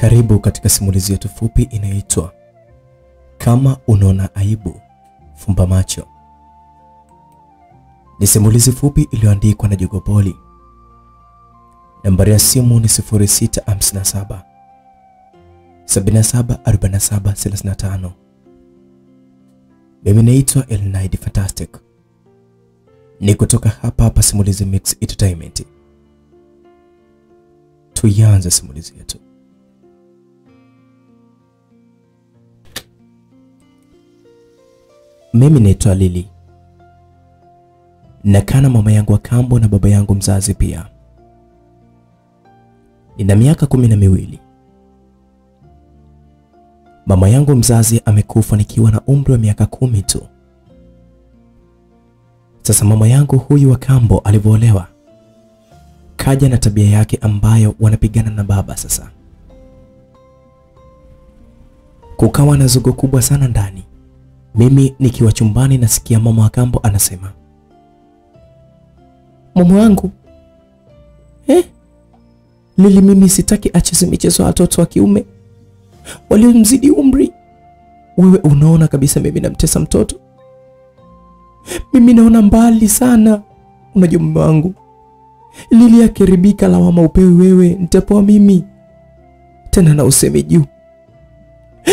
Karibu katika simulizi yetu fupi inayoitwa Kama unaona aibu, fumba macho. Ni simulizi fupi iliyoandikwa na Jogopoli. Nambari ya simu ni 0657 774735. Mimi naitwa Elnaid Fantastic. Ni kutoka hapa hapa Simulizi Mix Entertainment. Tuianze simulizi yetu. Mimi naitwa Lili. Nakaa na mama yangu wa kambo na baba yangu mzazi pia. Nina miaka kumi na miwili. Mama yangu mzazi amekufa nikiwa na umri wa miaka kumi tu. Sasa mama yangu huyu wa kambo alivyoolewa, kaja na tabia yake ambayo wanapigana na baba. Sasa kukawa na zogo kubwa sana ndani. Mimi nikiwa chumbani nasikia mama wa kambo anasema, mama wangu eh? Lili, mimi sitaki acheze michezo ya watoto wa kiume waliomzidi umri. Wewe unaona kabisa mimi namtesa mtoto, mimi naona mbali sana. Unajua mume wangu, Lili akiribika lawama upewi wewe, nitapewa mimi tena, na usemi juu,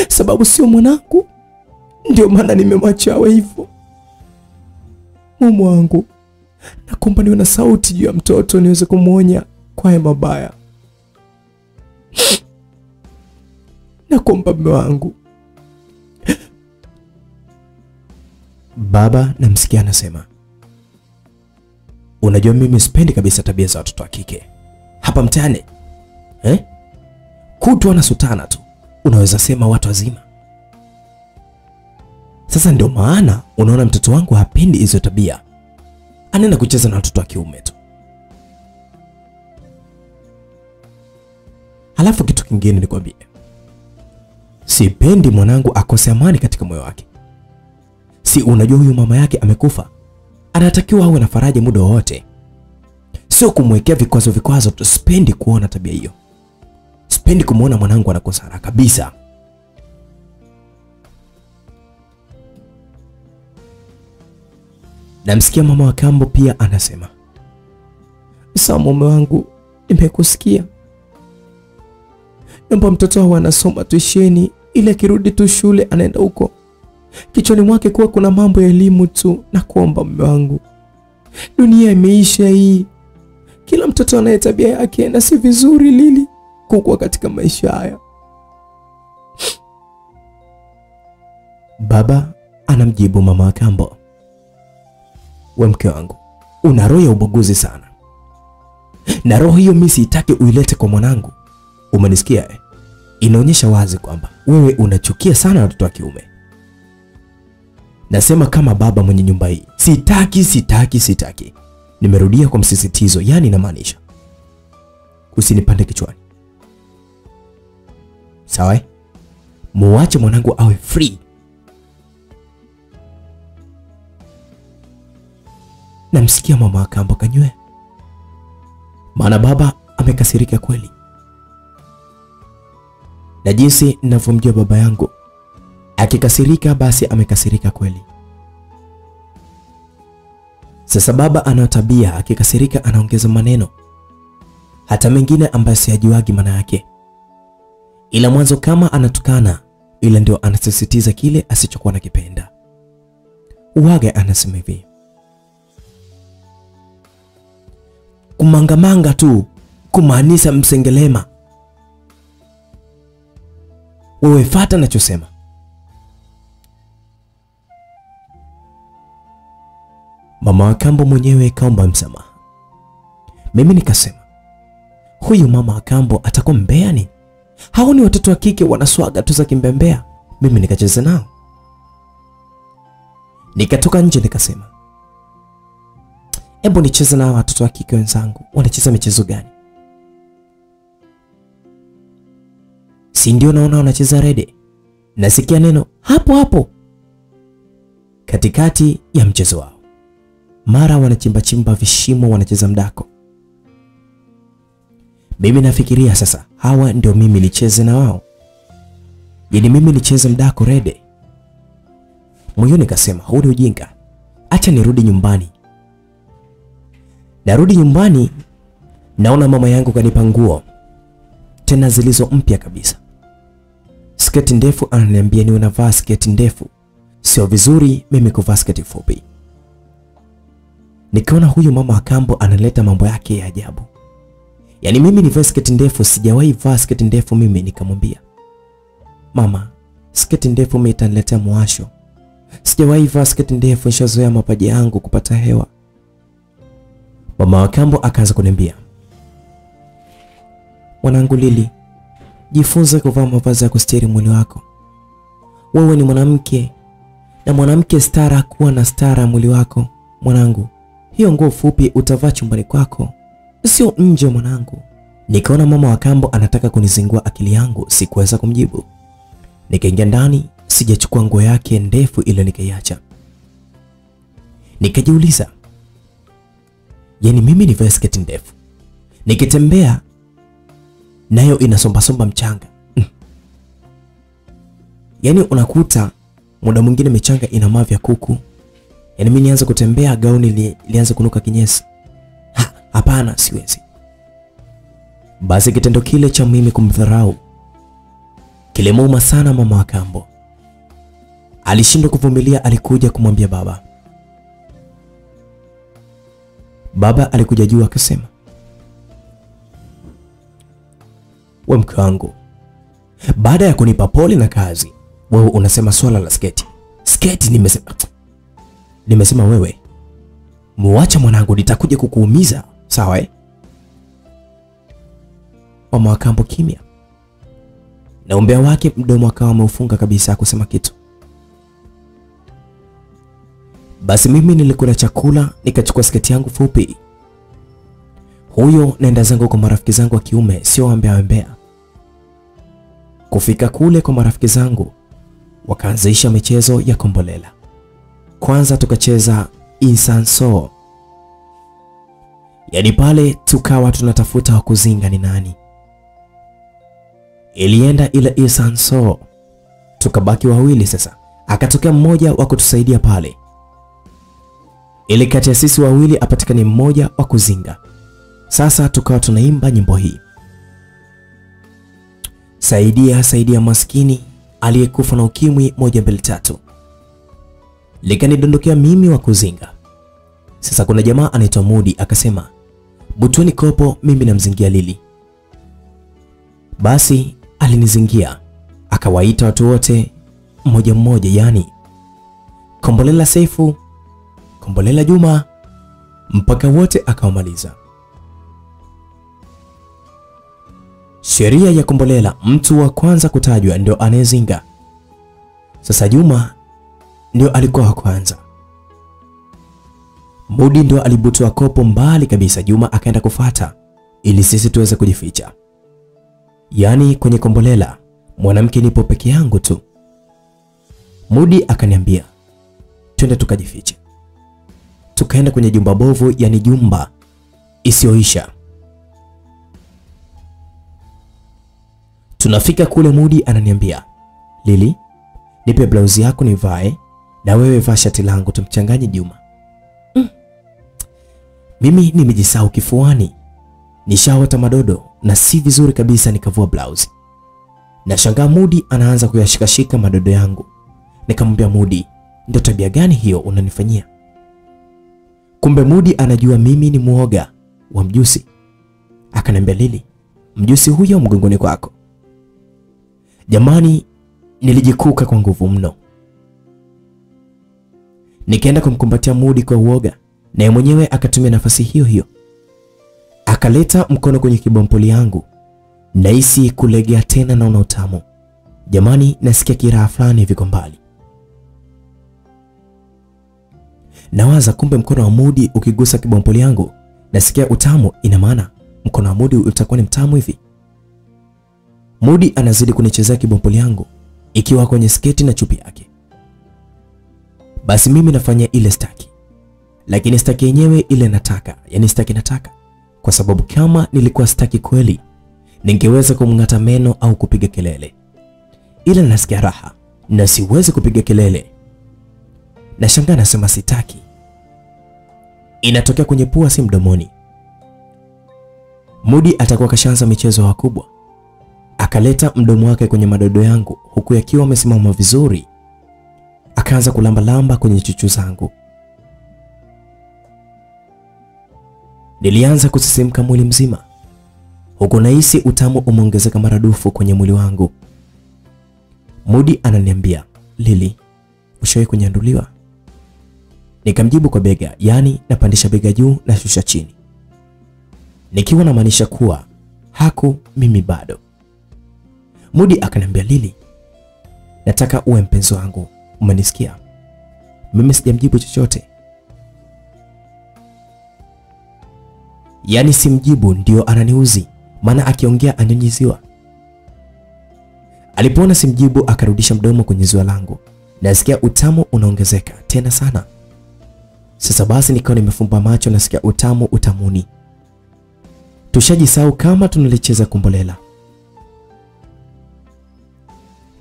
sababu sio mwanangu, ndio maana nimemwacha awe hivyo. Mume wangu, nakuomba niwe na sauti juu ya mtoto niweze kumwonya kwa haya mabaya. Nakuomba mume wangu. Baba namsikia anasema, unajua mimi sipendi kabisa tabia za watoto wa kike hapa mtaani eh? Kutwa na sutana tu, unaweza sema watu wazima. Sasa ndio maana unaona mtoto wangu hapendi hizo tabia, anaenda kucheza na watoto wa kiume tu. Halafu kitu kingine nikwambie, sipendi mwanangu akose amani katika moyo wake. Si unajua huyu mama yake amekufa, anatakiwa awe na faraja muda wowote, sio kumwekea vikwazo vikwazo. Sipendi kuona tabia hiyo, sipendi kumwona mwanangu anakosa kabisa. Namsikia mama wa kambo pia anasema, sawa mume wangu, nimekusikia. Naomba mtoto wangu anasoma tuisheni, ili akirudi tu shule anaenda huko kichwani mwake kuwa kuna mambo ya elimu tu. Na kuomba mume wangu, dunia imeisha hii, kila mtoto anaye tabia yake, na si vizuri Lili kukua katika maisha haya. Baba anamjibu mama wa kambo, we mke wangu, una roho ya ubaguzi sana, na roho hiyo mimi sitaki uilete kwa mwanangu. Umenisikia eh? Inaonyesha wazi kwamba wewe unachukia sana watoto wa kiume. Nasema kama baba mwenye nyumba hii, sitaki, sitaki, sitaki. Nimerudia kwa msisitizo, yani inamaanisha usinipande kichwani, sawa? Muache mwanangu awe free. Namsikia mama wa kanywe, maana baba amekasirika kweli. Na jinsi ninavyomjua baba yangu, akikasirika basi amekasirika kweli. Sasa baba ana tabia, akikasirika anaongeza maneno. Hata mengine ambayo siyajuagi maana yake, ila mwanzo kama anatukana, ila ndio anasisitiza kile asichokuwa nakipenda. Uwaga anasema hivi, kumangamanga tu kumaanisha msengelema wewe fata nachosema. Mama wa kambo mwenyewe kaomba msamaha. Mimi nikasema huyu mama wa kambo atakuwa mbea ni? Hao ni watoto wa kike wanaswaga tu za kimbembea. Mimi nikacheza nao, nikatoka nje nikasema, hebu nicheze na watoto wa kike wenzangu. Wanacheza michezo gani? si ndio naona wanacheza rede. Nasikia neno hapo hapo katikati ya mchezo wao, mara wanachimba chimba vishimo, wanacheza mdako. Mimi nafikiria sasa, hawa ndio mimi nicheze na wao, yaani mimi nicheze mdako rede. Moyoni nikasema huu ni ujinga, acha nirudi nyumbani. Narudi nyumbani, naona mama yangu kanipa nguo tena zilizo mpya kabisa, sketi ndefu. Ananiambia niwe navaa sketi ndefu, sio vizuri mimi kuvaa sketi fupi. Nikiona huyu mama wa kambo analeta mambo yake ya ajabu, yaani mimi nivae sketi ndefu, sijawahi vaa sketi ndefu mimi. Nikamwambia mama, sketi ndefu mimi itaniletea mwasho, sijawahi vaa sketi ndefu, nishazoea mapaja yangu kupata hewa. Mama wa kambo akaanza kuniambia Mwanangu Lili, jifunze kuvaa mavazi ya kustiri mwili wako. Wewe ni mwanamke na mwanamke stara, kuwa na stara mwili wako mwanangu. Hiyo nguo fupi utavaa chumbani kwako, sio nje mwanangu. Nikaona mama wa kambo anataka kunizingua akili yangu, sikuweza kumjibu. Nikaingia ndani, sijachukua nguo yake ndefu ile, nikaiacha. Nikajiuliza, yaani mimi nivae sketi ndefu nikitembea nayo inasombasomba mchanga yani Yaani unakuta muda mwingine michanga ina mavya kuku. yani mimi nianza kutembea gauni lianza kunuka kinyesi? Hapana, ha, siwezi. Basi kitendo kile cha mimi kumdharau kilimuuma sana mama wa kambo. Alishindwa kuvumilia, alikuja kumwambia baba. Baba alikuja juu akasema We mke wangu, baada ya kunipa pole na kazi, wewe unasema swala la sketi sketi. Nimesema nimesema wewe muache mwanangu, nitakuja kukuumiza sawa eh? Mama wa kambo kimya na umbea wake, mdomo akawa ameufunga kabisa, kusema kitu. Basi mimi nilikula chakula, nikachukua sketi yangu fupi huyo naenda zangu kwa marafiki zangu wa kiume, sio wambea wambea. Kufika kule kwa marafiki zangu, wakaanzisha michezo ya kombolela. Kwanza tukacheza insanso, yaani pale tukawa tunatafuta wakuzinga ni nani. Ilienda ile insanso, tukabaki wawili. Sasa akatokea mmoja wa kutusaidia pale, ili kati ya sisi wawili apatikane mmoja wa kuzinga. Sasa tukawa tunaimba nyimbo hii, saidia saidia maskini aliyekufa na ukimwi, moja mbili tatu. Likanidondokea mimi wa kuzinga. Sasa kuna jamaa anaitwa Mudi akasema, butweni kopo, mimi namzingia Lili. Basi alinizingia akawaita watu wote mmoja mmoja, yani Kombolela Seifu, Kombolela Juma, mpaka wote akawamaliza. Sheria ya kombolela, mtu wa kwanza kutajwa ndio anayezinga. Sasa Juma ndio alikuwa wa kwanza. Mudi ndio alibutua kopo mbali kabisa, Juma akaenda kufata ili sisi tuweze kujificha. Yaani kwenye kombolela mwanamke nipo peke yangu tu. Mudi akaniambia twende tukajifiche. Tukaenda kwenye jumba bovu, yani jumba isiyoisha. Tunafika kule, Mudi ananiambia Lili, nipe blauzi yako nivae, na wewe vaa shati langu tumchanganye Juma. Mm. Mimi nimejisahau kifuani, nishaota madodo na si vizuri kabisa, nikavua blauzi. Nashangaa Mudi anaanza kuyashikashika madodo yangu. Nikamwambia Mudi, ndio tabia gani hiyo unanifanyia? Kumbe Mudi anajua mimi ni muoga wa mjusi. Akaniambia Lili, mjusi huyo mgongoni kwako. Jamani, nilijikuka kwa nguvu mno. Nikaenda kumkumbatia Mudi kwa uoga, naye mwenyewe akatumia nafasi hiyo hiyo, akaleta mkono kwenye kibompoli yangu. Nahisi kulegea tena, naona utamu. Jamani, nasikia kiraha fulani kwa mbali. Nawaza kumbe mkono wa Mudi ukigusa kibompoli yangu nasikia utamu, ina maana mkono wa Mudi utakuwa ni mtamu hivi. Mudi anazidi kunichezea kibompoli yangu ikiwa kwenye sketi na chupi yake. Basi mimi nafanya ile staki, lakini staki yenyewe ile nataka, yani staki nataka kwa sababu kama nilikuwa staki kweli, ningeweza kumng'ata meno au kupiga kelele, ila nasikia raha na siwezi kupiga kelele. Nashangaa anasema sitaki, inatokea kwenye pua, si mdomoni. Mudi atakuwa kashaanza michezo wakubwa, akaleta mdomo wake kwenye madodo yangu huku yakiwa amesimama vizuri, akaanza kulambalamba kwenye chuchu zangu. Nilianza kusisimka mwili mzima, huku nahisi utamu umeongezeka maradufu kwenye mwili wangu. Mudi ananiambia, Lili, ushawahi kunyanduliwa? Nikamjibu kwa bega, yaani napandisha bega juu na shusha chini, nikiwa namaanisha kuwa haku mimi bado. Mudi akaniambia, Lili, nataka uwe mpenzi wangu, umenisikia? Mimi sijamjibu chochote, yaani simjibu ndio ananiuzi, maana akiongea anyonyiziwa. Alipoona simjibu, akarudisha mdomo kwenye ziwa langu. Nasikia utamu unaongezeka tena sana. Sasa basi, nikawa nimefumba macho, nasikia utamu utamuni. Tushajisahau kama tunalicheza kombolela.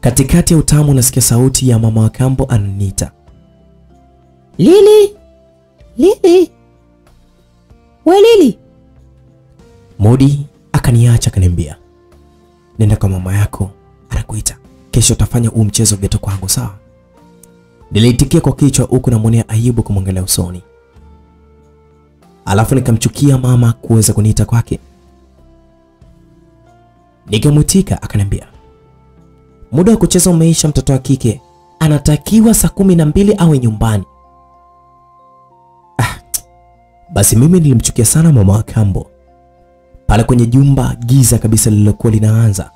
Katikati ya utamu, nasikia sauti ya mama wa kambo ananiita, Lili, Lili, we Lili. Modi akaniacha akaniambia, nenda kwa mama yako anakuita, kesho utafanya huu mchezo geto kwangu, sawa? Niliitikia kwa kichwa huku namwonea aibu kumwangalia usoni, alafu nikamchukia mama kuweza kuniita kwake. Nikamwitika, akaniambia muda wa kucheza umeisha, mtoto wa kike anatakiwa saa kumi na mbili awe nyumbani. Ah, basi mimi nilimchukia sana mama wa kambo pale kwenye jumba giza kabisa lililokuwa linaanza,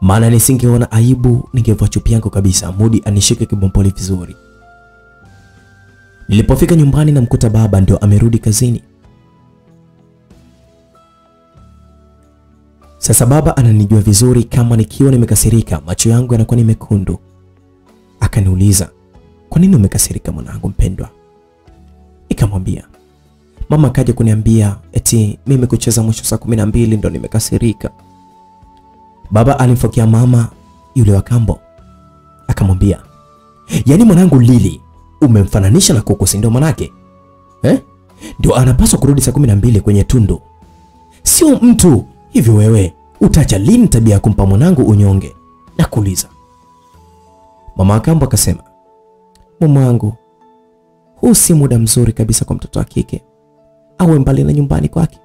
maana nisingeona aibu, ningevua chupi yangu kabisa, Mudi anishike kibompoli vizuri. Nilipofika nyumbani na mkuta baba ndio amerudi kazini. Sasa baba ananijua vizuri, kama nikiwa nimekasirika macho yangu yanakuwa ni mekundu. Akaniuliza, kwa nini umekasirika mwanangu mpendwa? Nikamwambia mama kaja kuniambia eti mimi kucheza mwisho saa kumi na mbili ndo nimekasirika. Baba alimfokea mama yule wa kambo akamwambia, yaani mwanangu Lili umemfananisha na kuku, si ndio manake eh? Ndio anapaswa kurudi saa kumi na mbili kwenye tundu, sio mtu hivyo. Wewe utaacha lini tabia ya kumpa mwanangu unyonge? na kuuliza? Mama kambo akasema, mwanangu, huu si muda mzuri kabisa kwa mtoto wa kike awe mbali na nyumbani kwake.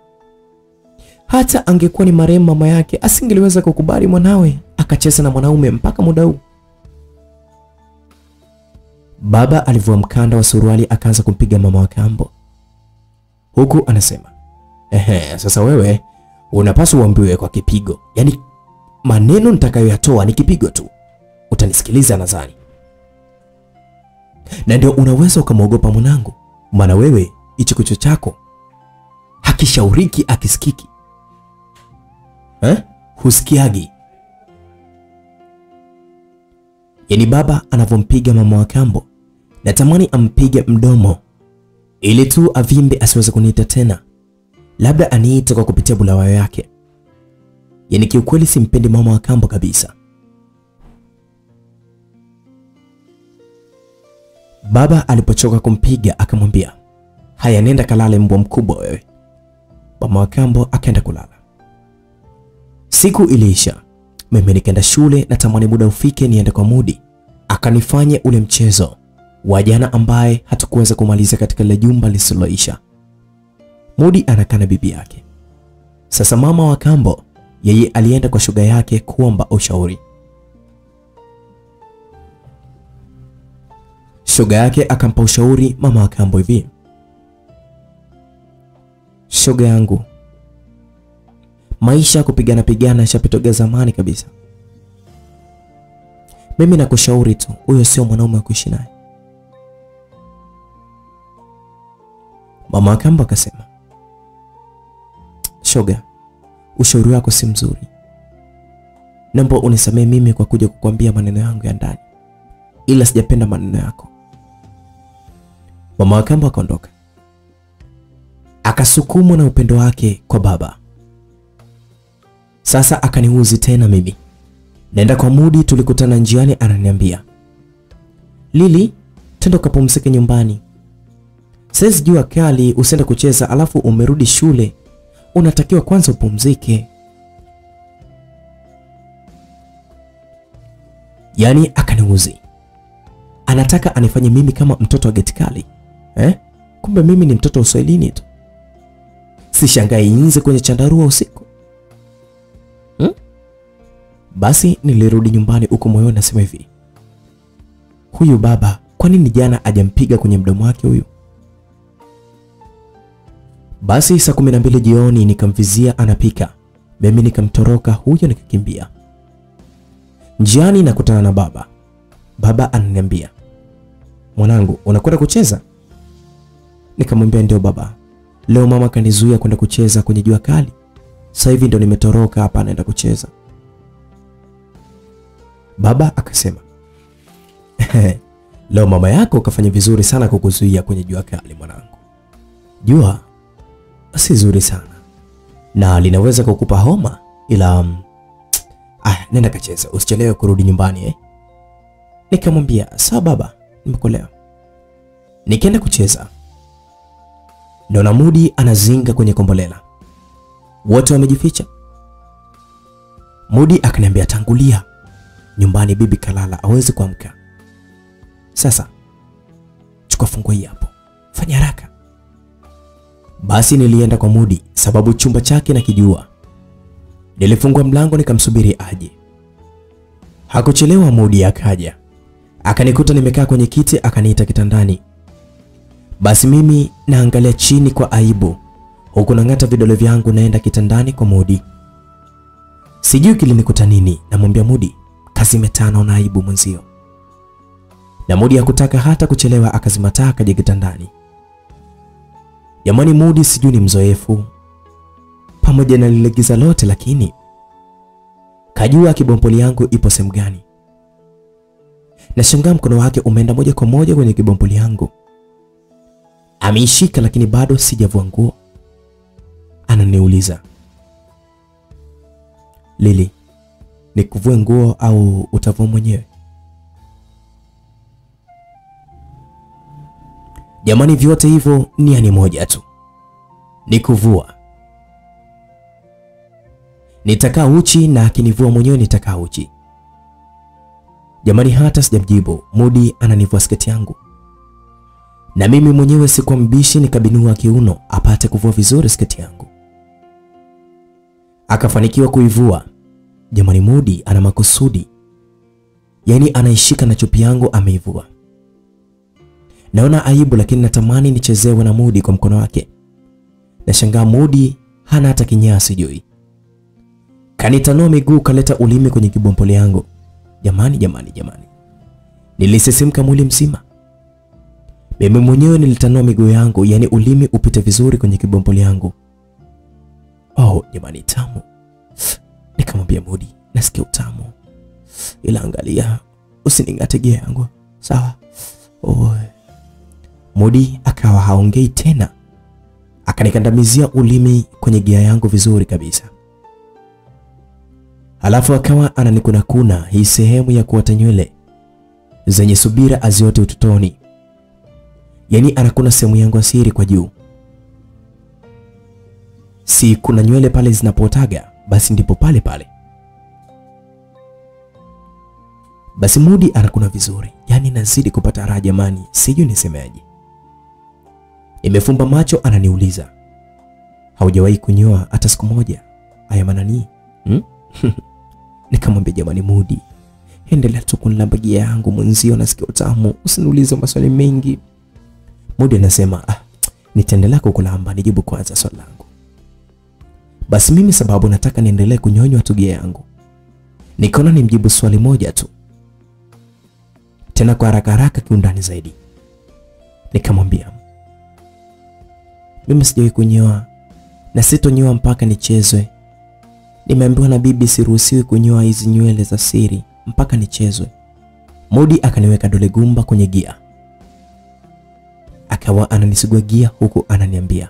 Hata angekuwa ni marehemu mama yake asingeliweza kukubali mwanawe. Akacheza na mwanaume mpaka muda huu. Baba alivua mkanda wa suruali akaanza kumpiga mama wa kambo, huku anasema ehe, sasa wewe unapaswa uambiwe kwa kipigo, yaani maneno nitakayoyatoa ni kipigo tu, utanisikiliza nadhani, na ndio unaweza ukamwogopa mwanangu, maana wewe hicho kichwa chako hakishauriki akisikiki eh? Husikiagi. yani baba anavyompiga mama wa kambo, natamani ampige mdomo ili tu avimbe asiweze kuniita tena, labda aniite kwa kupitia bulawayo yake. Yani kiukweli simpendi mama wa kambo kabisa. Baba alipochoka kumpiga akamwambia, haya, nenda kalale, mbwa mkubwa wewe. Mama wa kambo akaenda kulala. Siku iliisha, mimi nikaenda shule, na tamani muda ufike niende kwa Mudi akanifanye ule mchezo wa jana ambaye hatukuweza kumaliza katika lile jumba lisiloisha. Mudi anakana bibi yake. Sasa mama wa kambo yeye alienda kwa shuga yake kuomba ushauri. shuga yake akampa ushauri mama wa kambo hivi, shuga yangu, maisha kupigana pigana yashapitoga zamani kabisa. Mimi nakushauri tu, huyo sio mwanaume wa kuishi naye. Mama Kamba akasema, shoga, ushauri wako si mzuri, naomba unisamehe mimi kwa kuja kukwambia maneno yangu ya ndani, ila sijapenda maneno yako. Mama Kamba akaondoka. akasukumwa na upendo wake kwa baba. Sasa akaniuzi tena mimi. Naenda kwa Mudi, tulikutana njiani, ananiambia Lili, twende ukapumzike nyumbani. Sasa jua kali, usiende kucheza alafu umerudi shule, unatakiwa kwanza upumzike. Yaani akaniuzi, anataka anifanye mimi kama mtoto wa geti kali eh? Kumbe mimi ni mtoto wa uswahilini tu. Sishangai inze kwenye chandarua usiku? Basi nilirudi nyumbani huko moyoni nasema hivi, huyu baba kwa nini jana ajampiga kwenye mdomo wake huyu? Basi saa kumi na mbili jioni nikamvizia anapika, mimi nikamtoroka huyo nikakimbia. Njiani nakutana na baba. Baba ananiambia, mwanangu, unakwenda kucheza? Nikamwambia ndio baba, leo mama kanizuia kwenda kucheza kwenye jua kali. Sasa hivi ndo nimetoroka hapa naenda kucheza. Baba akasema leo mama yako kafanya vizuri sana kukuzuia kwenye jua kali mwanangu. Jua si zuri sana na linaweza kukupa homa, ila ah, nenda kacheza, usichelewe kurudi nyumbani eh. Nikamwambia sawa baba, nimekolea. Nikaenda kucheza, Dona Mudi anazinga kwenye kombolela, wote wamejificha. Mudi akaniambia tangulia nyumbani, bibi kalala, hawezi kuamka. Sasa chukua funguo hii hapo, fanya haraka. Basi nilienda kwa Mudi sababu chumba chake nakijua. Nilifungua mlango nikamsubiri aje. Hakuchelewa, Mudi akaja, akanikuta nimekaa kwenye kiti, akaniita kitandani. Basi mimi naangalia chini kwa aibu, huku nang'ata vidole vyangu, naenda kitandani kwa Mudi. Sijui kilinikuta nini, namwambia Mudi, kazi na aibu mwenzio. Na Mudi hakutaka hata kuchelewa, akazimataa akaja kitandani. Jamani, Mudi sijui ni mzoefu pamoja na lile giza lote, lakini kajua kibompoli yangu ipo sehemu gani. Nashangaa mkono wake umeenda moja kwa moja kwenye kibompoli yangu, ameishika, lakini bado sijavua nguo. Ananiuliza, Lili, nikuvue nguo au utavua mwenyewe? Jamani, vyote hivyo nia ni moja tu, ni kuvua. Nitakaa uchi na akinivua mwenyewe nitakaa uchi. Jamani, hata sijamjibu, Mudi ananivua sketi yangu, na mimi mwenyewe sikuwa mbishi, nikabinua kiuno apate kuvua vizuri sketi yangu, akafanikiwa kuivua. Jamani, Mudi ana makusudi, yaani anaishika na chupi yangu ameivua. Naona aibu lakini natamani nichezewe na Mudi kwa mkono wake. Nashangaa Mudi hana hata kinyaa sijui. Kanitanua miguu kaleta ulimi kwenye kibompole yangu. Jamani jamani jamani. Nilisisimka mwili mzima. Mimi mwenyewe nilitanua miguu yangu yani ulimi upite vizuri kwenye kibompole yangu. Oh jamani tamu. Nikamwambia Mudi, nasikia utamu. Ila angalia usining'ate gia yangu. Sawa? Oe. Mudi akawa haongei tena, akanikandamizia ulimi kwenye gia yangu vizuri kabisa, halafu akawa ananikunakuna hii sehemu ya kuota nywele zenye subira aziote utotoni, yaani anakuna sehemu yangu asiri kwa juu, si kuna nywele pale zinapotaga, basi ndipo pale pale. Basi Mudi anakuna vizuri, yani nazidi kupata raha jamani, sijui nisemeaje. Imefumba macho, ananiuliza haujawahi kunyoa hata siku moja? Aya manani hmm? Nikamwambia jamani, Mudi, endelea tu kunilambagia yangu mwenzio, nasikia utamu, usiniulize maswali mengi. Mudi anasema ah, nitaendelea kukulamba, nijibu kwanza swali langu. Basi mimi sababu nataka niendelee kunyonywa tugia yangu, nikaona nimjibu swali moja tu tena kwa haraka haraka kiundani zaidi. Nikamwambia mimi sijawahi kunyoa na sitonyoa mpaka nichezwe. Nimeambiwa na bibi siruhusiwi kunyoa hizi nywele za siri mpaka nichezwe. Mudi akaniweka dole gumba kwenye gia, akawa ananisugua gia huku ananiambia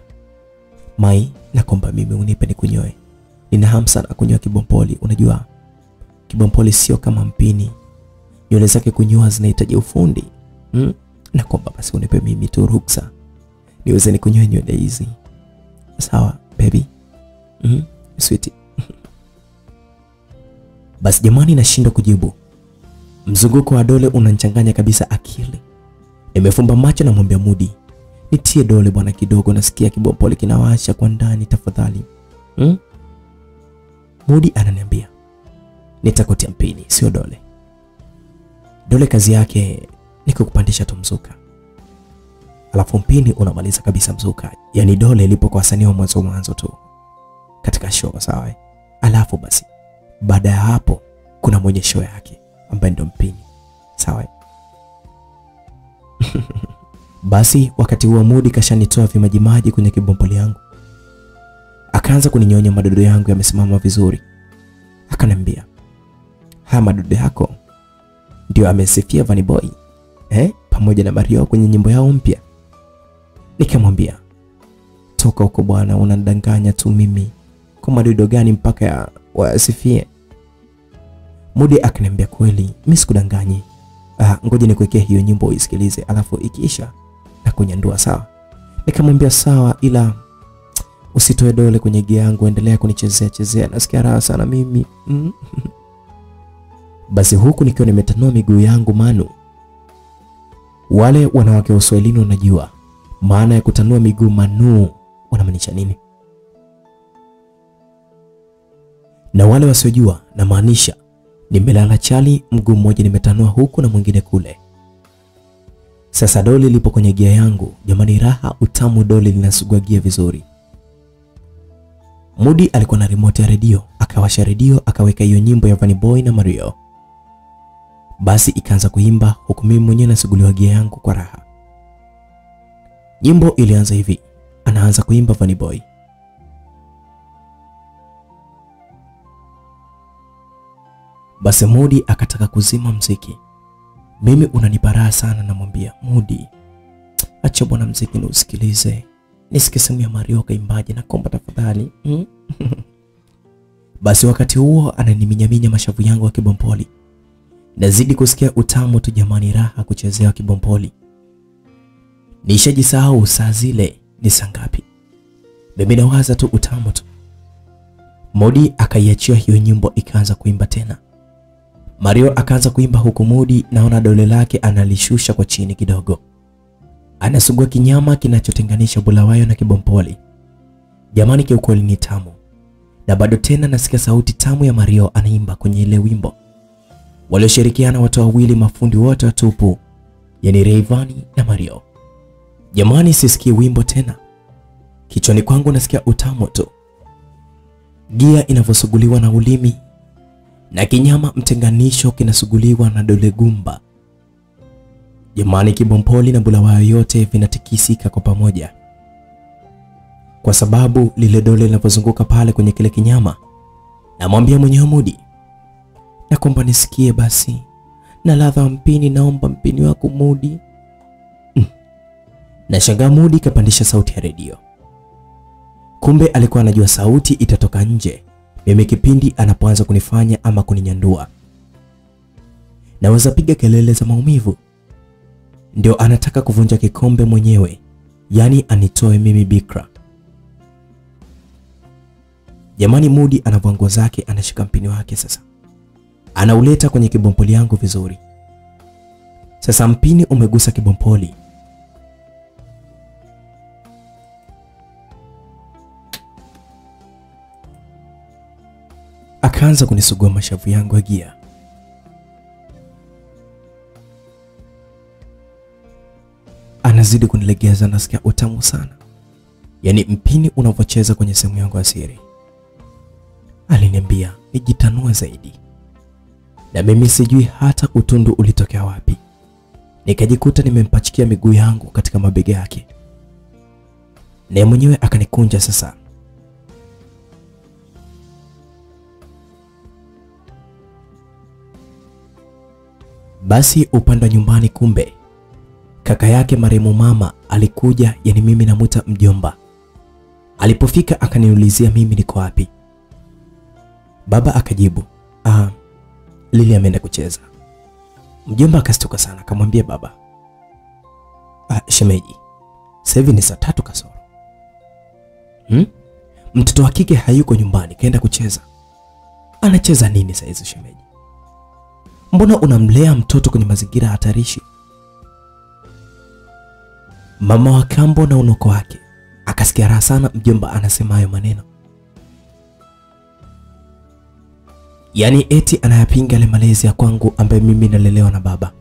Mai, nakomba mimi unipe nikunyoe. Nina hamu sana kunyoa kibompoli. Unajua kibompoli sio kama mpini, nywele zake kunyoa zinahitaji ufundi hmm? Nakomba basi unipe mimi tu ruksa niweze nikunyoe nywele hizi, sawa baby? hmm? Sweetie. Basi jamani, nashindwa kujibu. Mzunguko wa dole unanchanganya kabisa akili. Nimefumba macho na mwambia Mudi, nitie dole bwana kidogo, nasikia kibompole kinawasha kwa ndani, tafadhali hmm? Mudi ananiambia nitakutia mpini, sio dole. Dole kazi yake ni kukupandisha tu mzuka, alafu mpini unamaliza kabisa mzuka. Yaani dole lipo kwa wasanii wa mwanzo mwanzo tu katika show, sawa? eh? Alafu basi baada ya hapo kuna mwenye show yake ambaye ndo mpini, sawa? Basi wakati huo Mudi kashanitoa vimajimaji kwenye kibompoli yangu, akaanza kuninyonya madodo yangu yamesimama vizuri, akaniambia haya madodo yako ndio amesifia Vanny Boy eh, pamoja na Mario kwenye nyimbo yao mpya. Nikamwambia toka huko bwana, unadanganya tu mimi, kwa madodo gani mpaka wasifie? Mudi akaniambia kweli, mimi sikudanganyi. Ah, ngoja nikuwekee hiyo nyimbo uisikilize, alafu ikiisha na kunyandua sawa. Nikamwambia sawa, ila usitoe dole kwenye gia yangu, endelea kunichezea chezea, nasikia raha sana mimi mm. Basi huku nikiwa nimetanua miguu yangu manu. Wale wanawake wa Uswahilini wanajua maana ya kutanua miguu manu wanamaanisha nini, na wale wasiojua namaanisha nimelala chali, mguu mmoja nimetanua huku na mwingine kule. Sasa dole lipo kwenye gia yangu, jamani, raha utamu, dole linasugua gia vizuri. Mudi alikuwa na remote ya redio, akawasha redio akaweka hiyo nyimbo ya Vanny Boy na Mario. Basi ikaanza kuimba huku mimi mwenyewe nasuguliwa gia yangu kwa raha. Nyimbo ilianza hivi, anaanza kuimba Vanny Boy. Basi Mudi akataka kuzima mziki. Mimi unanipa raha sana, namwambia Mudi, acha bwana mziki ni usikilize, nisikie sehemu ya Mario kaimbaje, nakomba tafadhali mm? Basi wakati huo ananiminyaminya mashavu yangu wa kibompoli, nazidi kusikia utamu tu jamani, raha kuchezea kibompoli. Nishajisahau saa zile ni saa ngapi, mimi nawaza tu utamu tu. Modi akaiachia hiyo nyimbo ikaanza kuimba tena. Mario akaanza kuimba huku Mudi naona dole lake analishusha kwa chini kidogo, anasugua kinyama kinachotenganisha bulawayo na kibompoli. Jamani, kiukweli ni tamu, na bado tena nasikia sauti tamu ya Mario anaimba kwenye ile wimbo. Walioshirikiana watu wawili mafundi wote watupu, yani Rayvanny na Mario. Jamani, sisikii wimbo tena, kichwani kwangu nasikia utamu tu, gia inavyosuguliwa na ulimi na kinyama mtenganisho kinasuguliwa na dole gumba. Jamani, kibompoli na bulawayo yote vinatikisika kwa pamoja, kwa sababu lile dole linapozunguka pale kwenye kile kinyama. Namwambia mwenyewe Mudi, nakomba nisikie basi na ladha mpini, naomba mpini wako Mudi. Mm. Nashangaa Mudi kapandisha sauti ya redio, kumbe alikuwa anajua sauti itatoka nje mimi kipindi anapoanza kunifanya ama kuninyandua, naweza piga kelele za maumivu. Ndio anataka kuvunja kikombe mwenyewe, yaani anitoe mimi bikra. Jamani, Mudi anavua nguo zake, anashika mpini wake sasa, anauleta kwenye kibompoli yangu vizuri. Sasa mpini umegusa kibompoli, akaanza kunisugua mashavu yangu ya gia. Anazidi kunilegeza, nasikia utamu sana, yaani mpini unavyocheza kwenye sehemu yangu ya siri. Aliniambia nijitanue zaidi, na mimi sijui hata utundu ulitokea wapi. Nikajikuta nimempachikia miguu yangu katika mabega yake, naye mwenyewe akanikunja sasa Basi upande wa nyumbani, kumbe kaka yake marehemu mama alikuja, yani mimi namuita mjomba. Alipofika akaniulizia mimi niko wapi. Baba akajibu, ah, Lili ameenda kucheza. Mjomba akastuka sana, akamwambia baba, ah, shemeji, sasa hivi ni saa tatu kasoro hmm? Mtoto wa kike hayuko nyumbani, kaenda kucheza. Anacheza nini saa hizo shemeji? Mbona unamlea mtoto kwenye mazingira hatarishi? Mama wa kambo na unoko wake akasikia raha sana mjomba anasema hayo maneno, yaani eti anayapinga yale malezi ya kwangu ambaye mimi nalelewa na baba.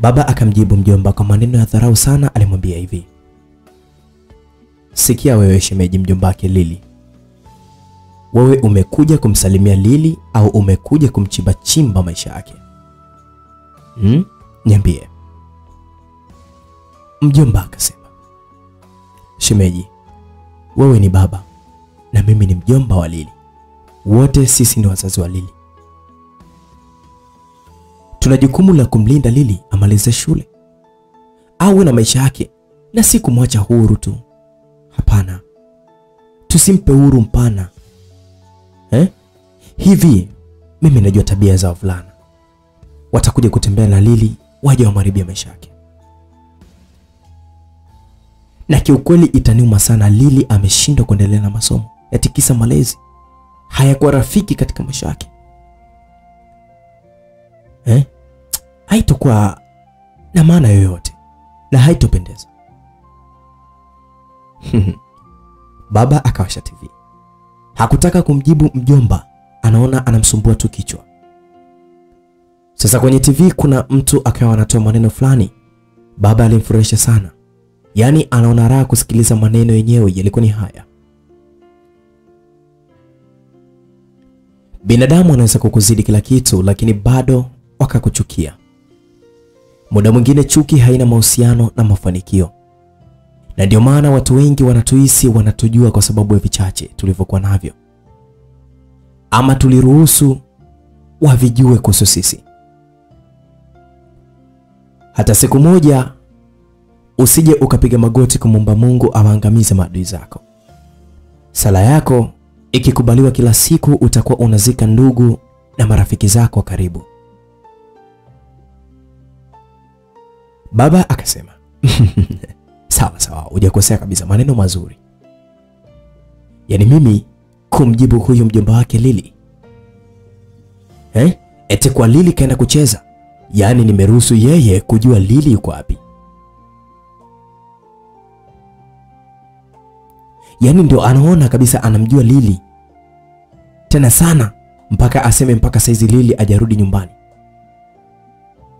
Baba akamjibu mjomba kwa maneno ya dharau sana, alimwambia hivi, sikia wewe shemeji, wake Lili, wewe umekuja kumsalimia Lili au umekuja kumchimba chimba maisha yake hmm? Niambie. Mjomba akasema, shemeji, wewe ni baba na mimi ni mjomba wa Lili, wote sisi ni wazazi wa Lili. Tuna jukumu la kumlinda Lili amalize shule, awe na maisha yake, na si kumwacha huru tu. Hapana, tusimpe huru mpana? Hivi mimi najua tabia za wavulana, watakuja kutembea na Lili waje wamharibia maisha yake. Na kiukweli itaniuma sana Lili ameshindwa kuendelea na masomo eti kisa malezi. Hayakuwa rafiki katika maisha yake. Eh? Haitokuwa na maana yoyote na haitopendeza. Baba akawasha TV, hakutaka kumjibu mjomba, anaona anamsumbua tu kichwa. Sasa kwenye TV kuna mtu akawa anatoa maneno fulani, baba alimfurahisha sana. Yaani anaona raha kusikiliza maneno yenyewe yalikuwa ni haya: binadamu anaweza kukuzidi kila kitu, lakini bado wakakuchukia. Muda mwingine chuki haina mahusiano na mafanikio, na ndio maana watu wengi wanatuhisi wanatujua kwa sababu ya vichache tulivyokuwa navyo, ama tuliruhusu wavijue kuhusu sisi. Hata siku moja usije ukapiga magoti kumwomba Mungu awaangamize maadui zako. Sala yako ikikubaliwa kila siku, utakuwa unazika ndugu na marafiki zako karibu. Baba akasema sawa sawa, hujakosea kabisa, maneno mazuri. Yaani mimi kumjibu huyu mjomba wake Lili eh? Ete kwa Lili kaenda kucheza, yaani nimeruhusu yeye kujua Lili yuko wapi. Yaani ndio anaona kabisa anamjua Lili tena sana, mpaka aseme mpaka saizi Lili ajarudi nyumbani.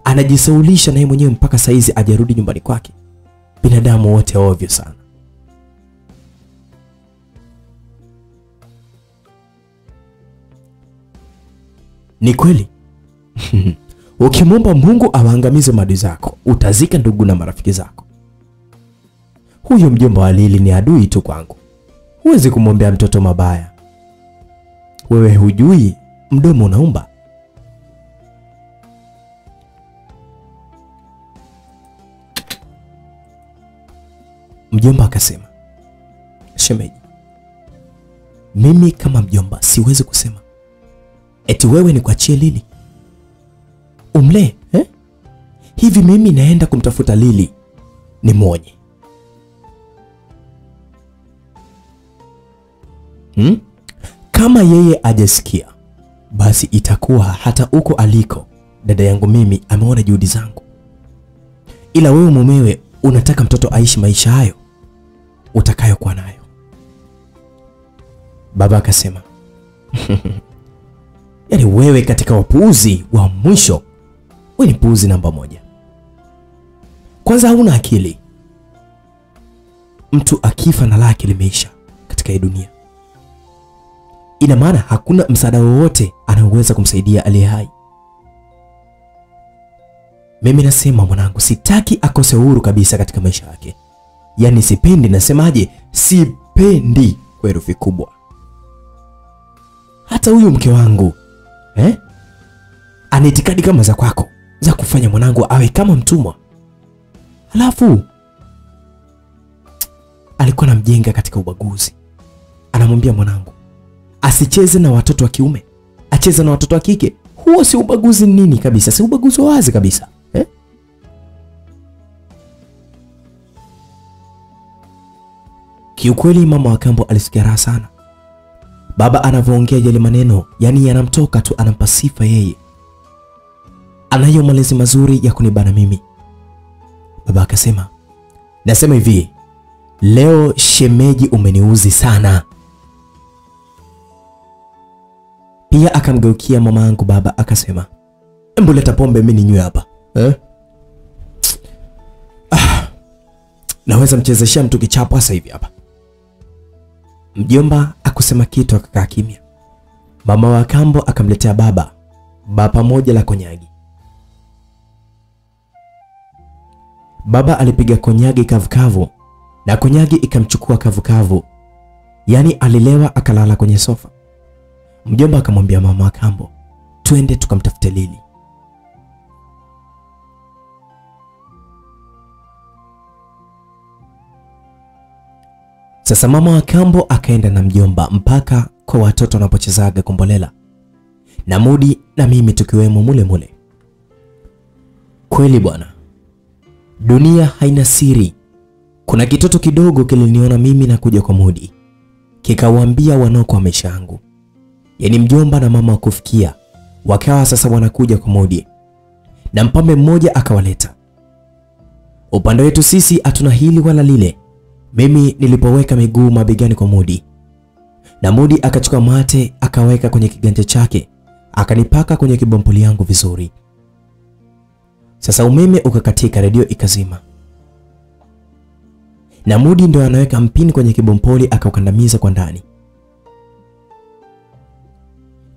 Anajisaulisha naye mwenyewe mpaka saizi ajarudi nyumbani kwake. Binadamu wote ovyo sana. Ni kweli ukimwomba Mungu awaangamize maadui zako, utazika ndugu na marafiki zako. Huyo mjomba wa Lili ni adui tu kwangu. Huwezi kumwombea mtoto mabaya. Wewe hujui mdomo unaumba. Mjomba akasema, shemeji, mimi kama mjomba siwezi kusema eti wewe ni kuachie Lili umle eh? Hivi mimi naenda kumtafuta Lili ni mwonye hmm? Kama yeye ajasikia basi itakuwa hata huko aliko dada yangu mimi ameona juhudi zangu, ila wewe mumewe unataka mtoto aishi maisha hayo utakayokuwa nayo. Baba akasema yaani wewe katika wapuuzi wa mwisho, wewe ni puuzi namba moja. Kwanza hauna akili. Mtu akifa na lake limeisha katika hii dunia, ina maana hakuna msaada wowote anaoweza kumsaidia aliye hai. Mimi nasema mwanangu, sitaki akose uhuru kabisa katika maisha yake. Yaani sipendi, nasemaje? Sipendi kwa herufi kubwa. Hata huyu mke wangu eh? ana itikadi kama za kwako za kufanya mwanangu awe kama mtumwa. Alafu alikuwa anamjenga katika ubaguzi. Anamwambia mwanangu asicheze na watoto wa kiume, acheze na watoto wa kike. Huo si ubaguzi nini kabisa, si ubaguzi wa wazi kabisa eh? Kiukweli mama wa kambo alisikia raha sana baba anavyoongea yale maneno, yani yanamtoka tu, anampa sifa yeye, anayo malezi mazuri ya kunibana mimi. Baba akasema, nasema hivi, leo shemeji, umeniuzi sana. Pia akamgeukia mama yangu baba akasema, hebu leta pombe mimi ninywe hapa eh? Ah, naweza mchezeshea mtu kichapo sasa hivi hapa. Mjomba akusema kitu akakaa kimya. Mama wa kambo akamletea baba bapa moja la konyagi. Baba alipiga konyagi kavukavu na konyagi ikamchukua kavukavu, yaani alilewa akalala kwenye sofa. Mjomba akamwambia mama wa kambo, twende tukamtafute Lili. Sasa mama wa kambo akaenda na mjomba mpaka kwa watoto wanapochezaga kombolela na Mudi na mimi tukiwemo mule mule. Kweli bwana, dunia haina siri. Kuna kitoto kidogo kiliniona mimi na kuja kwa Mudi, kikawaambia wanoko wa maisha yangu, yaani mjomba na mama wa kufikia, wakawa sasa wanakuja kwa Mudi na mpambe mmoja akawaleta. Upande wetu sisi hatuna hili wala lile. Mimi nilipoweka miguu mabegani kwa Mudi na Mudi akachukua mate akaweka kwenye kiganja chake akanipaka kwenye kibompoli yangu vizuri. Sasa umeme ukakatika, redio ikazima, na Mudi ndo anaweka mpini kwenye kibompoli akaukandamiza kwa ndani.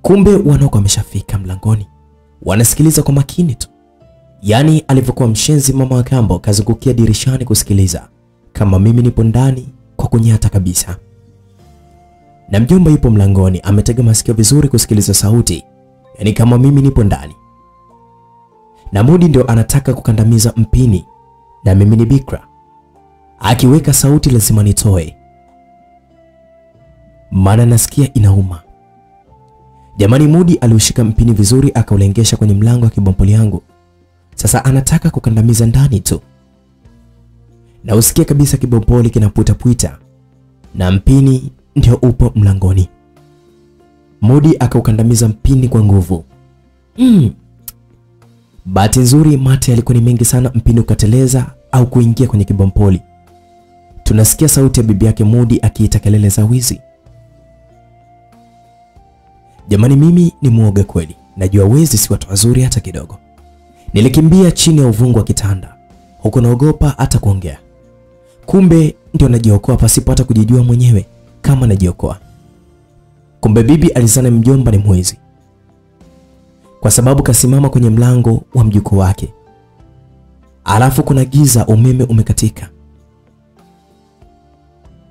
Kumbe wanoko wameshafika mlangoni, wanasikiliza kwa makini tu, yaani alivyokuwa mshenzi. Mama wa kambo kazungukia dirishani kusikiliza kama mimi nipo ndani kwa kunyata kabisa, na mjomba yupo mlangoni ametega masikio vizuri kusikiliza sauti, yani kama mimi nipo ndani, na Mudi ndio anataka kukandamiza mpini, na mimi ni bikra, akiweka sauti lazima nitoe, maana nasikia inauma. Jamani, Mudi aliushika mpini vizuri akaulengesha kwenye mlango wa kibompoli yangu. Sasa anataka kukandamiza ndani tu na usikie kabisa kibompoli kinapwitapwita na mpini ndio upo mlangoni. Mudi akaukandamiza mpini kwa nguvu. Mm. Bahati nzuri mate yalikuwa ni mengi sana, mpini ukateleza au kuingia kwenye kibompoli. Tunasikia sauti ya bibi yake Mudi akiita kelele za wizi. Jamani, mimi ni mwoga kweli, najua wezi si watu wazuri hata kidogo. Nilikimbia chini ya uvungu wa kitanda huku naogopa hata kuongea. Kumbe ndio najiokoa pasipo hata kujijua mwenyewe kama najiokoa. Kumbe bibi alizana mjomba ni mwezi kwa sababu kasimama kwenye mlango wa mjukuu wake, alafu kuna giza, umeme umekatika,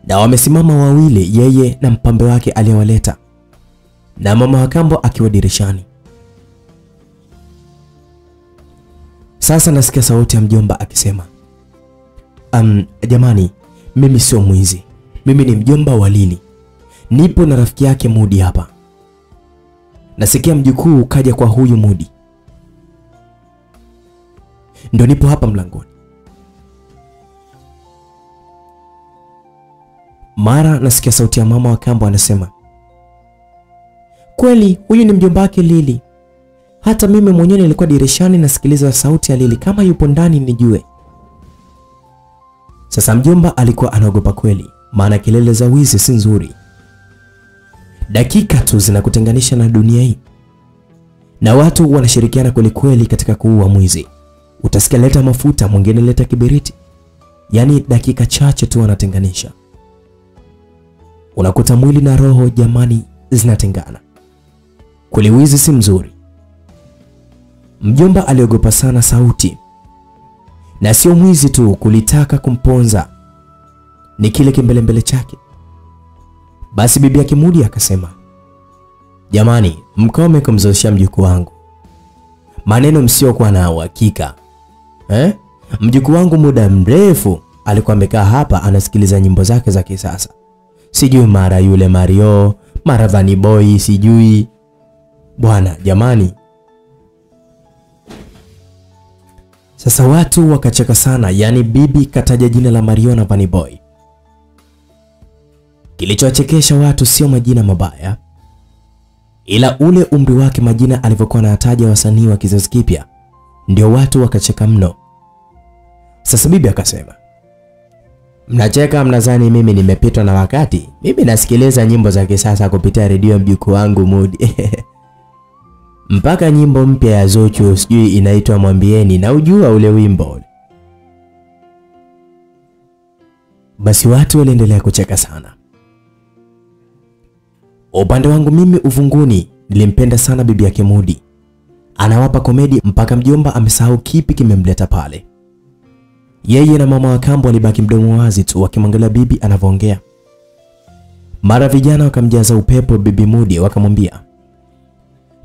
na wamesimama wawili, yeye na mpambe wake aliyewaleta, na mama wa kambo akiwa dirishani. Sasa nasikia sauti ya mjomba akisema, um, jamani, mimi sio mwizi, mimi ni mjomba wa Lili, nipo na rafiki yake Mudi hapa. Nasikia mjukuu kaja kwa huyu Mudi, ndo nipo hapa mlangoni. Mara nasikia sauti ya mama wa kambo anasema, kweli huyu ni mjomba wake Lili. Hata mimi mwenyewe nilikuwa dirishani nasikiliza sauti ya Lili, kama yupo ndani nijue. Sasa mjomba alikuwa anaogopa kweli, maana kelele za wizi si nzuri. Dakika tu zinakutenganisha na dunia hii, na watu wanashirikiana kweli kweli katika kuua mwizi. Utasikia leta mafuta, mwingine leta kibiriti, yaani dakika chache tu wanatenganisha. Unakuta mwili na roho jamani zinatengana. Kweli wizi si mzuri. Mjomba aliogopa sana sauti, na sio mwizi tu, kulitaka kumponza ni kile kimbelembele chake. Basi bibi yake Mudi akasema, jamani, mkome kumzoshia mjukuu wangu maneno msiokuwa na uhakika eh? Mjukuu wangu muda mrefu alikuwa amekaa hapa anasikiliza nyimbo zake za kisasa, sijui mara yule Mario, mara Vanny Boy, sijui bwana. Jamani, sasa watu wakacheka sana, yaani bibi kataja jina la Mariona Boy. Kilichowachekesha watu sio majina mabaya, ila ule umri wake, majina alivyokuwa anataja wasanii wa kizazi kipya, ndio watu wakacheka mno. Sasa bibi akasema, mnacheka mnazani mimi nimepitwa na wakati? Mimi nasikiliza nyimbo za kisasa kupitia redio mjukuu wangu Mudi mpaka nyimbo mpya ya Zuchu sijui inaitwa Mwambieni, na ujua ule wimbo. Basi watu waliendelea kucheka sana. Upande wangu mimi uvunguni, nilimpenda sana bibi yake Mudi, anawapa komedi mpaka mjomba amesahau kipi kimemleta pale. Yeye na mama wa kambo walibaki mdomo wazi tu wakimwangalia bibi anavyoongea. Mara vijana wakamjaza upepo bibi Mudi, wakamwambia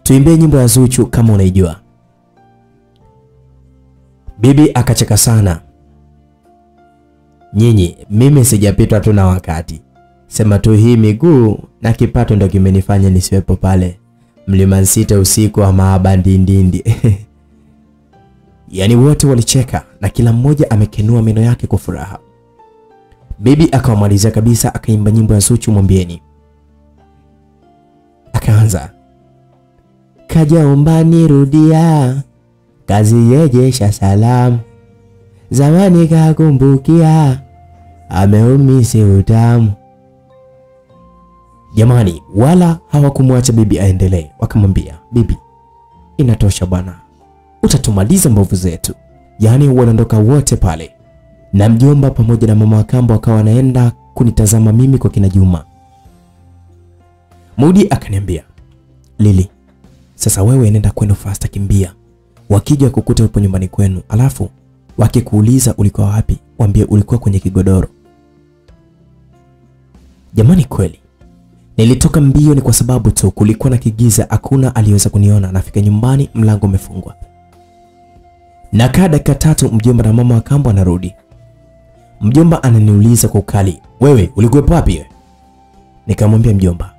tuimbie nyimbo ya Zuchu kama unaijua. Bibi akacheka sana. Nyinyi, mimi sijapitwa tu na wakati, sema tu hii miguu na kipato ndo kimenifanya nisiwepo pale Mlima nsite usiku wa maabandindindi. Yaani wote walicheka na kila mmoja amekenua meno yake kwa furaha. Bibi akawamalizia kabisa, akaimba nyimbo ya Zuchu Mwambieni. Akaanza kaja umbani rudia, kazi yejesha salamu, zamani kakumbukia, ameumisi utamu. Jamani, wala hawakumwacha bibi aendelee, wakamwambia bibi, inatosha bwana, utatumaliza mbovu zetu. Yaani wanaondoka wote pale, na mjomba pamoja na mama wa kambo akawa anaenda kunitazama mimi kwa kina Juma. Mudi akaniambia, Lili, sasa wewe nenda kwenu fasta, kimbia. Wakija kukuta upo nyumbani kwenu, alafu wakikuuliza ulikuwa wapi, waambie ulikuwa kwenye kigodoro. Jamani, kweli nilitoka mbio, ni kwa sababu tu kulikuwa na kigiza, hakuna aliyeweza kuniona. Nafika nyumbani, mlango umefungwa. Nakaa dakika tatu, mjomba na mama wa kambo anarudi. Mjomba ananiuliza kwa ukali, wewe ulikuwepo wapi? Nikamwambia mjomba,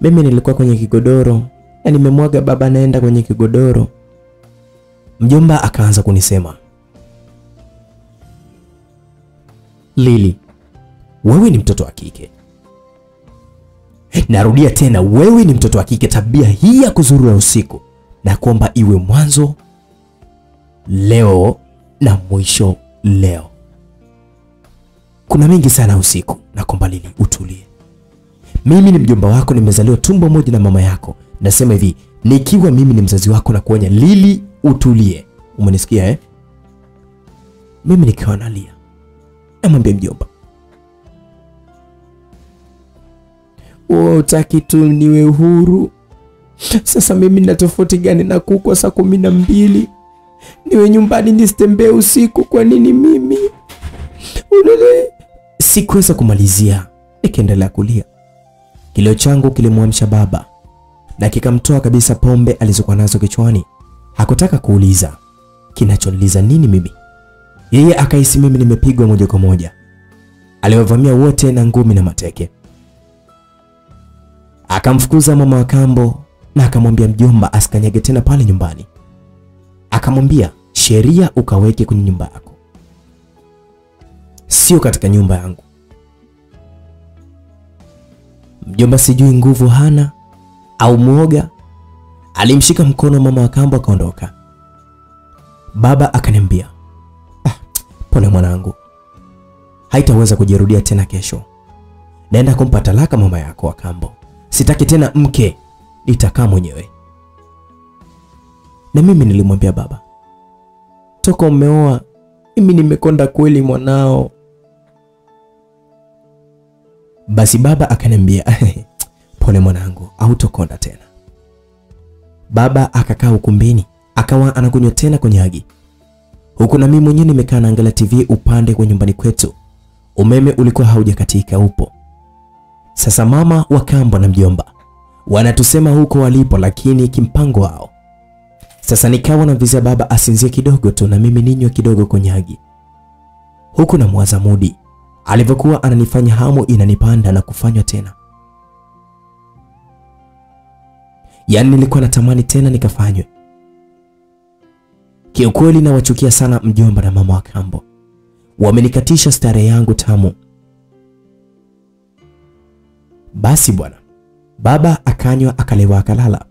mimi nilikuwa kwenye kigodoro na nimemwaga baba naenda kwenye kigodoro. Mjomba akaanza kunisema, Lili, wewe ni mtoto wa kike. Narudia tena, wewe ni mtoto wa kike. Tabia hii ya kuzurura usiku na kuomba iwe mwanzo leo na mwisho leo. Kuna mengi sana usiku, na kuomba Lili utulie. Mimi ni mjomba wako, nimezaliwa tumbo moja na mama yako. Nasema hivi, nikiwa mimi ni mzazi wako na kuonya Lili utulie. Umenisikia eh? Mimi nikiwa nalia, namwambia mjomba, wewe utaki tu niwe huru. Sasa mimi nina tofauti gani na kuku saa kumi na mbili niwe nyumbani nisitembee usiku? Kwa nini mimi? Unale... Sikuweza kumalizia, nikaendelea kulia. Kilio changu kilimwamsha baba na kikamtoa kabisa pombe alizokuwa nazo kichwani. Hakutaka kuuliza kinachoniliza nini mimi, yeye akahisi mimi nimepigwa moja kwa moja. Aliwavamia wote na ngumi na mateke, akamfukuza mama wa kambo na akamwambia mjomba asikanyage tena pale nyumbani. Akamwambia sheria ukaweke kwenye nyumba yako, sio katika nyumba yangu. Mjomba sijui nguvu hana au mwoga, alimshika mkono mama wa kambo akaondoka. Baba akaniambia, ah, pole mwanangu, haitaweza kujirudia tena kesho. Naenda kumpa talaka mama yako wa kambo, sitaki tena mke, nitakaa mwenyewe. Na mimi nilimwambia baba, toka umeoa mimi nimekonda kweli mwanao. Basi baba akaniambia pole mwanangu, autokonda tena. Baba akakaa ukumbini akawa anakunywa tena konyagi, huku na mimi mwenyewe nimekaa naangalia TV upande kwa nyumbani kwetu. Umeme ulikuwa haujakatika upo. Sasa mama wa kambo na mjomba wanatusema huko walipo, lakini kimpango wao. Sasa nikawa namvizia baba asinzie kidogo tu na mimi ninywe kidogo konyagi. huku na mwaza Mudi alivyokuwa ananifanya hamu inanipanda na kufanywa tena. Yaani nilikuwa natamani tena nikafanywe. Kiukweli nawachukia sana mjomba na mama wa kambo, wamenikatisha starehe yangu tamu. Basi bwana, baba akanywa akalewa akalala,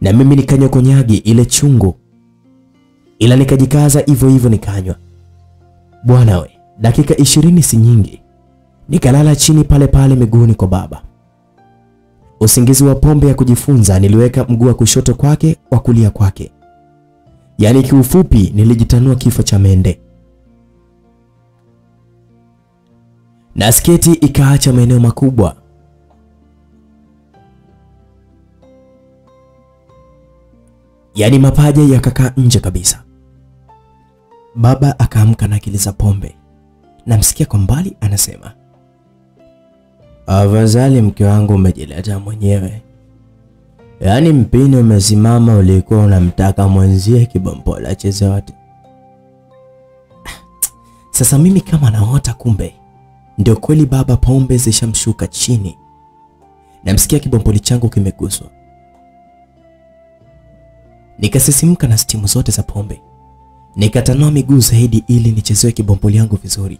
na mimi nikanywa konyagi ile chungu, ila nikajikaza hivyo hivyo nikanywa. Bwana we, dakika ishirini si nyingi, nikalala chini pale pale miguuni kwa baba. Usingizi wa pombe ya kujifunza, niliweka mguu wa kushoto kwake, wa kulia kwake, yaani kiufupi nilijitanua kifo cha mende, na sketi ikaacha maeneo makubwa. Yaani mapaja yakakaa nje kabisa. Baba akaamka na akili za pombe, namsikia kwa mbali anasema, afadhali mke wangu umejileta mwenyewe, yaani mpini umesimama, ulikuwa unamtaka mwenzie kibombola wote. Sasa mimi kama naota, kumbe ndio kweli baba, pombe zishamshuka chini. Namsikia kibomboli changu kimeguswa, nikasisimka na stimu zote za pombe, nikatanua miguu zaidi ili nichezewe kibompoli yangu vizuri.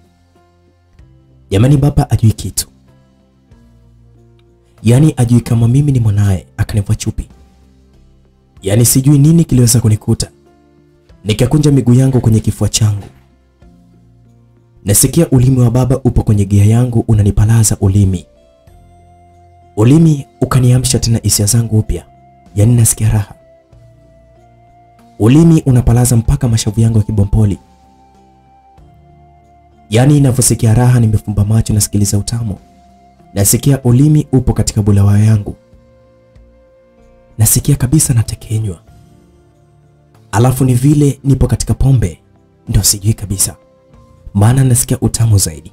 Jamani, baba ajui kitu, yaani ajui kama mimi ni mwanaye, akanivua chupi. Yaani sijui nini kiliweza kunikuta, nikakunja miguu yangu kwenye kifua changu Nasikia ulimi wa baba upo kwenye gia yangu unanipalaza ulimi. Ulimi ukaniamsha tena hisia zangu upya, yani nasikia raha. Ulimi unapalaza mpaka mashavu yangu ya kibompoli, yani inavyosikia raha, nimefumba macho nasikiliza utamu. Nasikia ulimi upo katika bulawa yangu, nasikia kabisa natekenywa, alafu ni vile nipo katika pombe, ndo sijui kabisa. Maana nasikia utamu zaidi.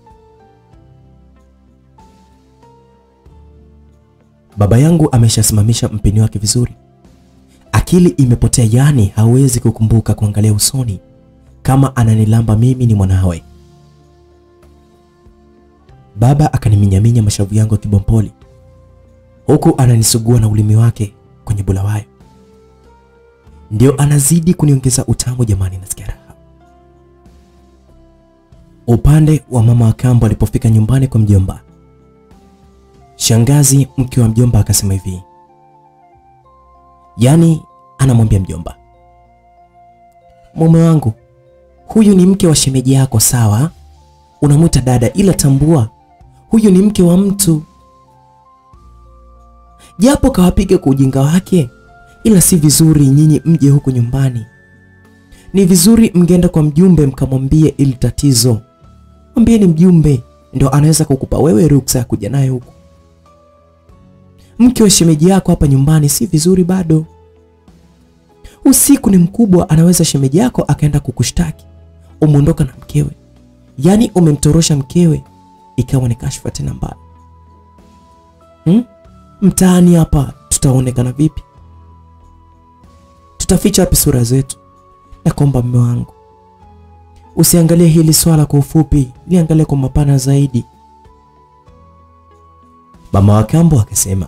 Baba yangu ameshasimamisha mpini wake vizuri, akili imepotea, yani hawezi kukumbuka kuangalia usoni. Kama ananilamba mimi ni mwanawe. Baba akaniminyaminya mashavu yangu ya kibompoli, huku ananisugua na ulimi wake kwenye bulawayo, ndio anazidi kuniongeza utamu. Jamani, nasikia raha. Upande wa mama wa kambo alipofika nyumbani kwa mjomba, shangazi mke wa mjomba akasema hivi, yaani anamwambia mjomba, mume wangu huyu ni mke wa shemeji yako, sawa, unamwita dada, ila tambua huyu ni mke wa mtu, japo kawapiga kwa ujinga wake, ila si vizuri nyinyi mje huku nyumbani. Ni vizuri mgenda kwa mjumbe mkamwambie ili tatizo mwambie ni mjumbe ndo anaweza kukupa wewe ruksa ya kuja naye huku. Mke wa shemeji yako hapa nyumbani si vizuri bado. Usiku ni mkubwa, anaweza shemeji yako akaenda kukushtaki umeondoka na mkewe, yaani umemtorosha mkewe, ikawa ni kashfa tena mbaya. Hmm? Mtaani hapa tutaonekana vipi? Tutaficha wapi sura zetu? Na kwamba mme wangu Usiangalie hili swala kwa ufupi, liangalie kwa mapana zaidi. Mama wa kambo akasema,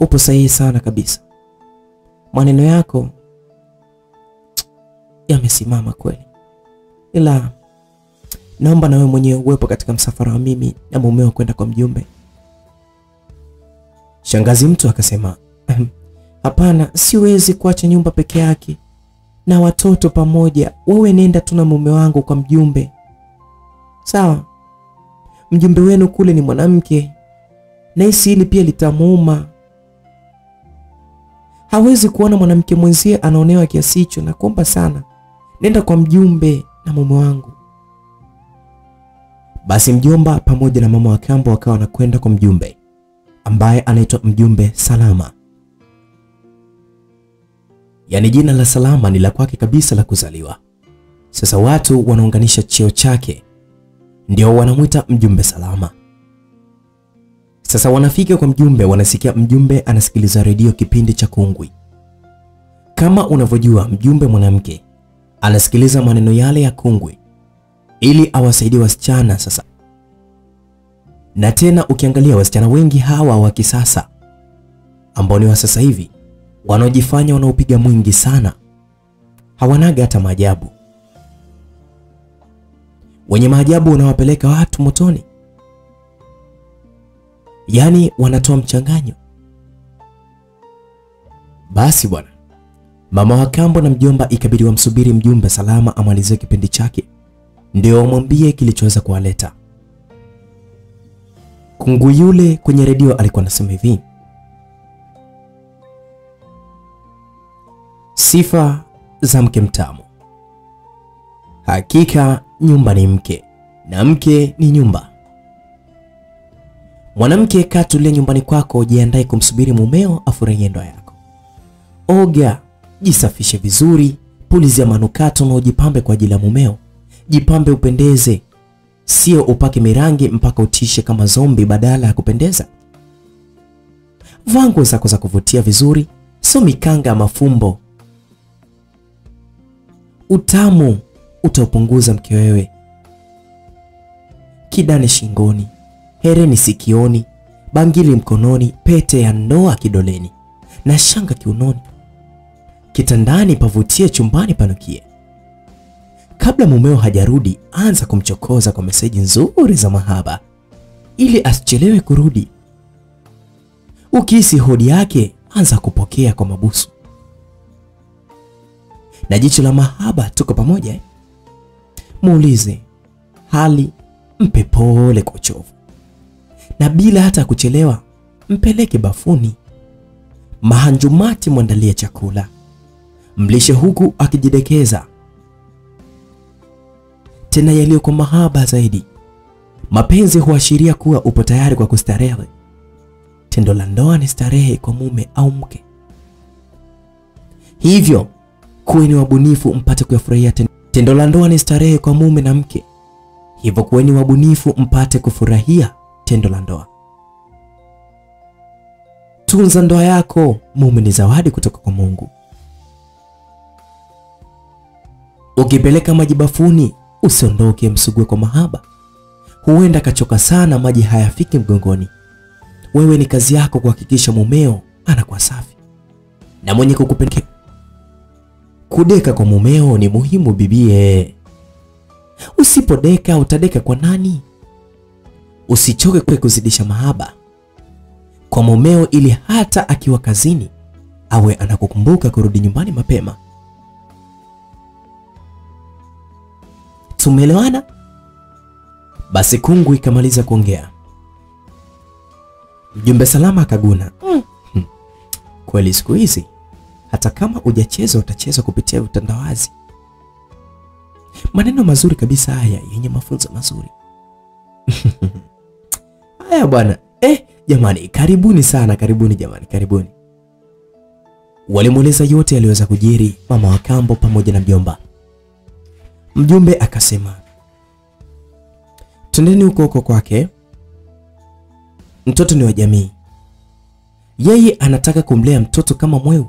upo sahihi sana kabisa, maneno yako yamesimama kweli, ila naomba na wewe mwenyewe uwepo katika msafara wa mimi na mumeo kwenda kwa mjumbe. Shangazi mtu akasema, hapana, siwezi kuacha nyumba peke yake na watoto pamoja. Wewe nenda tu na mume wangu kwa mjumbe, sawa? Mjumbe wenu kule ni mwanamke, na hisi hili pia litamuuma. Hawezi kuona mwanamke mwenzie anaonewa kiasi hicho. Nakuomba sana, nenda kwa mjumbe na mume wangu. Basi mjomba pamoja na mama wa kambo wakawa wanakwenda kwa mjumbe ambaye anaitwa mjumbe Salama. Yaani jina la Salama ni la kwake kabisa la kuzaliwa. Sasa watu wanaunganisha cheo chake, ndio wanamwita mjumbe Salama. Sasa wanafika kwa mjumbe, wanasikia mjumbe anasikiliza redio kipindi cha Kungwi. Kama unavyojua mjumbe mwanamke anasikiliza maneno yale ya Kungwi ili awasaidie wasichana sasa. Na tena ukiangalia wasichana wengi hawa wa kisasa ambao ni wa sasa hivi wanaojifanya wanaopiga mwingi sana, hawanaga hata maajabu. Wenye maajabu unawapeleka watu motoni, yaani wanatoa mchanganyo. Basi bwana, mama wa kambo na mjomba ikabidi wamsubiri mjumbe salama amalizie kipindi chake, ndio wamwambie kilichoweza kuwaleta. Kungu yule kwenye redio alikuwa anasema hivi: sifa za mke mtamu. Hakika nyumba ni mke na mke ni nyumba. Mwanamke, kaa tulia nyumbani kwako, jiandae kumsubiri mumeo afurahie ndoa yako. Oga, jisafishe vizuri, pulizia manukato na ujipambe kwa ajili ya mumeo. Jipambe upendeze, sio upake mirangi mpaka utishe kama zombi badala ya kupendeza. Vaa nguo zako za kuvutia vizuri, sio mikanga ya mafumbo. Utamu utaupunguza mke wewe. Kidane shingoni, hereni sikioni, bangili mkononi, pete ya ndoa kidoleni na shanga kiunoni. Kitandani pavutie, chumbani panukie. Kabla mumeo hajarudi, anza kumchokoza kwa meseji nzuri za mahaba ili asichelewe kurudi. Ukihisi hodi yake, anza kupokea kwa mabusu na jicho la mahaba. Tuko pamoja eh? Muulize hali, mpe pole kwa uchovu, na bila hata kuchelewa mpeleke bafuni. Mahanjumati mwandalie chakula, mlishe huku akijidekeza, tena yaliyo kwa mahaba zaidi. Mapenzi huashiria kuwa upo tayari kwa kustarehe. Tendo la ndoa ni starehe kwa mume au mke, hivyo kuweni wabunifu mpate kuyafurahia. Tendo la ndoa ni starehe kwa mume na mke, hivyo kuweni wabunifu mpate kufurahia tendo la ndoa. Tunza ndoa yako, mume ni zawadi kutoka kwa Mungu. Ukipeleka maji bafuni, usiondoke msugue kwa mahaba, huenda kachoka sana, maji hayafiki mgongoni. Wewe ni kazi yako kuhakikisha mumeo anakuwa safi na mwenye kukupendekeza. Kudeka kwa mumeo ni muhimu bibie. Usipodeka utadeka kwa nani? Usichoke kwa kuzidisha mahaba kwa mumeo, ili hata akiwa kazini awe anakukumbuka kurudi nyumbani mapema. Tumeelewana? Basi kungu ikamaliza kuongea, mjumbe salama akaguna mm. Hmm. Kweli siku hizi hata kama hujacheza utacheza kupitia utandawazi. Maneno mazuri kabisa haya yenye mafunzo mazuri. Haya bwana, eh, jamani, karibuni sana, karibuni jamani, karibuni. Walimweleza yote yaliyoweza kujiri mama wa kambo pamoja na mjomba. Mjumbe akasema, twendeni huko huko kwake, mtoto ni wa jamii, yeye anataka kumlea mtoto kama mweu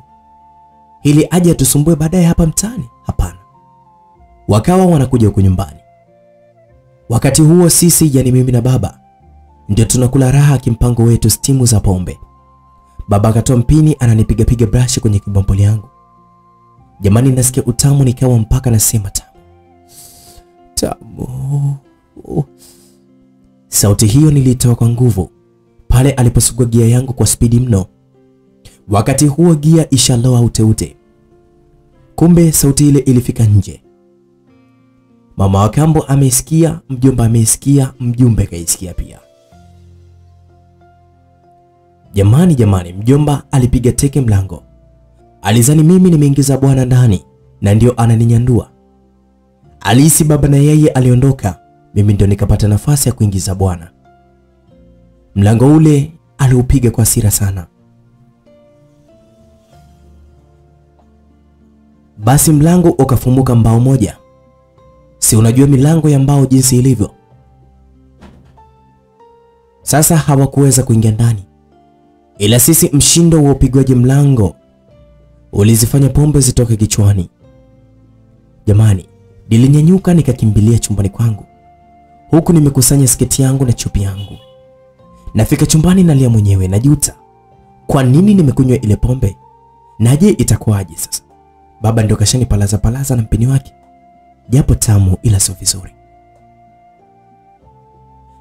ili aje atusumbue baadaye hapa mtaani? Hapana. Wakawa wanakuja huku nyumbani. Wakati huo sisi, yani mimi na baba, ndio tunakula raha kimpango wetu, stimu za pombe. Baba akatoa mpini, ananipigapiga brashi kwenye kibombo yangu. Jamani, nasikia utamu, nikawa mpaka nasema tamu tamu. Sauti hiyo nilitoa kwa nguvu pale aliposugua gia yangu kwa spidi mno. Wakati huo gia ishaloa uteute. Kumbe sauti ile ilifika nje. Mama wa kambo ameisikia, mjomba ameisikia, mjumbe kaisikia pia. Jamani, jamani, mjomba alipiga teke mlango. Alizani mimi nimeingiza bwana ndani na ndio ananinyandua. Alihisi baba na yeye aliondoka, mimi ndio nikapata nafasi ya kuingiza bwana. Mlango ule aliupiga kwa hasira sana. Basi mlango ukafumuka mbao moja. Si unajua milango ya mbao jinsi ilivyo. Sasa hawakuweza kuingia ndani, ila sisi mshindo wa upigwaji mlango ulizifanya pombe zitoke kichwani. Jamani, Nilinyanyuka nikakimbilia chumbani kwangu, huku nimekusanya sketi yangu na chupi yangu. Nafika chumbani nalia mwenyewe, najuta kwa nini nimekunywa ile pombe, naje itakuwaje sasa? Baba ndio kashani palaza palaza na mpini wake, japo tamu ila sio vizuri.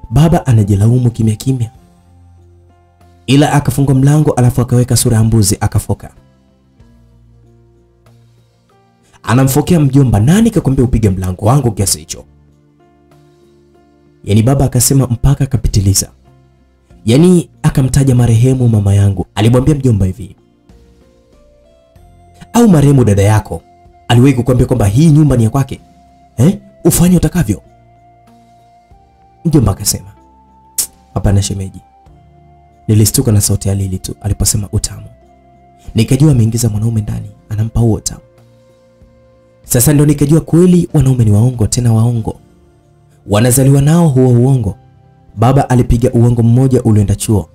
Baba anajilaumu kimya kimya, ila akafunga mlango alafu akaweka sura ya mbuzi akafoka. Anamfokea mjomba, nani kakwambia upige mlango wangu kiasi hicho? Yaani baba akasema mpaka akapitiliza, yaani akamtaja marehemu mama yangu. Alimwambia mjomba hivi, au marehemu dada yako aliwahi kukwambia kwamba hii nyumba ni ya kwake eh? Ufanye utakavyo. Mjomba akasema hapana shemeji. Nilistuka na sauti ya Lili tu aliposema utamu, nikajua ameingiza mwanaume ndani, anampa huo utamu. Sasa ndo nikajua kweli wanaume ni waongo, tena waongo wanazaliwa nao huo uongo. Baba alipiga uongo mmoja ulioenda chuo,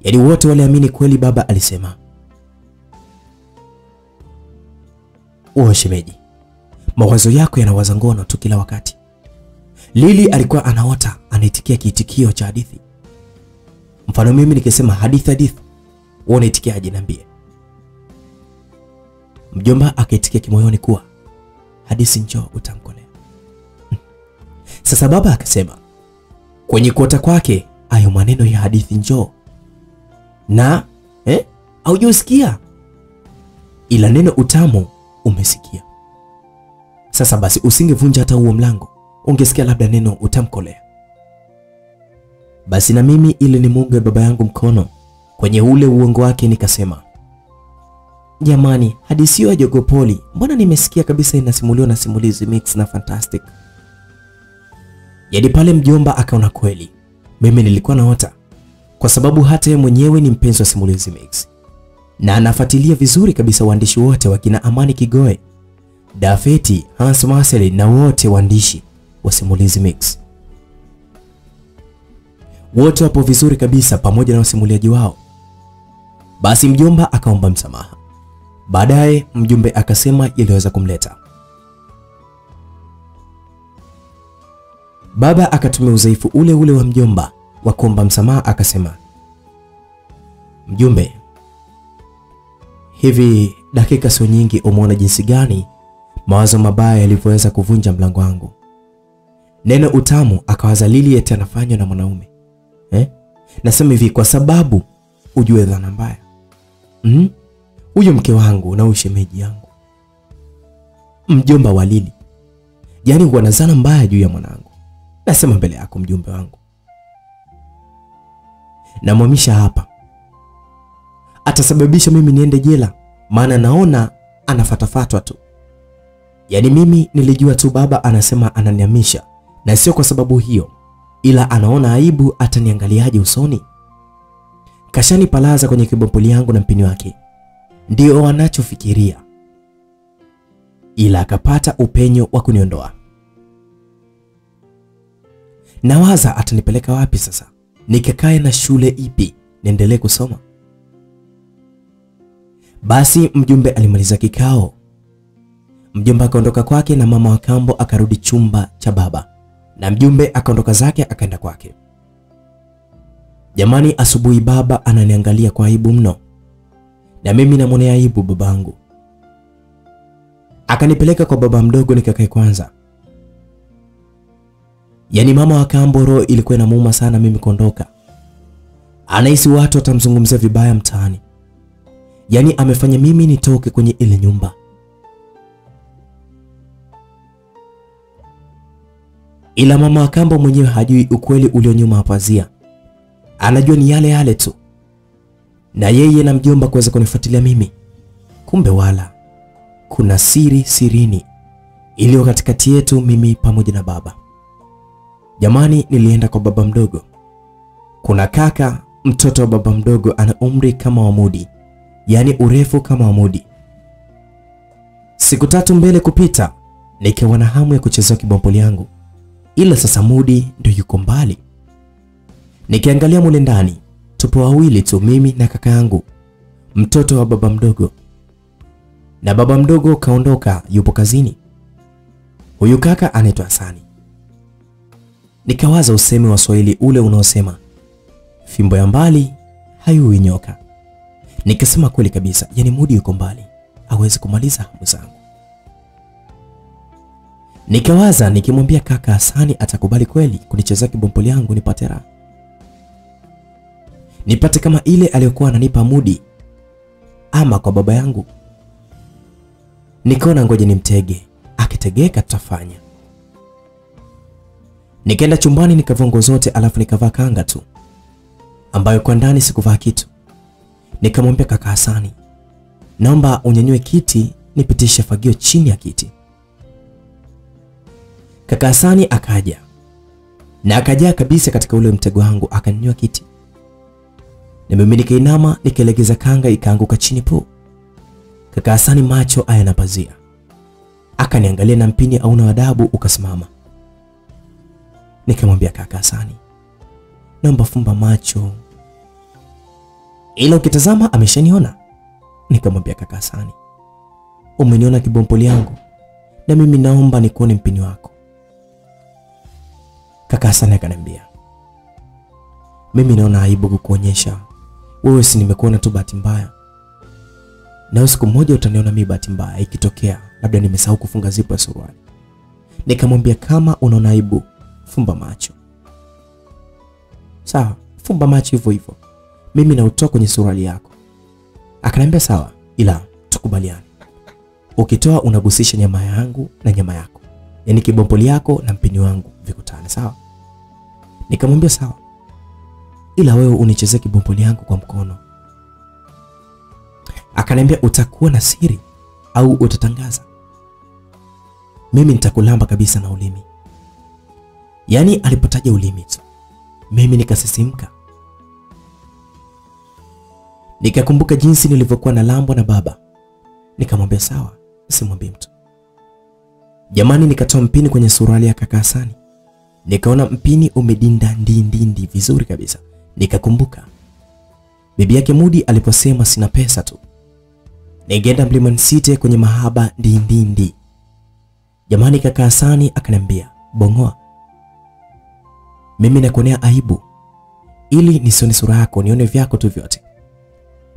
yaani wote waliamini kweli baba alisema. Uo shemeji, mawazo yako yanawaza ngono tu kila wakati. Lili alikuwa anaota anaitikia kiitikio cha hadithi. Mfano mimi nikisema hadithi hadithi, wewe unaitikiaje? Niambie. Mjomba akaitikia kimoyoni kuwa hadithi njoo utamkolea. Sasa baba akasema kwenye kuota kwake ayo maneno ya hadithi njoo na eh, haujasikia ila neno utamu umesikia. Sasa basi usingevunja hata huo mlango, ungesikia labda neno utamkolea. Basi na mimi ili nimuunge baba yangu mkono kwenye ule uongo wake, nikasema jamani, hadithi ya Jogopoli mbona nimesikia kabisa inasimuliwa na Simulizi Mix na Fantastic. Yadi pale mjomba akaona kweli mimi nilikuwa naota, kwa sababu hata yeye mwenyewe ni mpenzi wa Simulizi Mix na anafuatilia vizuri kabisa waandishi wote wakina Amani Kigoe, Dafeti, Hans Marcel na wote waandishi wa Simulizi Mix. Wote wapo vizuri kabisa pamoja na wasimuliaji wao. Basi mjomba akaomba msamaha. Baadaye mjumbe akasema yaliweza kumleta. Baba akatumia udhaifu ule ule wa mjomba wa kuomba msamaha, akasema, mjumbe, hivi dakika sio nyingi, umeona jinsi gani mawazo mabaya yalivyoweza kuvunja mlango wangu. Neno utamu akawaza Lili eti anafanywa na mwanaume eh? Nasema hivi kwa sababu ujue dhana mbaya mm? Huyo mke wangu na ushemeji yangu. Mjomba wa Lili, yaani wana zana mbaya juu ya mwanangu. Nasema mbele yako mjumbe wangu, namwamisha hapa, atasababisha mimi niende jela, maana naona anafatafatwa tu. Yaani mimi nilijua tu baba anasema ananiamisha, na sio kwa sababu hiyo, ila anaona aibu, ataniangaliaje usoni? Kashani palaza kwenye kibopoli yangu na mpini wake, ndio wanachofikiria, ila akapata upenyo wa kuniondoa. Nawaza atanipeleka wapi sasa, nikakae na shule ipi niendelee kusoma? Basi mjumbe alimaliza kikao. Mjumbe akaondoka kwake na mama wa kambo akarudi chumba cha baba, na mjumbe akaondoka zake akaenda kwake. Jamani, asubuhi baba ananiangalia kwa aibu mno, na mimi namwonea aibu babangu. Akanipeleka kwa baba mdogo nikakae kwanza. Yaani mama wa kambo roho ilikuwa inamuuma sana mimi kuondoka. Anahisi watu watamzungumzia vibaya mtaani. Yaani amefanya mimi nitoke kwenye ile nyumba. Ila mama wa kambo mwenyewe hajui ukweli ulio nyuma pazia. Anajua ni yale yale tu, na yeye na mjomba kuweza kunifuatilia mimi. Kumbe wala kuna siri sirini iliyo katikati yetu mimi pamoja na baba. Jamani, nilienda kwa baba mdogo. Kuna kaka mtoto wa baba mdogo, ana umri kama wa Mudi, yaani urefu kama wa Mudi. Siku tatu mbele kupita, nikiwa na hamu ya kuchezea kibomboli yangu, ila sasa Mudi ndio yuko mbali. Nikiangalia mule ndani, tupo wawili tu, mimi na kaka yangu mtoto wa baba mdogo, na baba mdogo kaondoka, yupo kazini. Huyu kaka anaitwa Hasani. Nikawaza usemi wa Swahili ule unaosema fimbo ya mbali haiui nyoka. Nikasema kweli kabisa, yani Mudi yuko mbali, hawezi kumaliza hamu zangu. Nikawaza nikimwambia kaka Hasani atakubali kweli kunichezea kibombo yangu nipate raha, nipate kama ile aliyokuwa ananipa Mudi ama kwa baba yangu. Nikaona ngoja nimtege, akitegeka tutafanya. Nikaenda chumbani nikavua nguo zote, alafu nikavaa kanga tu ambayo kwa ndani sikuvaa kitu. Nikamwambia kaka Hasani, naomba unyanyue kiti nipitishe fagio chini ya kiti. Kaka Hasani akaja na akajaa kabisa katika ule mtego wangu, akanyanyua kiti na mimi nikainama, nikalegeza kanga ikaanguka chini po. Kaka Hasani macho aya na pazia, akaniangalia na mpini auna adabu ukasimama. Nikamwambia kaka Hasani, naomba fumba macho, ila ukitazama ameshaniona. Nikamwambia kaka Hasani, umeniona kibompoli yangu na mimi naomba nikuone mpini wako. Kaka Hasani akaniambia, mimi naona aibu kukuonyesha wewe, si nimekuona tu bahati mbaya, na siku moja utaniona mimi bahati mbaya ikitokea labda nimesahau kufunga zipo ya suruali. Nikamwambia kama unaona aibu, fumba macho. Sawa, fumba macho hivyo hivyo, mimi nautoa kwenye suruali yako. Akaniambia sawa, ila tukubaliane, ukitoa unagusisha nyama yangu na nyama yako, yaani kibompoli yako na mpini wangu vikutane, sawa? Nikamwambia sawa, ila wewe unichezee kibomboli yangu kwa mkono. Akaniambia utakuwa na siri au utatangaza? Mimi nitakulamba kabisa na ulimi. Yaani alipotaja ulimi tu mimi nikasisimka, nikakumbuka jinsi nilivyokuwa na lambwa na baba. Nikamwambia sawa, simwambii mtu. Jamani, nikatoa mpini kwenye suruali ya kaka Hasani, nikaona mpini umedinda ndindindi vizuri kabisa. Nikakumbuka bibi yake Mudi aliposema sina pesa tu ningeenda Mlima Nsite kwenye mahaba ndindindi. Jamani, kaka Hasani akaniambia bongoa mimi nakuonea aibu ili nisione sura yako, nione vyako tu vyote.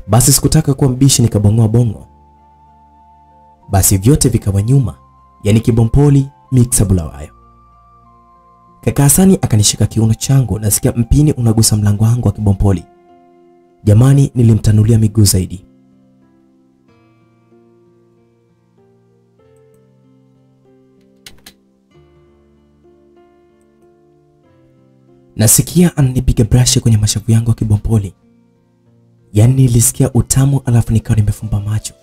Basi sikutaka kuwa mbishi, nikabongoa bongo, basi vyote vikawa nyuma, yani kibompoli mixa bulawayo. Kaka Hasani akanishika kiuno changu, nasikia mpini unagusa mlango wangu wa kibompoli. Jamani, nilimtanulia miguu zaidi. Nasikia ananipiga brashi kwenye mashavu yangu ya kibompoli, yaani nilisikia utamu, alafu nikawa nimefumba macho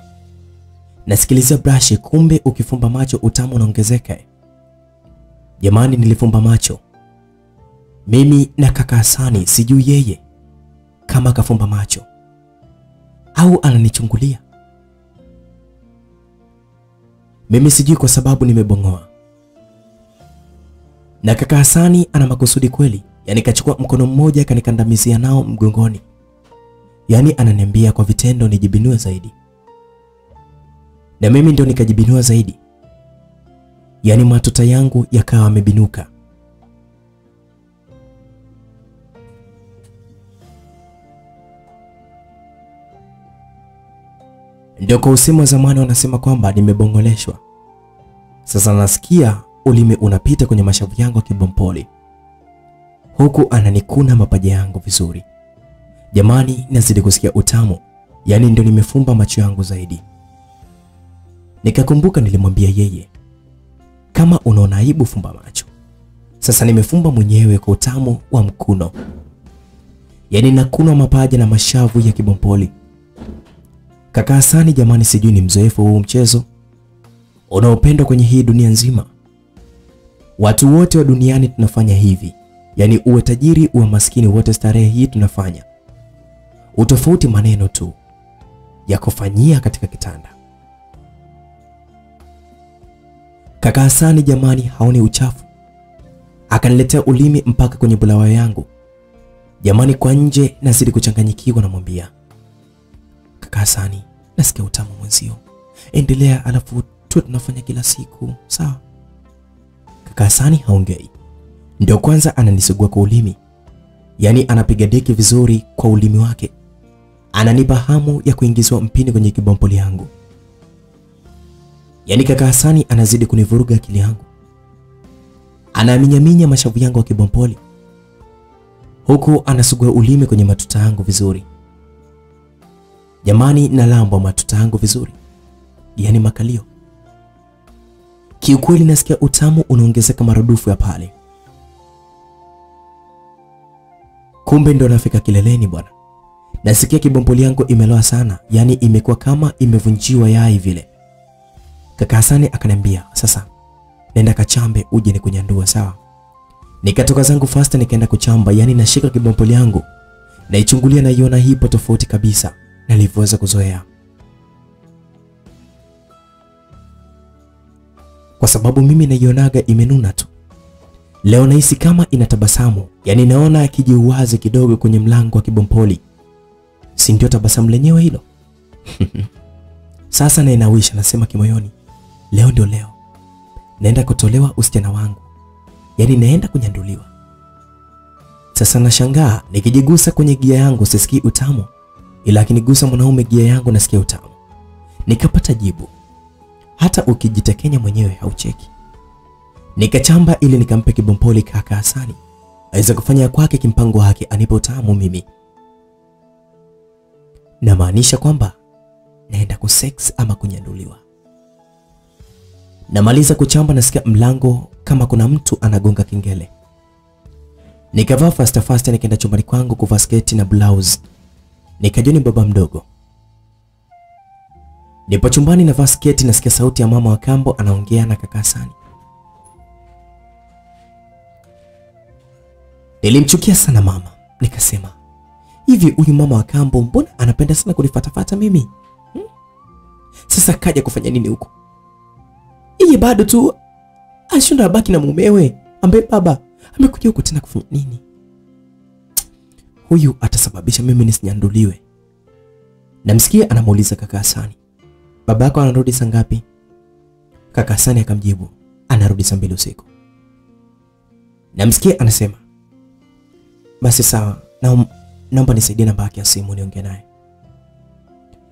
nasikilizia brashi, kumbe ukifumba macho utamu unaongezeka. Jamani, nilifumba macho. Mimi na kaka Hasani, sijui yeye kama kafumba macho au ananichungulia. Mimi, sijui kwa sababu nimebongoa. Na kaka Hasani ana makusudi kweli, yaani kachukua mkono mmoja kanikandamizia nao mgongoni, yani ananiambia kwa vitendo nijibinue zaidi, na mimi ndio nikajibinua zaidi, yaani matuta yangu yakawa yamebinuka. Ndio kwa usemi wa zamani wanasema kwamba nimebongoleshwa. Sasa nasikia ulimi unapita kwenye mashavu yangu ya kibompoli, huku ananikuna mapaja yangu vizuri. Jamani, nazidi kusikia utamu, yaani ndio nimefumba macho yangu zaidi. Nikakumbuka nilimwambia yeye, kama unaona aibu fumba macho. Sasa nimefumba mwenyewe kwa utamu wa mkuno, yaani nakunwa mapaja na mashavu ya kibompoli. Kaka Hasani, jamani, sijui ni mzoefu huu mchezo unaopendwa kwenye hii dunia nzima. Watu wote wa duniani tunafanya hivi, yaani uwe tajiri uwe maskini, wote starehe hii tunafanya. Utofauti maneno tu ya kufanyia katika kitanda. Kaka Hasani jamani, haoni uchafu, akaniletea ulimi mpaka kwenye bulawa yangu. Jamani, kwa nje nazidi kuchanganyikiwa, namwambia kaka Hasani, nasikia utamu mwenzio, endelea, alafu tu tunafanya kila siku sawa. Kaka Hasani haongei, ndio kwanza ananisugua kwa ulimi, yaani anapiga deki vizuri kwa ulimi wake, ananipa hamu ya kuingizwa mpini kwenye kibompoli yangu. Yaani kaka Hasani anazidi kunivuruga akili yangu, anaminyaminya mashavu yangu wa kibompoli, huku anasugua ulimi kwenye matuta yangu vizuri. Jamani, nalambwa matuta yangu vizuri, yaani makalio. Kiukweli nasikia utamu unaongezeka maradufu ya pale. Kumbe ndo nafika kileleni bwana. Nasikia kibompoli yangu imeloa sana, yaani imekuwa kama imevunjiwa yai vile. Kaka Hasani akaniambia, sasa nenda kachambe uje ni kunyandua sawa. Nikatoka zangu fasta nikaenda kuchamba, yani nashika kibompoli yangu naichungulia, naiona hipo tofauti kabisa na nilivyoweza kuzoea, kwa sababu mimi naionaga imenuna tu. Leo nahisi kama inatabasamu, yani naona akijiuwazi kidogo kwenye mlango wa kibompoli. Si ndio tabasamu lenyewe hilo? Sasa nainawisha, nasema kimoyoni, leo ndio leo, naenda kutolewa usichana wangu, yaani naenda kunyanduliwa. Sasa nashangaa nikijigusa kwenye gia yangu sisikii utamu, ila akinigusa mwanaume gia yangu nasikia utamu. Nikapata jibu, hata ukijitekenya mwenyewe haucheki. Nikachamba ili nikampe kibompoli kaka Hasani aweza kufanya kwake kimpango wake, anipe utamu mimi. Namaanisha kwamba naenda kusex ama kunyanduliwa. Namaliza kuchamba, nasikia mlango kama kuna mtu anagonga kengele. Nikavaa fasta fasta, nikaenda chumbani kwangu kuvaa sketi na blouse. Nikajua ni baba mdogo. Nipo chumbani navaa sketi, nasikia sauti ya mama wa kambo anaongea na kaka Hasani. Nilimchukia sana mama, nikasema hivi, huyu mama wa kambo mbona anapenda sana kunifatafata mimi hmm? Sasa kaja kufanya nini huko? Iye bado tu ashinda abaki na mumewe ambaye baba amekuja huko tena kufanya nini? Huyu atasababisha mimi nisinyanduliwe. Namsikia anamuuliza kaka Hasani, baba yako anarudi saa ngapi? Kaka Hasani akamjibu, anarudi saa mbili usiku. Namsikia anasema basi sawa, na naomba nisaidie namba yake ya simu niongee naye.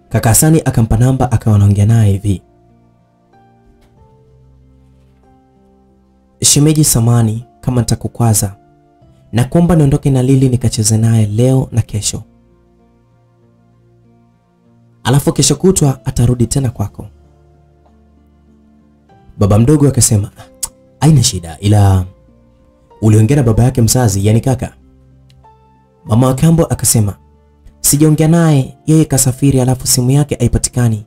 Kaka Hasani akampa namba, akawa anaongea naye hivi: shemeji, samani kama nitakukwaza, na kuomba niondoke na Lili nikacheze naye leo na kesho, alafu kesho kutwa atarudi tena kwako. Baba mdogo akasema haina shida, ila uliongea na baba yake mzazi, yani kaka? Mama wa kambo akasema sijaongea naye, yeye kasafiri, alafu simu yake haipatikani,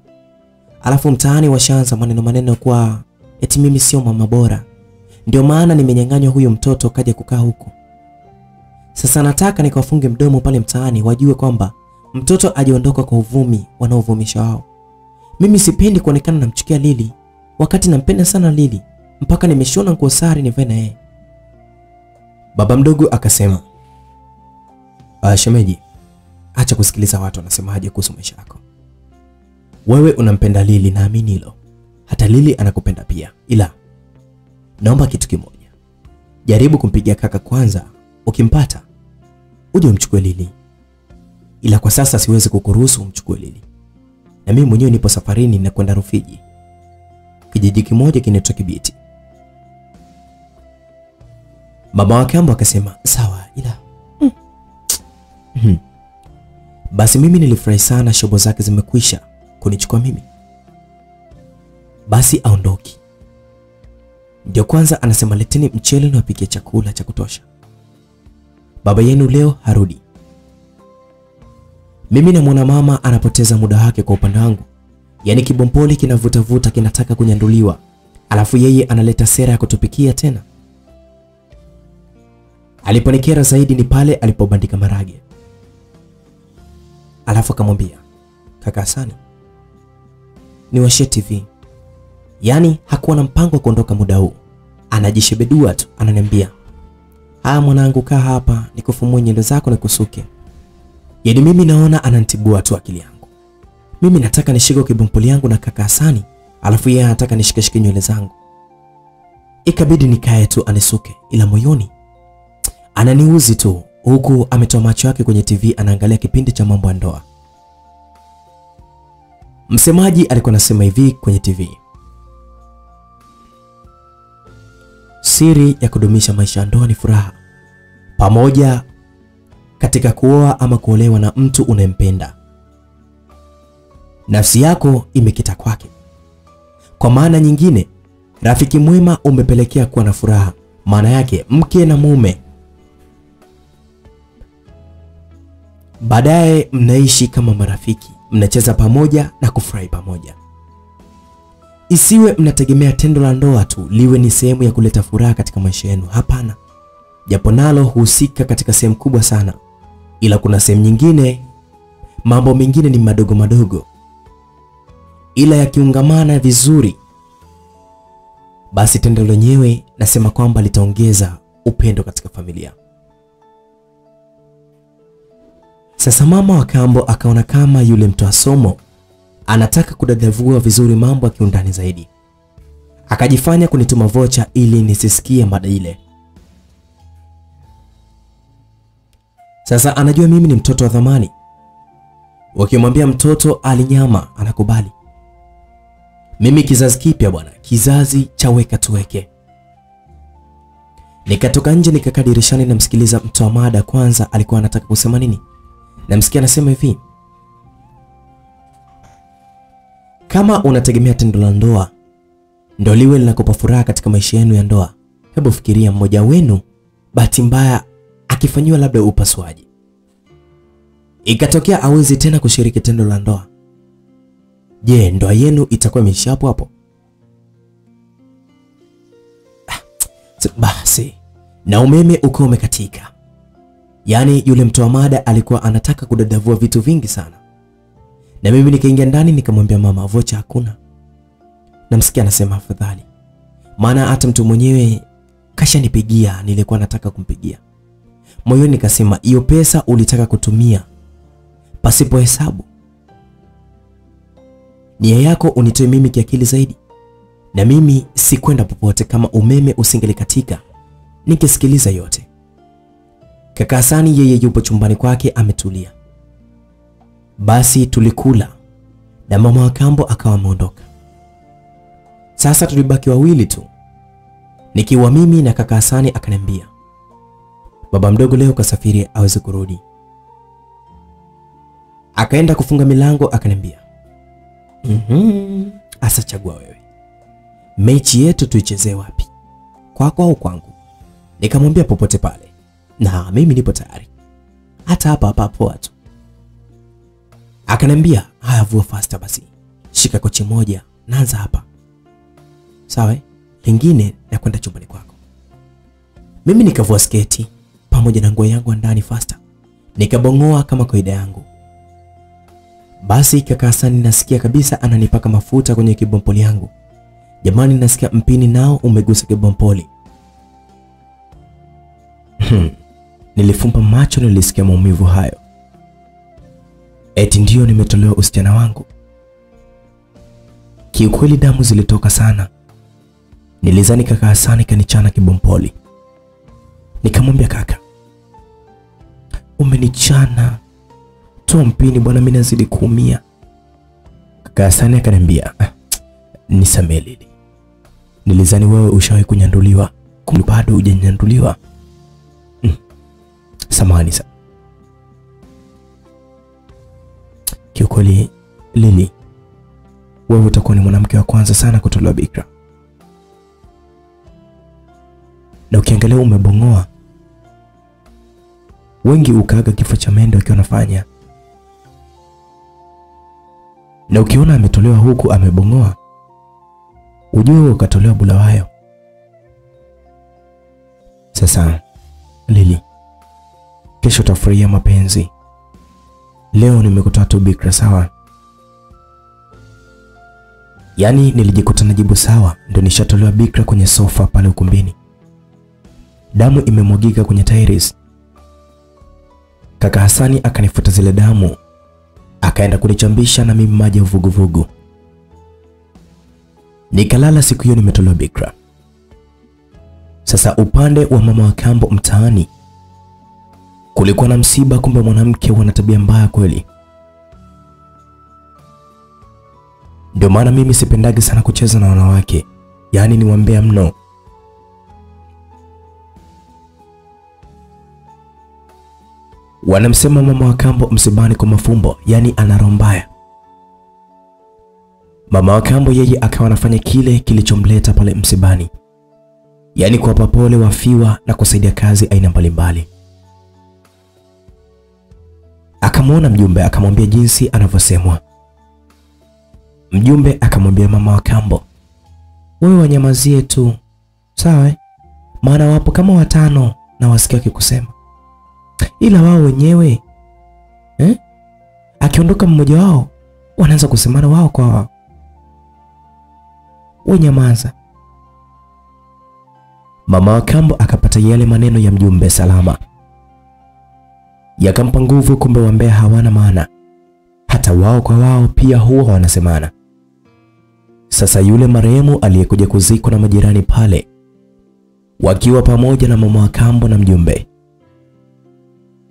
alafu mtaani washaanza maneno maneno kwa eti mimi sio mama bora, ndio maana nimenyang'anywa huyu mtoto kaja kukaa huku. Sasa nataka nikawafunge mdomo pale mtaani, wajue kwamba mtoto ajiondoka kwa uvumi wanaovumisha wao. Mimi sipendi kuonekana namchukia Lili wakati nampenda sana Lili, mpaka nimeshona nguo sari nivae na yeye. Baba mdogo akasema ah, shemeji, acha kusikiliza watu wanasemaje kuhusu maisha yako. Wewe unampenda Lili, naamini hilo. Hata Lili anakupenda pia, ila naomba kitu kimoja, jaribu kumpigia kaka kwanza. Ukimpata uje umchukue Lili, ila kwa sasa siwezi kukuruhusu umchukue Lili, na mimi mwenyewe nipo safarini na kwenda Rufiji, kijiji kimoja kinaitwa Kibiti. Mama wake kambo akasema sawa, ila mm. Basi mimi nilifurahi sana, shobo zake zimekwisha kunichukua mimi. Basi aondoki. Ndio kwanza anasema leteni mchele na wapikie chakula cha kutosha, baba yenu leo harudi. Mimi namwona mama anapoteza muda wake kwa upande wangu, yaani kibompoli kinavutavuta kinataka kunyanduliwa, alafu yeye analeta sera ya kutupikia tena. Aliponikera zaidi ni pale alipobandika marage alafu akamwambia kaka Hasani, niwashie TV. Yaani hakuwa na mpango wa kuondoka muda huu, anajishebedua tu, ananiambia haya, mwanangu, kaa hapa nikufumue nywele zako na kusuke. Yaani mimi naona anantibua tu akili yangu. Mimi nataka nishike kibumpuli yangu na kaka Hasani, alafu yeye anataka nishikeshike nywele zangu. ikabidi nikae tu anisuke, ila moyoni ananiuzi tu, huku ametoa macho yake kwenye TV anaangalia kipindi cha mambo ya ndoa. Msemaji alikuwa anasema hivi kwenye TV: siri ya kudumisha maisha ya ndoa ni furaha pamoja katika kuoa ama kuolewa na mtu unayempenda. Nafsi yako imekita kwake. Kwa maana nyingine, rafiki mwema umepelekea kuwa na furaha. Maana yake mke na mume, baadaye mnaishi kama marafiki, mnacheza pamoja na kufurahi pamoja. Isiwe mnategemea tendo la ndoa tu liwe ni sehemu ya kuleta furaha katika maisha yenu. Hapana, japo nalo huhusika katika sehemu kubwa sana, ila kuna sehemu nyingine mambo mengine ni madogo madogo, ila yakiungamana vizuri, basi tendo lenyewe nasema kwamba litaongeza upendo katika familia. Sasa mama wa kambo akaona kama yule mtoa somo anataka kudadavua vizuri mambo ya kiundani zaidi, akajifanya kunituma vocha ili nisisikie mada ile. Sasa anajua mimi ni mtoto wa thamani. Wakimwambia mtoto alinyama anakubali. Mimi kizazi kipya bwana, kizazi cha weka tuweke. Nikatoka nje nikakaa dirishani, namsikiliza mtoa mada. Kwanza alikuwa anataka kusema nini? Namsikia anasema hivi, kama unategemea tendo la ndoa ndo liwe linakupa furaha katika maisha yenu ya ndoa, hebu fikiria mmoja wenu bahati mbaya akifanyiwa labda upasuaji, ikatokea awezi tena kushiriki tendo la ndoa. Je, ndoa yenu itakuwa imeisha hapo hapo? Ah, basi na umeme ukiwa umekatika. Yaani yule mtoa mada alikuwa anataka kudadavua vitu vingi sana, na mimi nikaingia ndani nikamwambia mama, vocha hakuna. Namsikia anasema afadhali, maana hata mtu mwenyewe kashanipigia, nilikuwa nataka kumpigia. Moyoni nikasema hiyo pesa ulitaka kutumia pasipo hesabu, nia yako unitoe mimi kiakili zaidi, na mimi sikwenda popote kama umeme usingelikatika nikisikiliza yote. Kaka Hasani yeye yupo chumbani kwake ametulia. Basi tulikula na mama wa kambo akawa ameondoka. Sasa tulibaki wawili tu, nikiwa mimi na kaka Hasani. Akaniambia baba mdogo leo kasafiri aweze kurudi. Akaenda kufunga milango, akaniambia mhm, asa chagua wewe, mechi yetu tuichezee wapi, kwako au kwangu? Nikamwambia popote pale, na mimi nipo tayari, hata hapa hapa poa tu. Akaniambia haya, vua fasta basi, shika kochi moja, naanza hapa sawa, lingine na kwenda chumbani kwako. Mimi nikavua sketi pamoja na nguo yangu ndani fasta, nikabongoa kama kawaida yangu. Basi kaka Hasani nasikia kabisa ananipaka mafuta kwenye kibompoli yangu. Jamani, nasikia mpini nao umegusa kibompoli. Hmm. Nilifumba macho, nilisikia maumivu hayo. Eti ndio nimetolewa usichana wangu. Kiukweli damu zilitoka sana. Nilizani kaka Hasani kanichana kibompoli. Nikamwambia kaka, umenichana, toa mpini bwana, mimi nazidi kuumia. Kaka Hasani akaniambia, ah, nisamehe Lili, nilizani wewe ushawahi kunyanduliwa, kumbe bado hujanyanduliwa. Mm. Samahani sana. Kiukweli Lili, wewe utakuwa ni mwanamke wa kwanza sana kutolewa bikra, na ukiangalia umebongoa. Wengi ukaaga kifo cha mende wakiwa nafanya na ukiona ametolewa huku amebongoa, ujue ukatolewa Bulawayo. Sasa Lili, kesho utafurahia mapenzi. Leo nimekutoa tu bikra, sawa? Yaani nilijikuta najibu sawa, ndio nishatolewa bikra kwenye sofa pale ukumbini. Damu imemwagika kwenye tiles. Kaka Hasani akanifuta zile damu, akaenda kunichambisha na mimi maji ya uvuguvugu. Nikalala siku hiyo nimetolewa bikra. Sasa upande wa mama wa kambo mtaani kulikuwa na msiba, kumbe mwanamke wana tabia mbaya kweli. Ndio maana mimi sipendagi sana kucheza na wanawake, yaani ni wambea mno. Wanamsema mama wa kambo msibani kwa mafumbo, yaani ana roho mbaya. Mama wa kambo yeye akawa anafanya kile kilichomleta pale msibani, yaani kuwapa pole wafiwa na kusaidia kazi aina mbalimbali. Akamwona mjumbe akamwambia jinsi anavyosemwa. Mjumbe akamwambia mama wa kambo, wewe wanyamazie tu sawa, eh? maana wapo kama watano na wasikia wakikusema, ila wao wenyewe eh? akiondoka mmoja wao wanaanza kusemana wao kwa wao. We nyamaza. Mama wa kambo akapata yale maneno ya mjumbe salama, yakampa nguvu. Kumbe wambea hawana maana, hata wao kwa wao pia huwa wanasemana. Sasa yule marehemu aliyekuja kuzikwa na majirani pale, wakiwa pamoja na mama wa kambo na mjumbe,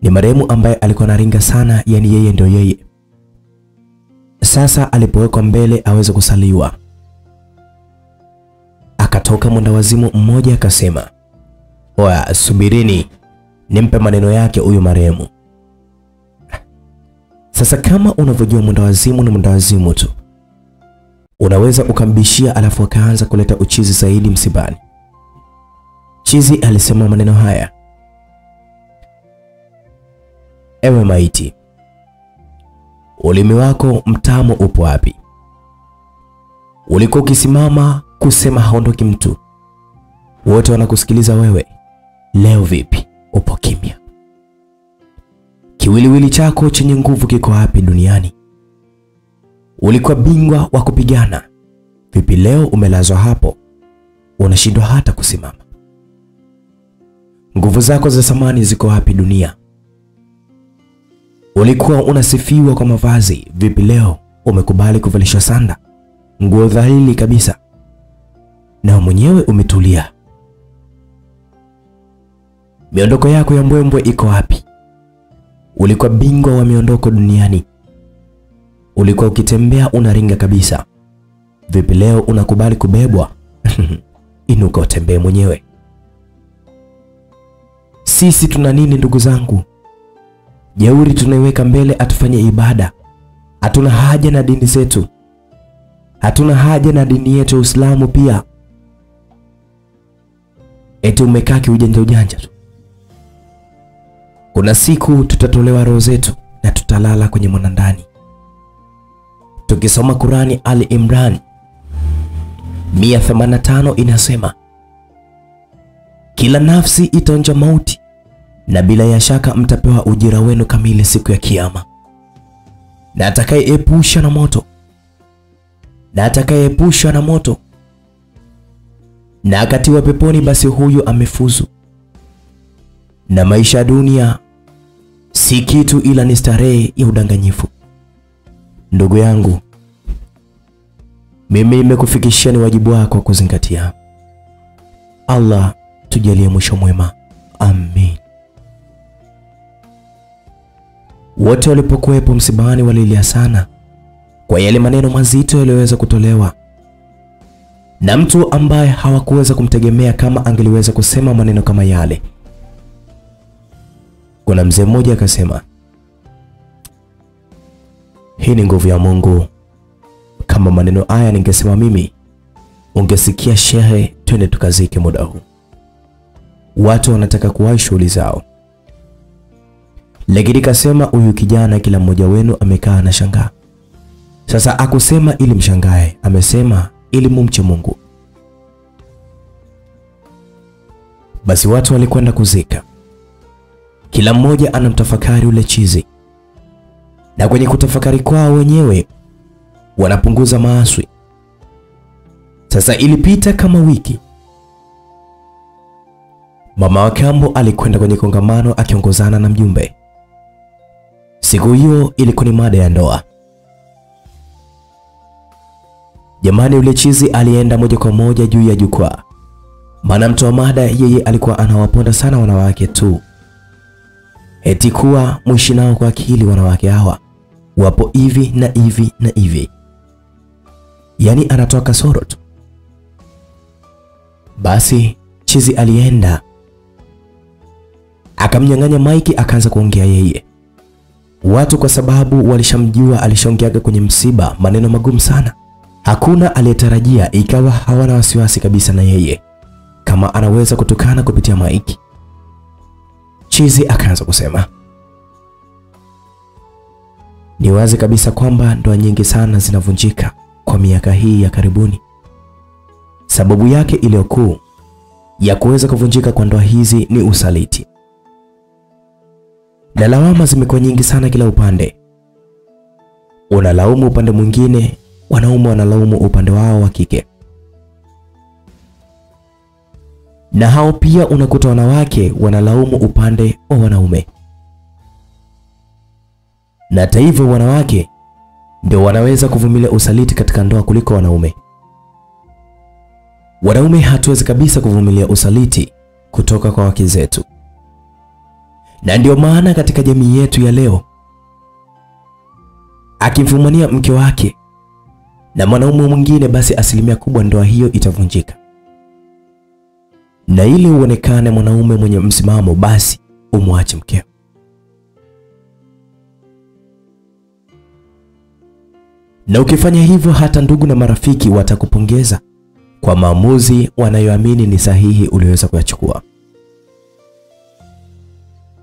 ni marehemu ambaye alikuwa anaringa sana, yani yeye ndio yeye. Sasa alipowekwa mbele aweze kusaliwa, akatoka mwendawazimu mmoja akasema, oya, subirini nimpe maneno yake huyu marehemu. Sasa kama unavyojua mwendawazimu na mwendawazimu tu, unaweza ukambishia, alafu akaanza kuleta uchizi zaidi msibani. Chizi alisema maneno haya: ewe maiti, ulimi wako mtamo upo wapi? Ulikuwa ukisimama kusema haondoki mtu, wote wanakusikiliza wewe. Leo vipi upo kimya? Kiwiliwili chako chenye nguvu kiko wapi duniani? Ulikuwa bingwa wa kupigana, vipi leo umelazwa hapo, unashindwa hata kusimama? Nguvu zako za samani ziko wapi dunia? Ulikuwa unasifiwa kwa mavazi, vipi leo umekubali kuvalishwa sanda, nguo dhalili kabisa, na mwenyewe umetulia? Miondoko yako ya mbwembwe iko wapi? Ulikuwa bingwa wa miondoko duniani, ulikuwa ukitembea unaringa kabisa, vipi leo unakubali kubebwa? Inuka utembee mwenyewe. Sisi tuna nini ndugu zangu? Jeuri tunaiweka mbele, atufanye ibada. Hatuna haja na dini zetu, hatuna haja na dini yetu ya Uislamu pia. Eti umekaa kiujanja ujanja tu. Kuna siku tutatolewa roho zetu na tutalala kwenye mwanandani. Tukisoma Qurani Ali Imran 185 inasema kila nafsi itaonja mauti na bila ya shaka mtapewa ujira wenu kamili siku ya Kiyama. Na atakayeepusha na moto na atakayeepusha na moto na akatiwa peponi, basi huyu amefuzu. Na maisha ya dunia si kitu ila ni starehe ya udanganyifu. Ndugu yangu, mimi nimekufikishia ni wajibu wako wa kuzingatia. Allah tujalie mwisho mwema, amin. Wote walipokuwepo msibani walilia sana kwa yale maneno mazito yaliyoweza kutolewa na mtu ambaye hawakuweza kumtegemea kama angeliweza kusema maneno kama yale. Kuna mzee mmoja akasema, hii ni nguvu ya Mungu. Kama maneno haya ningesema mimi, ungesikia shehe, twende tukazike muda huu. Watu wanataka kuwahi shughuli zao, lakini kasema huyu kijana, kila mmoja wenu amekaa na shangaa. Sasa akusema ili mshangae, amesema ili mumche Mungu. Basi watu walikwenda kuzika, kila mmoja anamtafakari ule chizi, na kwenye kutafakari kwao wenyewe wanapunguza maaswi. Sasa ilipita kama wiki, mama wa kambo alikwenda kwenye kongamano akiongozana na mjumbe. Siku hiyo ilikuwa ni mada ya ndoa. Jamani, ule chizi alienda moja kwa moja juu ya jukwaa maana mtoa mada yeye alikuwa anawaponda sana wanawake tu, eti kuwa mwishi nao kwa akili. Wanawake hawa wapo hivi na hivi na hivi, yaani anatoa kasoro tu. Basi chizi alienda akamnyang'anya maiki, akaanza kuongea yeye. Watu kwa sababu walishamjua alishaongeaga kwenye msiba maneno magumu sana, hakuna aliyetarajia, ikawa hawana wasiwasi kabisa na yeye kama anaweza kutukana kupitia maiki. Chizi akaanza kusema, ni wazi kabisa kwamba ndoa nyingi sana zinavunjika kwa miaka hii ya karibuni. Sababu yake iliyokuu ya kuweza kuvunjika kwa ndoa hizi ni usaliti, na lawama zimekuwa nyingi sana kila upande. Unalaumu upande mwingine, wanaume wanalaumu upande wao wa kike, na hao pia unakuta wanawake wanalaumu upande wa wanaume, na hata hivyo wanawake ndio wanaweza kuvumilia usaliti katika ndoa kuliko wanaume. Wanaume hatuwezi kabisa kuvumilia usaliti kutoka kwa wake zetu, na ndio maana katika jamii yetu ya leo, akimfumania mke wake na mwanaume mwingine, basi asilimia kubwa ndoa hiyo itavunjika. Na ili uonekane mwanaume mwenye msimamo, basi umwache mkeo. Na ukifanya hivyo, hata ndugu na marafiki watakupongeza kwa maamuzi wanayoamini ni sahihi uliweza kuyachukua,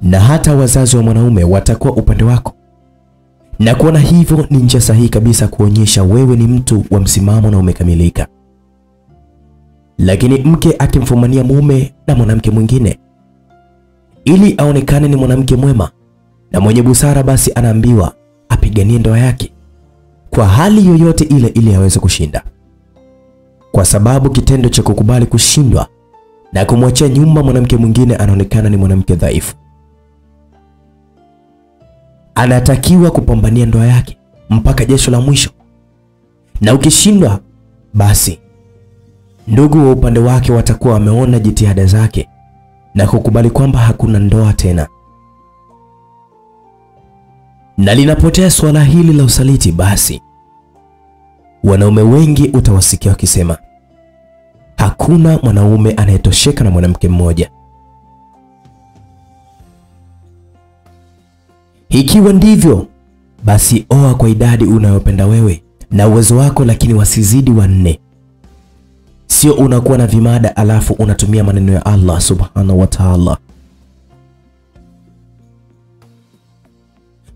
na hata wazazi wa mwanaume watakuwa upande wako na kuona hivyo ni njia sahihi kabisa kuonyesha wewe ni mtu wa msimamo na umekamilika. Lakini mke akimfumania mume na mwanamke mwingine. Ili aonekane ni mwanamke mwema na mwenye busara, basi anaambiwa apiganie ndoa yake kwa hali yoyote ile ili aweze kushinda, kwa sababu kitendo cha kukubali kushindwa na kumwachia nyumba mwanamke mwingine anaonekana ni mwanamke dhaifu. Anatakiwa kupambania ndoa yake mpaka jasho la mwisho, na ukishindwa, basi ndugu wa upande wake watakuwa wameona jitihada zake na kukubali kwamba hakuna ndoa tena. Na linapotea suala hili la usaliti, basi wanaume wengi utawasikia wakisema hakuna mwanaume anayetosheka na mwanamke mmoja. Ikiwa ndivyo, basi oa kwa idadi unayopenda wewe na uwezo wako, lakini wasizidi wanne. Sio unakuwa na vimada alafu unatumia maneno ya Allah subhanahu wa ta'ala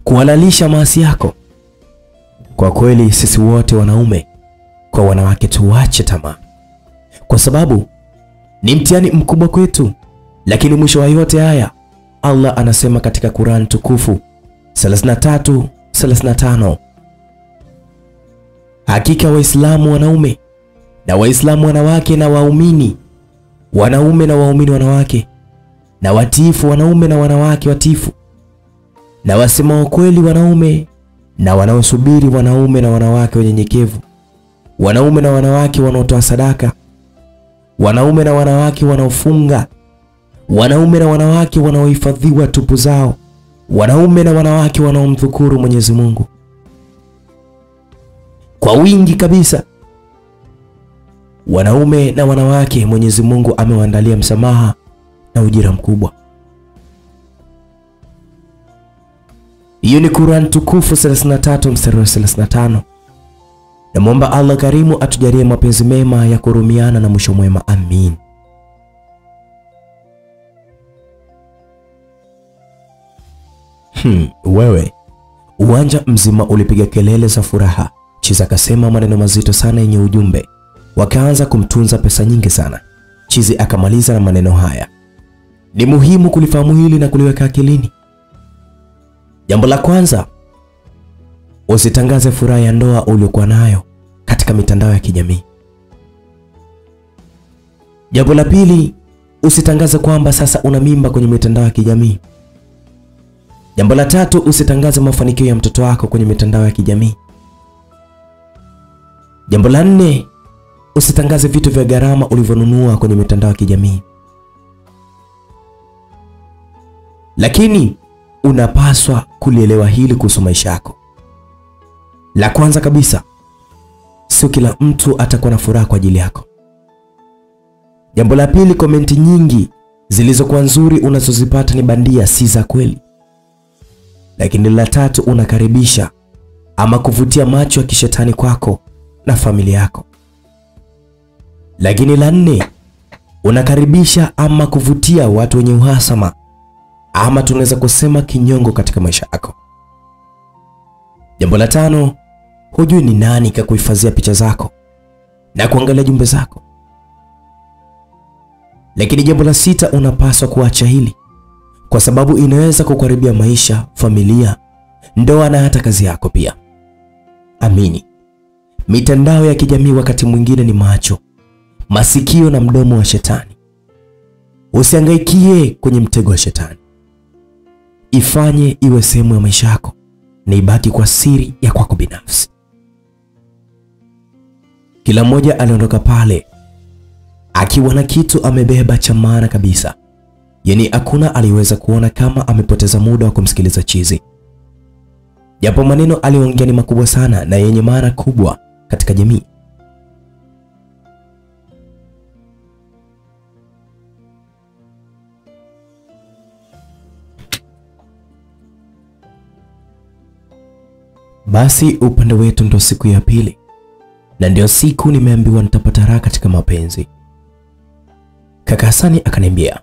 kuhalalisha maasi yako. Kwa kweli sisi wote wanaume kwa wanawake tuwache tamaa, kwa sababu ni mtihani mkubwa kwetu. Lakini mwisho wa yote haya Allah anasema katika Quran tukufu 33 35, hakika Waislamu wanaume na Waislamu wanawake na waumini wanaume na waumini wanawake na watifu wanaume na wanawake watiifu na wasema ukweli wanaume na wanaosubiri wanaume na wanawake wanyenyekevu wanaume na wanawake wanaotoa sadaka wanaume na wanawake wanaofunga wanaume na wanawake wanaohifadhiwa tupu zao wanaume na wanawake wanaomdhukuru Mwenyezi Mungu. Kwa wingi kabisa wanaume na wanawake Mwenyezi Mungu amewaandalia msamaha na ujira mkubwa. Hiyo ni Quran tukufu 33 mstari wa 35. Namwomba Allah karimu atujalie mapenzi mema ya kurumiana na mwisho mwema, amin. Hmm, wewe uwanja mzima ulipiga kelele za furaha. Chiza akasema maneno mazito sana yenye ujumbe wakaanza kumtunza pesa nyingi sana. Chizi akamaliza na maneno haya: ni muhimu kulifahamu hili na kuliweka akilini. Jambo la kwanza, usitangaze furaha ya ndoa uliokuwa nayo katika mitandao ya kijamii. Jambo la pili, usitangaze kwamba sasa una mimba kwenye mitandao ya kijamii. Jambo la tatu, usitangaze mafanikio ya mtoto wako kwenye mitandao ya kijamii. Jambo la nne, usitangaze vitu vya gharama ulivyonunua kwenye mitandao ya kijamii. Lakini unapaswa kulielewa hili kuhusu maisha yako. La kwanza kabisa, sio kila mtu atakuwa na furaha kwa ajili yako. Jambo la pili, komenti nyingi zilizokuwa nzuri unazozipata ni bandia, si za kweli. Lakini la tatu, unakaribisha ama kuvutia macho ya kishetani kwako na familia yako. Lakini la nne, unakaribisha ama kuvutia watu wenye uhasama ama tunaweza kusema kinyongo katika maisha yako. Jambo la tano, hujui ni nani kakuhifadhia picha zako na kuangalia jumbe zako. Lakini jambo la sita, unapaswa kuacha hili kwa sababu inaweza kukaribia maisha, familia, ndoa na hata kazi yako pia. Amini, mitandao ya kijamii wakati mwingine ni macho, masikio na mdomo wa shetani. Usiangaikie kwenye mtego wa shetani. Ifanye iwe sehemu ya maisha yako na ibaki kwa siri ya kwako binafsi. Kila mmoja aliondoka pale akiwa na kitu amebeba cha maana kabisa, yaani hakuna aliweza kuona kama amepoteza muda wa kumsikiliza chizi, japo maneno aliyoongea ni makubwa sana na yenye maana kubwa katika jamii. Basi upande wetu ndo siku ya pili, na ndio siku nimeambiwa nitapata raha katika mapenzi. Kaka Hasani akaniambia,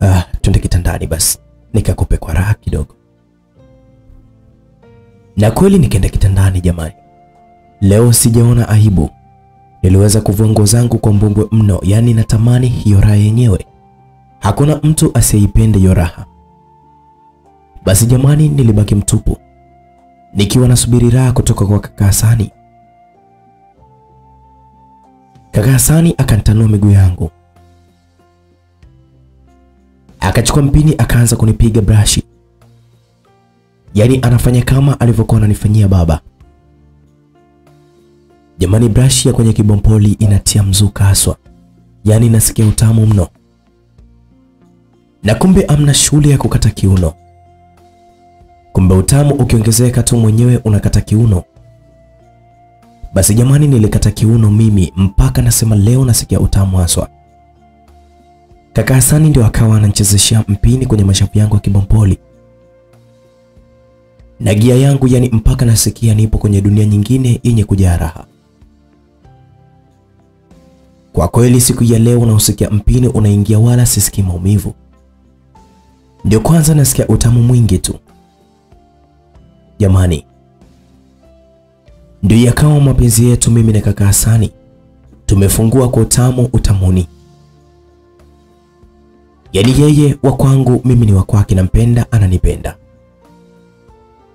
ah, twende kitandani basi nikakupe kwa raha kidogo. Na kweli nikaenda kitandani jamani. Leo sijaona aibu, niliweza kuvua nguo zangu kwa mbwembwe mno, yaani natamani hiyo raha yenyewe. Hakuna mtu asiyeipenda hiyo raha. Basi jamani, nilibaki mtupu nikiwa nasubiri raha kutoka kwa kaka Hasani. Kaka Hasani akanitanua miguu yangu, akachukua mpini, akaanza kunipiga brashi, yaani anafanya kama alivyokuwa ananifanyia baba. Jamani, brashi ya kwenye kibompoli inatia mzuka haswa, yaani nasikia utamu mno, na kumbe amna shule ya kukata kiuno. Kumbe utamu ukiongezeka tu mwenyewe unakata kiuno. Basi jamani, nilikata kiuno mimi mpaka nasema leo nasikia utamu haswa. Kaka Hasani ndio akawa ananichezeshea mpini kwenye mashavu yangu ya kibompoli na gia yangu, yani mpaka nasikia nipo kwenye dunia nyingine yenye kujaa raha. Kwa kweli siku ya leo unaosikia mpini unaingia, wala sisikii maumivu, ndio kwanza nasikia utamu mwingi tu. Jamani, ndio yakawa mapenzi yetu mimi na kaka Hasani, tumefungua kwa utamu utamuni. Yaani yeye wa kwangu, mimi ni wa kwake, nampenda, ananipenda.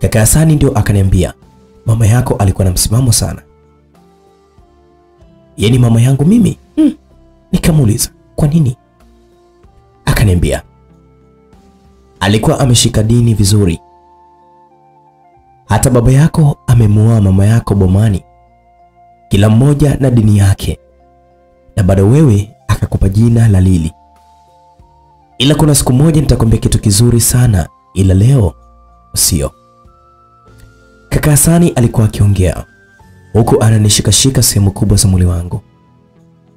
Kaka Hasani ndio akaniambia, mama yako alikuwa na msimamo sana. Yaani mama yangu mimi? Hmm. Nikamuuliza kwa nini? Akaniambia alikuwa ameshika dini vizuri hata baba yako amemuoa mama yako bomani, kila mmoja na dini yake, na bado wewe akakupa jina la Lili. Ila kuna siku moja nitakwambia kitu kizuri sana, ila leo sio. Kaka Hasani alikuwa akiongea huku ananishikashika sehemu kubwa za mwili wangu,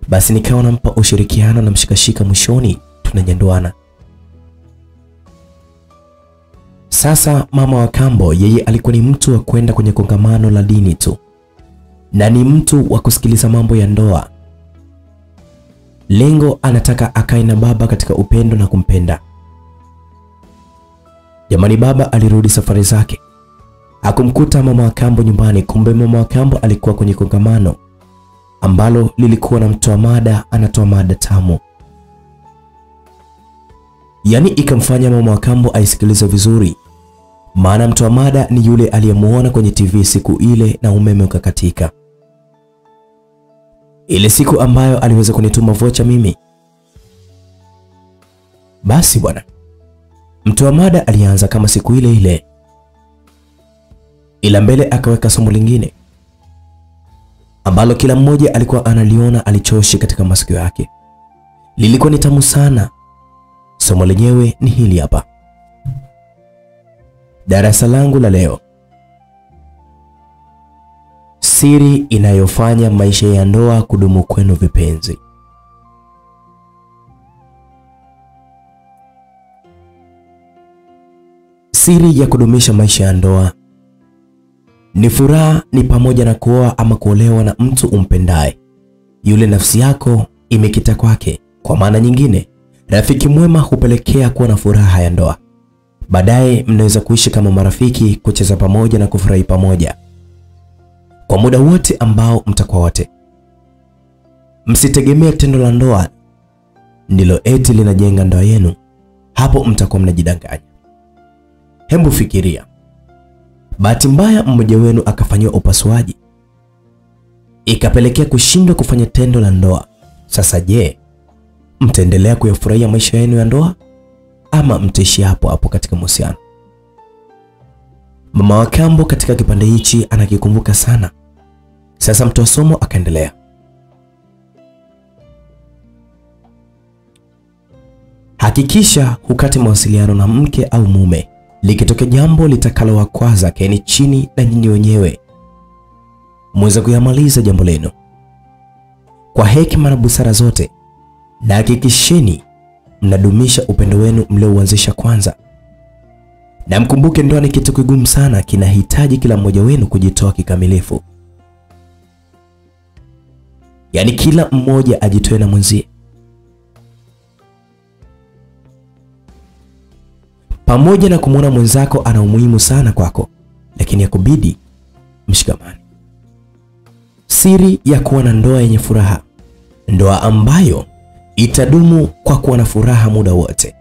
basi nikawa nampa ushirikiano na mshikashika, mwishoni tunanyanduana. Sasa mama wa kambo yeye alikuwa ni mtu wa kwenda kwenye kongamano la dini tu, na ni mtu wa kusikiliza mambo ya ndoa. Lengo anataka akae na baba katika upendo na kumpenda. Jamani, baba alirudi safari zake, akumkuta mama wa kambo nyumbani. Kumbe mama wa kambo alikuwa kwenye kongamano ambalo lilikuwa na mtoa mada anatoa mada tamu yaani ikamfanya mama wa kambo aisikilize vizuri, maana mtoa mada ni yule aliyemuona kwenye TV siku ile na umeme ukakatika, ile siku ambayo aliweza kunituma vocha mimi. Basi bwana, mtoa mada alianza kama siku ile ile, ila mbele akaweka somo lingine. ambalo kila mmoja alikuwa analiona alichoshi katika masikio yake. Lilikuwa ni tamu sana. Somo lenyewe ni hili hapa. Darasa langu la leo: siri inayofanya maisha ya ndoa kudumu kwenu vipenzi. Siri ya kudumisha maisha ya ndoa ni furaha, ni pamoja na kuoa ama kuolewa na mtu umpendaye, yule nafsi yako imekita kwake. Kwa maana nyingine, rafiki mwema hupelekea kuwa na furaha ya ndoa. Baadaye mnaweza kuishi kama marafiki, kucheza pamoja na kufurahi pamoja kwa muda wote ambao mtakuwa wote. Msitegemee tendo la ndoa ndilo eti linajenga ndoa yenu, hapo mtakuwa mnajidanganya. Hebu fikiria, bahati mbaya mmoja wenu akafanyiwa upasuaji ikapelekea kushindwa kufanya tendo la ndoa. Sasa je, mtaendelea kuyafurahia maisha yenu ya ndoa ama mtaishi hapo hapo katika mahusiano? Mama wa kambo katika kipande hichi anakikumbuka sana. Sasa mtoa somo akaendelea, hakikisha hukati mawasiliano na mke au mume likitokea jambo litakalowakwaza, keni chini na nyinyi wenyewe mweze kuyamaliza jambo lenu kwa hekima na busara zote, na hakikisheni mnadumisha upendo wenu mliouanzisha kwanza, na mkumbuke, ndoa ni kitu kigumu sana, kinahitaji kila mmoja wenu kujitoa kikamilifu, yaani kila mmoja ajitoe na mwenzie. pamoja na kumwona mwenzako ana umuhimu sana kwako, lakini yakubidi mshikamani. Siri ya kuwa na ndoa yenye furaha, ndoa ambayo itadumu kwa kuwa na furaha muda wote,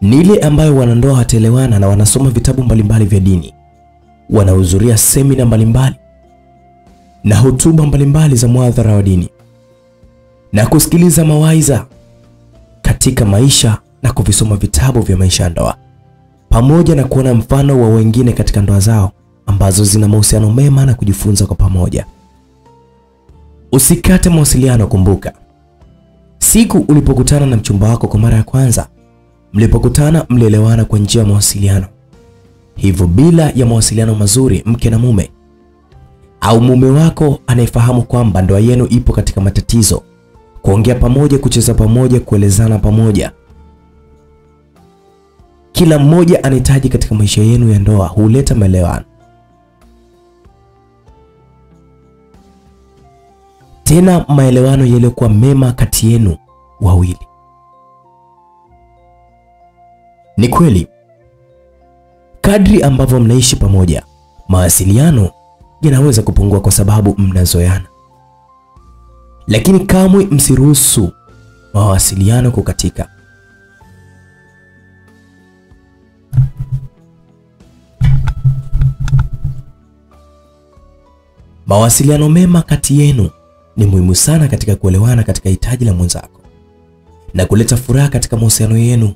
ni ile ambayo wanandoa wataelewana na wanasoma vitabu mbalimbali vya dini, wanahudhuria semina mbalimbali na hotuba mbalimbali za mwadhara wa dini na kusikiliza mawaidha katika maisha na kuvisoma vitabu vya maisha ya ndoa. Pamoja na kuona mfano wa wengine katika ndoa zao ambazo zina mahusiano mema na kujifunza kwa pamoja. Usikate mawasiliano. Kumbuka, siku ulipokutana na mchumba wako kwa mara ya kwanza, mlipokutana mlielewana kwa njia ya mawasiliano. Hivyo bila ya mawasiliano mazuri, mke na mume au mume wako anayefahamu kwamba ndoa yenu ipo katika matatizo kuongea pamoja, kucheza pamoja, kuelezana pamoja, kila mmoja anahitaji katika maisha yenu ya ndoa, huleta maelewano. Tena maelewano yaliyokuwa mema kati yenu wawili. Ni kweli, kadri ambavyo mnaishi pamoja, mawasiliano yanaweza kupungua kwa sababu mnazoeana lakini kamwe msiruhusu mawasiliano kukatika. Mawasiliano mema kati yenu ni muhimu sana katika kuelewana katika hitaji la mwenzako na kuleta furaha katika mahusiano yenu.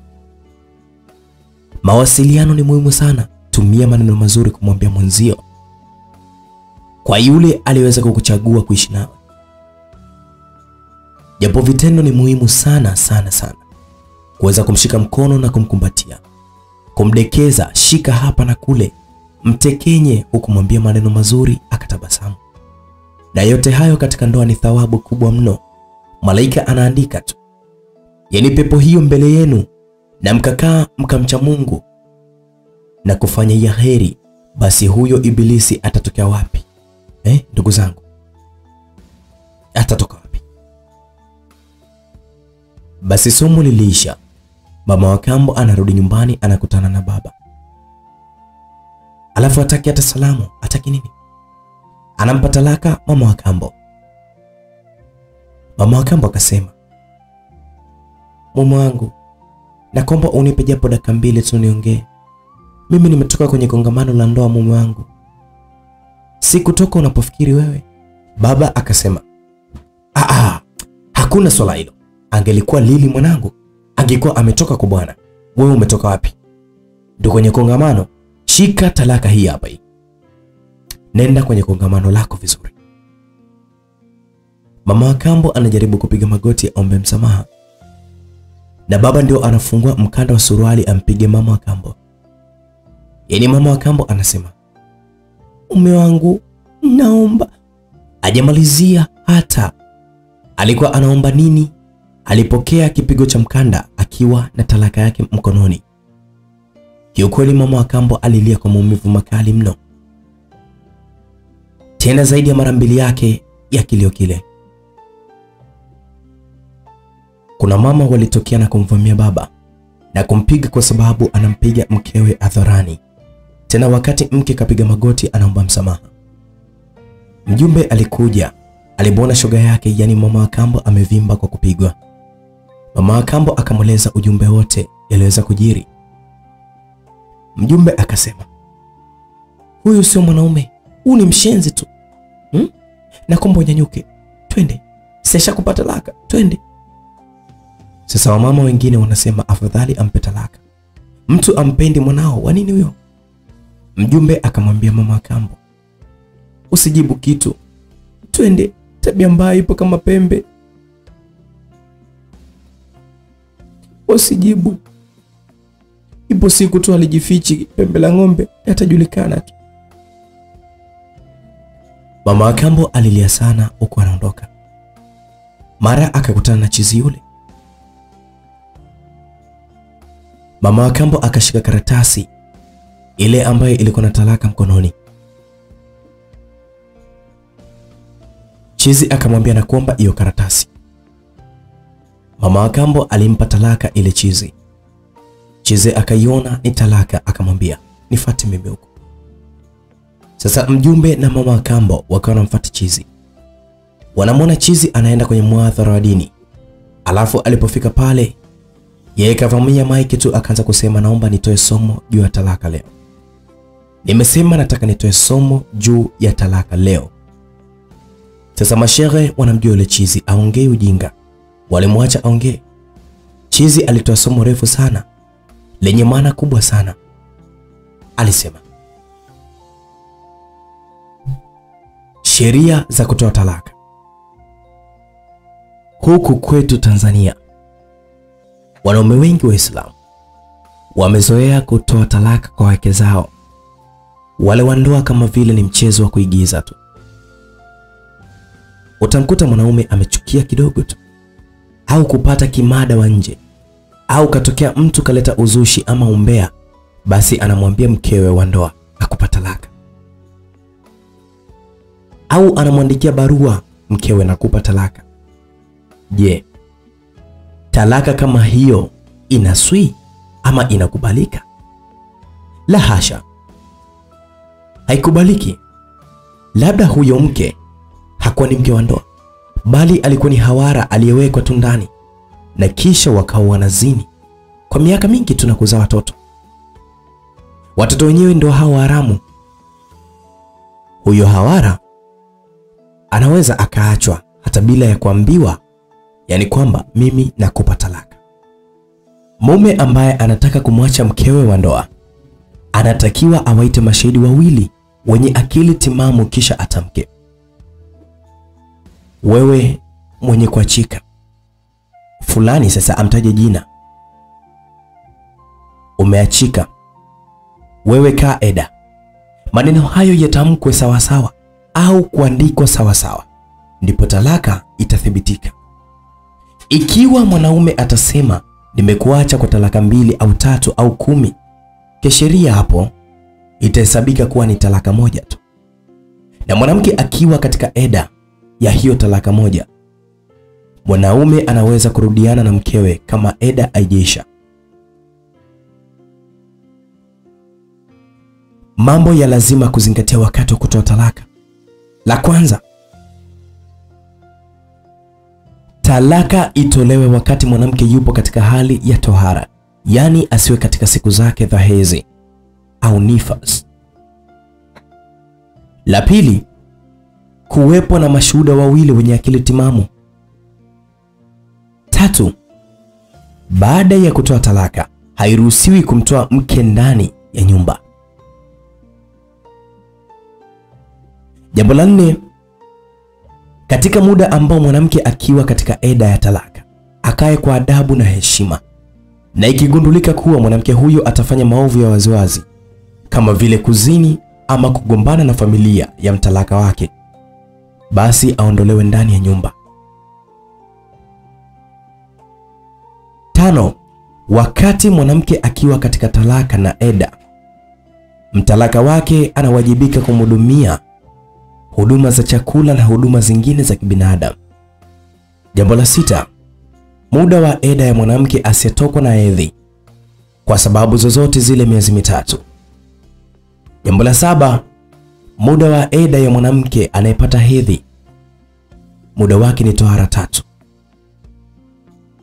Mawasiliano ni muhimu sana. Tumia maneno mazuri kumwambia mwenzio, kwa yule aliyeweza kukuchagua kuishi nawe japo vitendo ni muhimu sana sana sana, kuweza kumshika mkono na kumkumbatia, kumdekeza, shika hapa na kule, mtekenye, hukumwambia maneno mazuri akatabasamu. Na yote hayo katika ndoa ni thawabu kubwa mno. Malaika anaandika tu, yani pepo hiyo mbele yenu, na mkakaa mkamcha Mungu na kufanya ya heri, basi huyo ibilisi atatokea wapi? Eh, ndugu zangu, atatoka wapi? Basi somo liliisha. Mama wa kambo anarudi nyumbani, anakutana na baba, alafu ataki hata salamu, ataki nini, anampa talaka mama wa kambo. Mama wa kambo akasema, mume wangu, nakomba unipe japo dakika mbili tu niongee. Mimi nimetoka kwenye kongamano la ndoa, mume wangu, si kutoka unapofikiri wewe. Baba akasema, aa, hakuna swala hilo Angelikuwa Lili mwanangu, angekuwa ametoka kwa bwana. Wewe umetoka wapi? Ndio kwenye kongamano? Shika talaka hii hapa hii. Nenda kwenye kongamano lako vizuri. Mama wa kambo anajaribu kupiga magoti aombe msamaha, na baba ndio anafungua mkanda wa suruali ampige mama wa kambo. Yaani mama wa kambo anasema, mume wangu, naomba. Ajamalizia hata alikuwa anaomba nini, alipokea kipigo cha mkanda akiwa na talaka yake mkononi. Kiukweli mama wa kambo alilia kwa maumivu makali mno, tena zaidi ya mara mbili yake ya kilio kile. Kuna mama walitokea na kumvamia baba na kumpiga kwa sababu anampiga mkewe adharani tena wakati mke kapiga magoti anaomba msamaha. Mjumbe alikuja alibona shoga yake, yani mama wa kambo amevimba kwa kupigwa. Mama wa kambo akamweleza ujumbe wote yaliweza kujiri. Mjumbe akasema, huyu sio mwanaume, huu ni mshenzi tu hmm? na kombo nyanyuke, twende, sesha kupata talaka, twende. Sasa wamama wengine wanasema afadhali ampe talaka, mtu ampendi mwanao, wa nini huyo? Mjumbe akamwambia mama kambo, usijibu kitu, twende, tabia mbaya ipo kama pembe, usijibu. Ipo siku tu alijifichi pembe la ng'ombe, yatajulikana tu. Mama wa kambo alilia sana huku anaondoka. Mara akakutana na chizi yule. Mama wa kambo akashika karatasi ile ambayo ilikuwa na talaka mkononi. Chizi akamwambia na kuomba hiyo karatasi. Mama wa kambo alimpa talaka ile chizi. Chizi akaiona ni talaka, akamwambia nifuate mimi huko. Sasa mjumbe na mama wa kambo wakawa wanamfuata chizi, wanamwona chizi anaenda kwenye mwadhara wa dini. Alafu alipofika pale, yeye kavamia maiki tu akaanza kusema, naomba nitoe somo juu ya talaka leo. Nimesema nataka nitoe somo juu ya talaka leo. Sasa mashehe wanamjua yule chizi aongee ujinga, walimwacha aongee. Chizi alitoa somo refu sana lenye maana kubwa sana. Alisema sheria za kutoa talaka. Huku kwetu Tanzania, wanaume wengi Waislamu wamezoea kutoa talaka kwa wake zao, wale wa ndoa, kama vile ni mchezo wa kuigiza tu. Utamkuta mwanaume amechukia kidogo tu au kupata kimada wa nje au katokea mtu kaleta uzushi ama umbea, basi anamwambia mkewe wa ndoa akupa talaka, au anamwandikia barua mkewe nakupa talaka. Je, talaka kama hiyo inaswi ama inakubalika? La hasha, haikubaliki. Labda huyo mke hakuwa ni mke wa ndoa, bali alikuwa ni hawara aliyewekwa tu ndani na kisha wakawa wanazini kwa miaka mingi tu na kuzaa watoto. Watoto wenyewe ndio hao haramu. Huyo hawara anaweza akaachwa hata bila ya kuambiwa, yani kwamba mimi nakupa talaka. Mume ambaye anataka kumwacha mkewe wa ndoa anatakiwa awaite mashahidi wawili wenye akili timamu, kisha atamke, wewe mwenye kuachika. Fulani sasa amtaje jina, umeachika. Wewe, kaa eda. Maneno hayo yatamkwe sawasawa au kuandikwa sawasawa, ndipo talaka itathibitika. Ikiwa mwanaume atasema nimekuacha kwa talaka mbili au tatu au kumi, kisheria hapo itahesabika kuwa ni talaka moja tu, na mwanamke akiwa katika eda ya hiyo talaka moja mwanaume anaweza kurudiana na mkewe kama eda haijaisha. Mambo ya lazima kuzingatia wakati wa kutoa talaka. La kwanza, talaka itolewe wakati mwanamke yupo katika hali ya tohara, yaani asiwe katika siku zake za hedhi au nifas. La pili, kuwepo na mashuhuda wawili wenye akili timamu. Tatu, baada ya kutoa talaka hairuhusiwi kumtoa mke ndani ya nyumba. Jambo la nne, katika muda ambao mwanamke akiwa katika eda ya talaka, akae kwa adabu na heshima, na ikigundulika kuwa mwanamke huyo atafanya maovu ya waziwazi kama vile kuzini ama kugombana na familia ya mtalaka wake, basi aondolewe ndani ya nyumba. Tano, wakati mwanamke akiwa katika talaka na eda, mtalaka wake anawajibika kumhudumia huduma za chakula na huduma zingine za kibinadamu. Jambo la sita, muda wa eda ya mwanamke asiyetokwa na hedhi kwa sababu zozote zile miezi mitatu. Jambo la saba, muda wa eda ya mwanamke anayepata hedhi muda wake ni tohara tatu.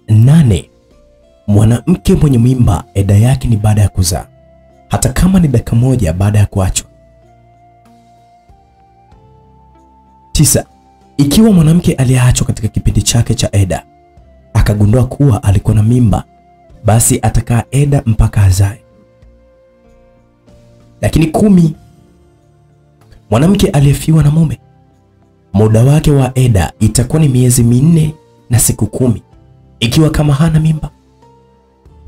Nane, mwanamke mwenye mimba eda yake ni baada ya kuzaa, hata kama ni dakika moja baada ya kuachwa. Tisa, ikiwa mwanamke aliyeachwa katika kipindi chake cha eda akagundua kuwa alikuwa na mimba, basi atakaa eda mpaka azae. Lakini kumi, mwanamke aliyefiwa na mume muda wake wa eda itakuwa ni miezi minne na siku kumi ikiwa kama hana mimba,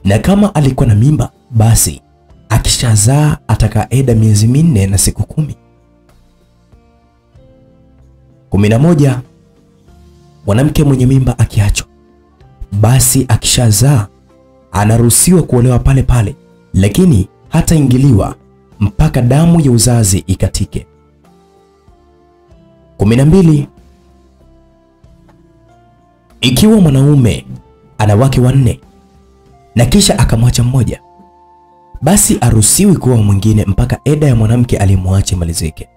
na kama alikuwa na mimba, basi akishazaa atakaa eda miezi minne na siku kumi. Kumi na moja, mwanamke mwenye mimba akiachwa, basi akishazaa anaruhusiwa kuolewa pale pale, lakini hataingiliwa mpaka damu ya uzazi ikatike. kumi na mbili, ikiwa mwanaume ana wake wanne na kisha akamwacha mmoja, basi aruhusiwi kuoa mwingine mpaka eda ya mwanamke aliyemwacha imalizike.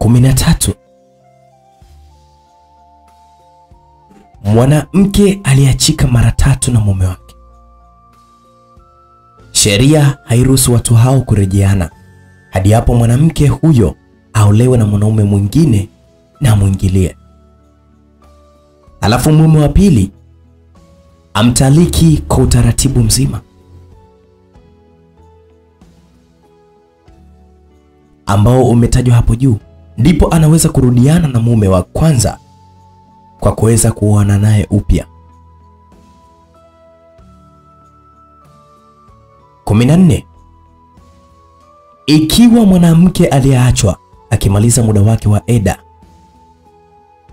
Kumi na tatu, mwanamke aliachika mara tatu na mume wake, sheria hairuhusu watu hao kurejeana. Hadi hapo mwanamke huyo aolewe na mwanaume mwingine na mwingilie. alafu mume wa pili amtaliki kwa utaratibu mzima. Ambao umetajwa hapo juu, ndipo anaweza kurudiana na mume wa kwanza kwa kuweza kuoana naye upya. 14. Ikiwa mwanamke aliyeachwa akimaliza muda wake wa eda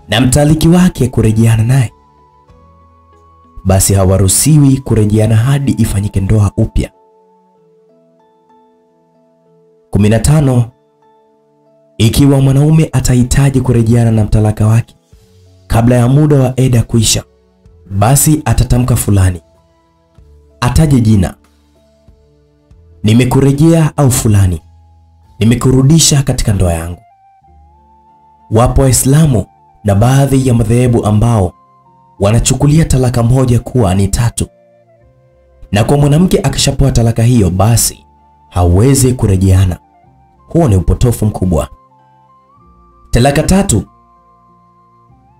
na mtaliki wake kurejeana naye, basi hawaruhusiwi kurejeana hadi ifanyike ndoa upya. 15. Ikiwa mwanaume atahitaji kurejeana na mtalaka wake kabla ya muda wa eda kuisha, basi atatamka fulani, ataje jina, nimekurejea au fulani, nimekurudisha katika ndoa yangu. Wapo Waislamu na baadhi ya madhehebu ambao wanachukulia talaka moja kuwa ni tatu, na kwa mwanamke akishapoa talaka hiyo, basi hawezi kurejeana. Huo ni upotofu mkubwa. Talaka tatu.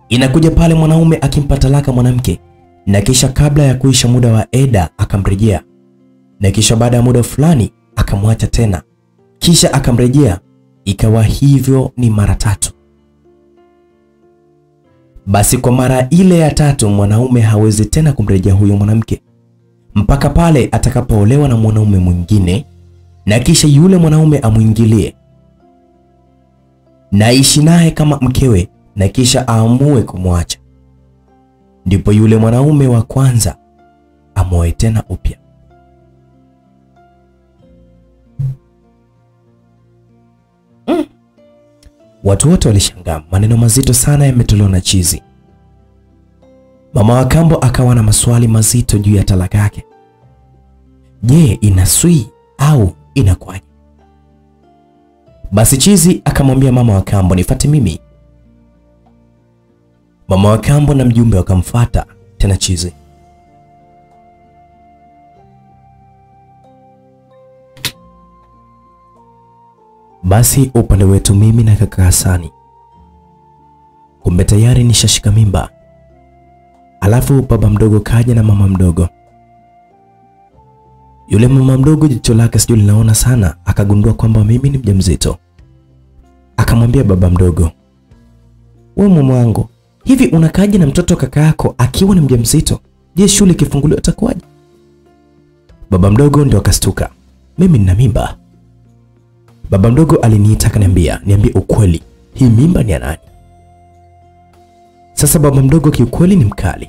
Inakuja pale mwanaume akimpa talaka mwanamke na kisha kabla ya kuisha muda wa eda akamrejea, na kisha baada ya muda fulani akamwacha tena, kisha akamrejea, ikawa hivyo ni mara tatu. Basi kwa mara ile ya tatu mwanaume hawezi tena kumrejea huyo mwanamke mpaka pale atakapoolewa na mwanaume mwingine, na kisha yule mwanaume amwingilie na ishi naye kama mkewe na kisha aamue kumwacha, ndipo yule mwanaume wa kwanza amoe tena upya. Mm. Watu wote walishangaa, maneno mazito sana yametolewa na chizi. Mama wa kambo akawa na maswali mazito juu ya talaka yake. Je, inaswi au inakwaje? Basi chizi akamwambia mama wa kambo, nifate mimi. Mama wa kambo na mjumbe wakamfata tena chizi. Basi upande wetu mimi na kaka Hasani, kumbe tayari nishashika mimba. Alafu baba mdogo kaja na mama mdogo. Yule mama mdogo jicho lake sijui linaona sana, akagundua kwamba mimi ni mjamzito. akamwambia baba mdogo, we mume wangu, hivi unakaaje na mtoto kaka yako akiwa ni mjamzito? Je, shule ikifunguliwa atakuwaje? Baba mdogo ndio akastuka, mimi nina mimba. Baba mdogo aliniita akaniambia, niambie ukweli, hii mimba ni ya nani? Sasa baba mdogo kiukweli ni mkali,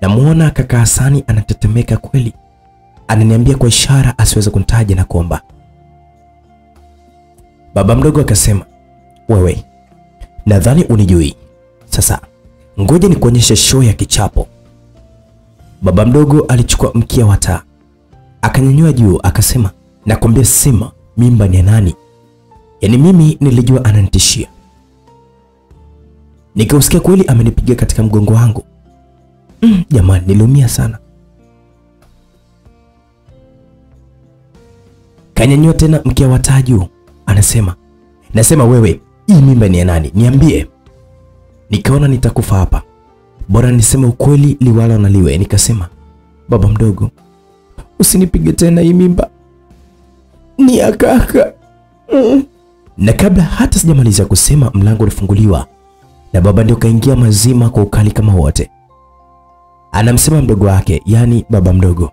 namuona kaka Hasani anatetemeka kweli, ananiambia kwa ishara asiweze kunitaja na kuomba. Baba mdogo akasema, wewe nadhani unijui, sasa ngoja nikuonyeshe show ya kichapo. Baba mdogo alichukua mkia wa taa akanyanyua juu akasema, nakwambia sema mimba ni nani? Yaani mimi nilijua ananitishia, nikausikia kweli amenipiga katika mgongo wangu. Mm, jamani niliumia sana. Kanyanyua tena mkia wa taa juu, anasema nasema, wewe hii mimba ni ya nani? Niambie. Nikaona nitakufa hapa, bora niseme ukweli liwalo na liwe. Nikasema, baba mdogo, usinipige tena, hii mimba ni ya kaka. Na kabla hata sijamaliza kusema, mlango ulifunguliwa na baba ndio kaingia mazima kwa ukali kama wote. Anamsema mdogo wake, yaani baba mdogo,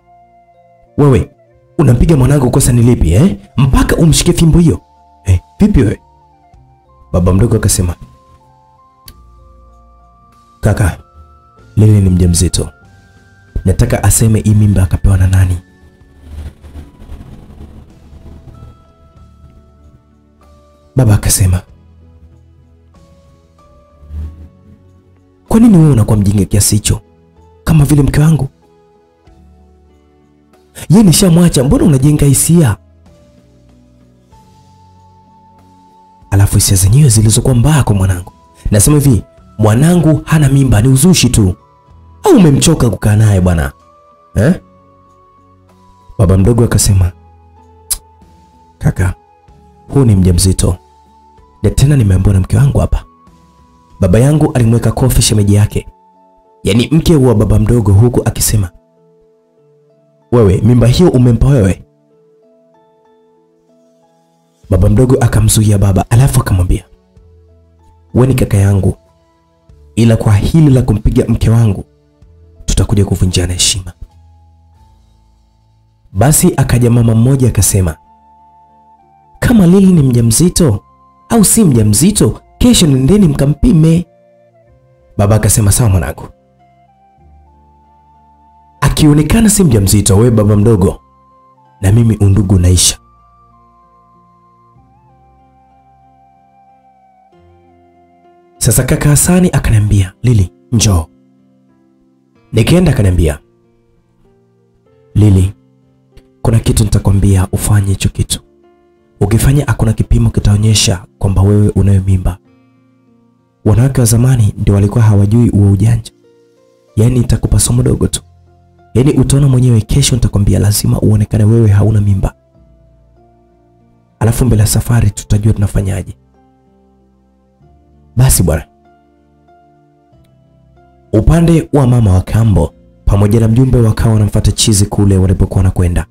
wewe unampiga mwanangu, kosa ni lipi eh? Mpaka umshike fimbo hiyo eh? Vipi wewe? Baba mdogo akasema, kaka, Lili ni mjamzito, nataka aseme hii mimba akapewa na nani? Baba akasema, kwa nini wewe unakuwa mjinga kiasi hicho, kama vile mke wangu? Yeye nishamwacha, mbona unajenga hisia? Alafu hisia zenyewe zilizokuwa mbaya kwa mwanangu. Nasema hivi, mwanangu hana mimba, ni uzushi tu, au umemchoka kukaa naye bwana eh? Baba mdogo akasema, kaka, huu ni mjamzito na tena nimeambiwa na mke wangu hapa. Baba yangu alimweka kofi shemeji yake, yaani mke wa baba mdogo, huku akisema, wewe mimba hiyo umempa wewe? Baba mdogo akamzuia baba, alafu akamwambia, wewe ni kaka yangu, ila kwa hili la kumpiga mke wangu tutakuja kuvunjana heshima. Basi akaja mama mmoja akasema, kama Lili ni mjamzito au si mjamzito, kesho nendeni mkampime. Baba akasema sawa mwanangu. Akionekana si mjamzito, wewe baba mdogo na mimi undugu naisha. Sasa kaka Hasani akaniambia, Lili njoo. Nikaenda akaniambia, Lili, kuna kitu nitakwambia ufanye hicho kitu. Ukifanya hakuna kipimo kitaonyesha kwamba wewe unayo mimba. Wanawake wa zamani ndio walikuwa hawajui huo ujanja. Yaani nitakupa somo dogo tu. Yaani utaona mwenyewe kesho nitakwambia lazima uonekane wewe hauna mimba. Alafu mbele ya safari tutajua tunafanyaje. Basi bwana. Upande wa mama wa kambo pamoja na mjumbe wakawa wanamfuata chizi kule walipokuwa wanakwenda.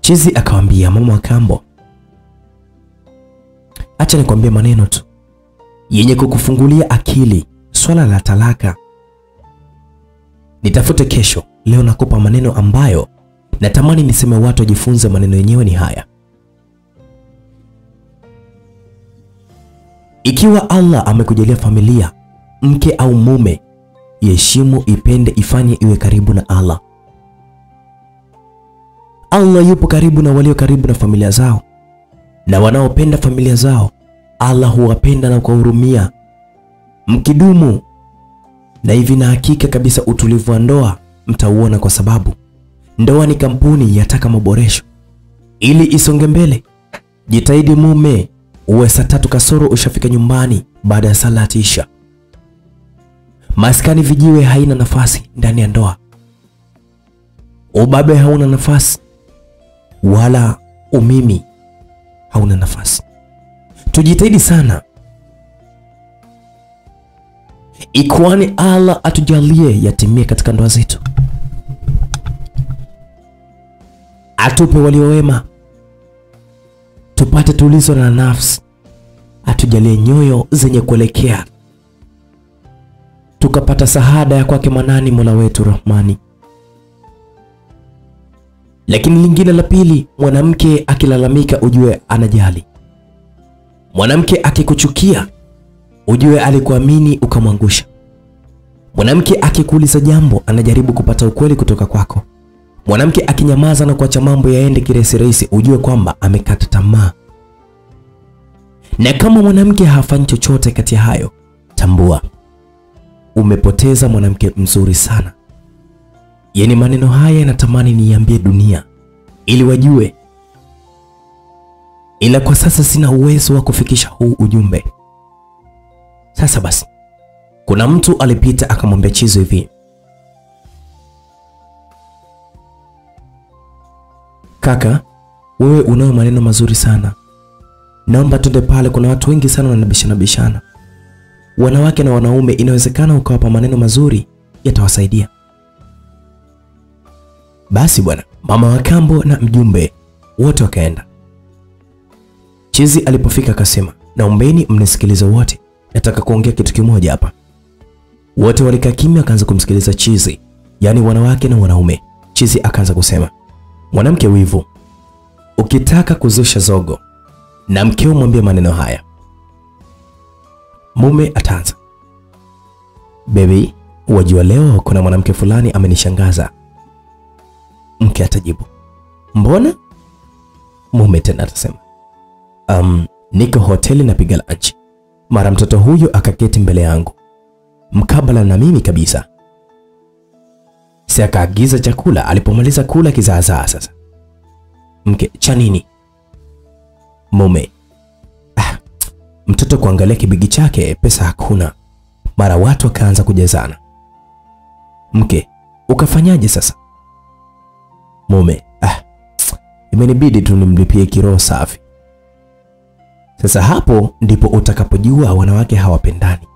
Chizi akawambia mama wa kambo, acha nikwambie maneno tu yenye kukufungulia akili. Swala la talaka nitafute kesho. Leo nakupa maneno ambayo natamani niseme watu wajifunze. Maneno yenyewe ni haya: ikiwa Allah amekujalia familia, mke au mume, iheshimu, ipende, ifanye iwe karibu na Allah. Allah yupo karibu na walio karibu na familia zao, na wanaopenda familia zao Allah huwapenda na kuwahurumia. Mkidumu na hivi, na hakika kabisa utulivu wa ndoa mtauona, kwa sababu ndoa ni kampuni yataka maboresho ili isonge mbele. Jitahidi mume, uwe saa tatu kasoro ushafika nyumbani baada ya salati isha. Maskani vijiwe haina nafasi ndani ya ndoa. Ubabe hauna nafasi wala umimi hauna nafasi. Tujitahidi sana, ikwani Allah atujalie yatimie katika ndoa zetu, atupe waliowema, tupate tulizo na nafsi, atujalie nyoyo zenye kuelekea, tukapata sahada ya kwake Manani, Mola wetu Rahmani. Lakini lingine la pili, mwanamke akilalamika ujue anajali. Mwanamke akikuchukia ujue alikuamini ukamwangusha. Mwanamke akikuuliza jambo anajaribu kupata ukweli kutoka kwako. Mwanamke akinyamaza na kuacha mambo yaende kirahisi ujue kwamba amekata tamaa. Na kama mwanamke hafanyi chochote kati ya hayo, tambua umepoteza mwanamke mzuri sana. Yaani maneno haya natamani niambie dunia ili wajue, ila kwa sasa sina uwezo wa kufikisha huu ujumbe. Sasa basi, kuna mtu alipita akamwambia Chizo hivi, kaka, wewe unayo maneno mazuri sana, naomba twende pale, kuna watu wengi sana wanabishana bishana, wanawake na wanaume, inawezekana ukawapa maneno mazuri yatawasaidia. Basi bwana, mama wa kambo na mjumbe wote wakaenda. Chizi alipofika akasema, naombeni mnisikilize wote, nataka kuongea kitu kimoja hapa. Wote walikaa kimya, akaanza kumsikiliza Chizi, yaani wanawake na wanaume. Chizi akaanza kusema, mwanamke wivu, ukitaka kuzusha zogo na mkeo mwambie maneno haya. Mume ataanza, bebi, wajua leo kuna mwanamke fulani amenishangaza. Mke atajibu, mbona? Mume tena atasema, um, niko hoteli napiga lunch, mara mtoto huyo akaketi mbele yangu mkabala na mimi kabisa, si akaagiza chakula. Alipomaliza kula kizaazaa sasa. Mke, cha nini? Mume, ah, mtoto kuangalia kibigi chake, pesa hakuna. Mara watu wakaanza kujazana. Mke, ukafanyaje sasa? Mume, ah, imenibidi tu nimlipie kiroho safi. Sasa hapo ndipo utakapojua wanawake hawapendani.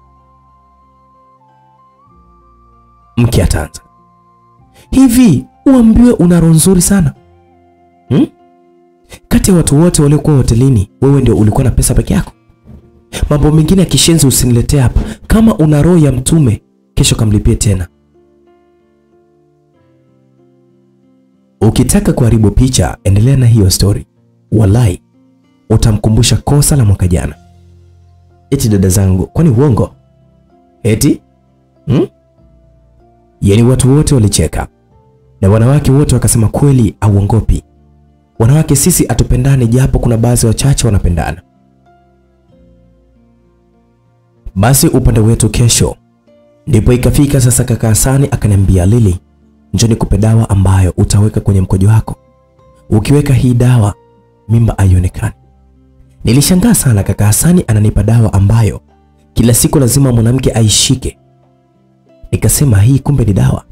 Mke ataanza hivi, uambiwe una roho nzuri sana hmm? Kati ya watu wote waliokuwa hotelini, wewe ndio ulikuwa na pesa peke yako? Mambo mengine ya kishenzi usiniletee hapa. Kama una roho ya mtume, kesho kamlipie tena. Ukitaka kuharibu picha, endelea na hiyo story. Wallahi utamkumbusha kosa la mwaka jana. Eti dada zangu, kwani uongo? Eti hmm? Yaani watu wote walicheka na wanawake wote wakasema kweli auongopi. Wanawake sisi atupendane, japo kuna baadhi wachache wanapendana. Basi upande wetu kesho ndipo ikafika sasa. Kaka Hasani akaniambia, Lili, njoni kupe dawa ambayo utaweka kwenye mkojo wako. Ukiweka hii dawa mimba haionekani. Nilishangaa sana, kaka Hasani ananipa dawa ambayo kila siku lazima mwanamke aishike. Nikasema hii kumbe ni dawa.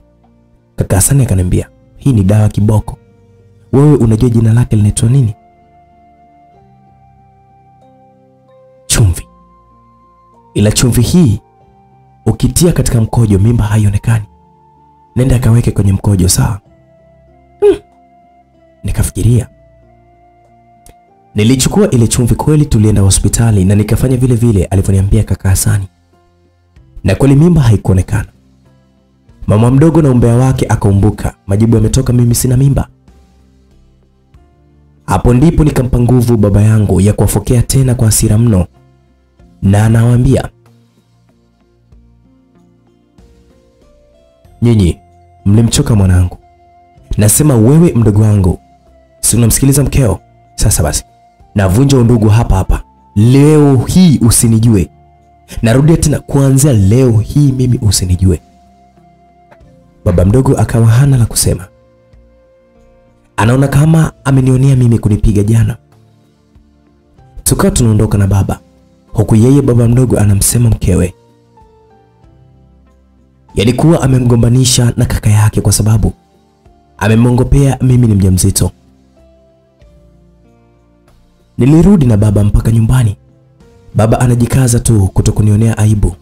Kaka Hasani akaniambia hii ni dawa kiboko. Wewe unajua jina lake linaitwa nini? Chumvi. Ila chumvi hii ukitia katika mkojo mimba haionekani. Nenda akaweke kwenye mkojo sawa? Hmm. Nikafikiria. Nilichukua ile chumvi kweli, tulienda hospitali na nikafanya vile vile alivyoniambia kaka Hasani, na kweli mimba haikuonekana. Mama mdogo na umbea wake akaumbuka, majibu yametoka, mimi sina mimba. Hapo ndipo nikampa nguvu baba yangu ya kuwafokea tena kwa hasira mno, na anawaambia nyinyi mlimchoka mwanangu. Nasema wewe mdogo wangu, si unamsikiliza mkeo? Sasa basi, navunja undugu hapa hapa leo hii, usinijue. Narudia tena, kuanzia leo hii mimi usinijue. Baba mdogo akawa hana la kusema, anaona kama amenionea mimi kunipiga jana. Tukawa tunaondoka na baba, huku yeye baba mdogo anamsema mkewe yalikuwa amemgombanisha na kaka yake kwa sababu amemwongopea mimi ni mjamzito. Nilirudi na baba mpaka nyumbani. Baba anajikaza tu kutokunionea aibu,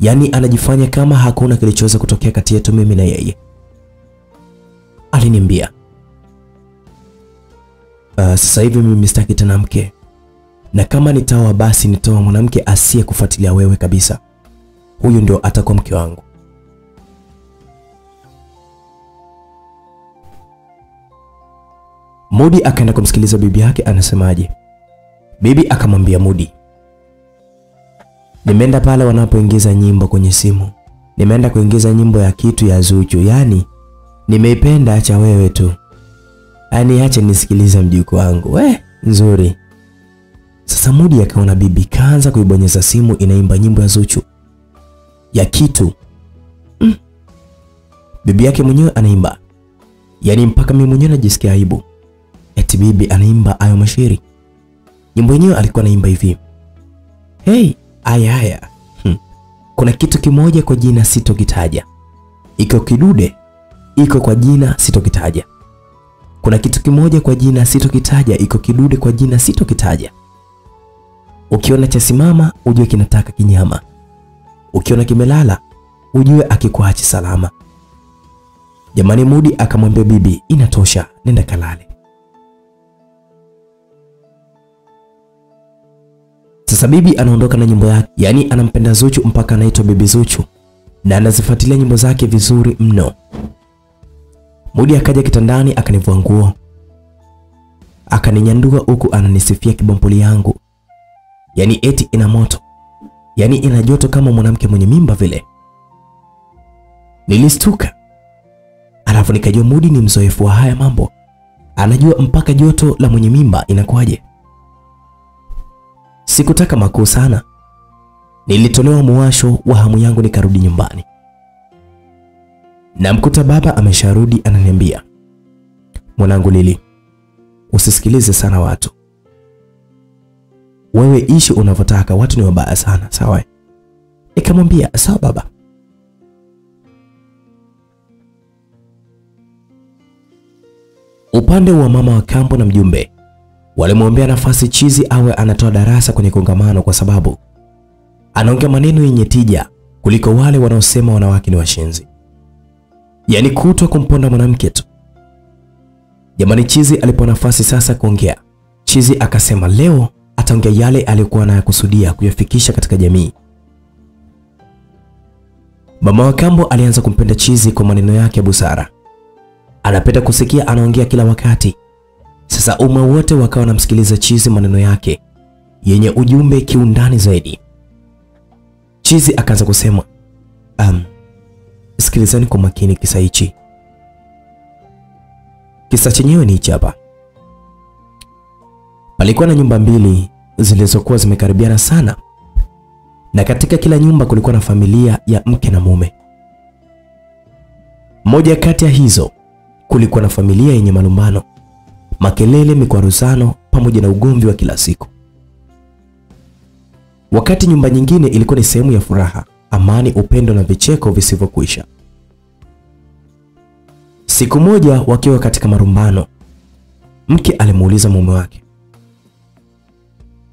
yaani anajifanya kama hakuna kilichoweza kutokea kati yetu mimi na yeye. Aliniambia uh, sasa hivi mimi sitaki tena mke, na kama nitaoa basi nitaoa mwanamke asiye kufuatilia wewe kabisa. Huyu ndio atakuwa mke wangu. Mudi akaenda kumsikiliza bibi yake anasemaje. Bibi akamwambia Mudi, nimeenda pale wanapoingiza nyimbo kwenye simu, nimeenda kuingiza nyimbo ya kitu ya Zuchu, yaani nimeipenda, acha wewe tu, yaani acha nisikilize mjukuu wangu. We, nzuri. Sasa Mudi akaona bibi kaanza kuibonyeza simu inaimba nyimbo ya Zuchu ya kitu mm. Bibi yake mwenyewe anaimba, yaani mpaka mimi mwenyewe najisikia aibu eti bibi anaimba ayo mashairi. Nyimbo yenyewe alikuwa anaimba hivi: hey, aya haya hmm. Kuna kitu kimoja kwa jina sitokitaja, iko kidude, iko kwa jina sitokitaja. Kuna kitu kimoja kwa jina sitokitaja, iko kidude kwa jina sitokitaja. Ukiona cha simama ujue kinataka kinyama, ukiona kimelala ujue akikuachi salama. Jamani, Mudi akamwambia bibi, inatosha, nenda kalale. Sasa bibi anaondoka na nyimbo yake, yaani anampenda Zuchu mpaka anaitwa bibi Zuchu na anazifuatilia nyimbo zake vizuri mno. Mudi akaja kitandani akanivua nguo akaninyandua huku ananisifia kibompoli yangu, yaani eti ina moto, yaani ina joto kama mwanamke mwenye mimba vile. Nilistuka, alafu nikajua Mudi ni mzoefu wa haya mambo, anajua mpaka joto la mwenye mimba inakuwaje. Sikutaka makuu sana, nilitolewa muwasho wa hamu yangu, nikarudi nyumbani. Namkuta baba amesharudi, ananiambia mwanangu Lili, usisikilize sana watu, wewe ishi unavyotaka, watu ni wabaya sana, sawa? Nikamwambia sawa baba. Upande wa mama wa kambo na mjumbe walimwombea nafasi Chizi awe anatoa darasa kwenye kongamano kwa sababu anaongea maneno yenye tija kuliko wale wanaosema wanawake ni washenzi, yaani kutwa kumponda mwanamke tu. Jamani, Chizi alipewa nafasi sasa kuongea. Chizi akasema leo ataongea yale aliyokuwa anayakusudia kuyafikisha katika jamii. Mama wa kambo alianza kumpenda Chizi kwa maneno yake ya busara, anapenda kusikia anaongea kila wakati. Sasa umma wote wakawa wanamsikiliza Chizi maneno yake yenye ujumbe kiundani zaidi. Chizi akaanza kusema um, sikilizani kwa makini kisa hichi. Kisa chenyewe ni hichi hapa. Palikuwa na nyumba mbili zilizokuwa zimekaribiana sana, na katika kila nyumba kulikuwa na familia ya mke na mume. Moja kati ya hizo kulikuwa na familia yenye malumbano makelele, mikwaruzano pamoja na ugomvi wa kila siku. Wakati nyumba nyingine ilikuwa ni sehemu ya furaha, amani, upendo na vicheko visivyokuisha. Siku moja wakiwa katika marumbano, mke alimuuliza mume wake,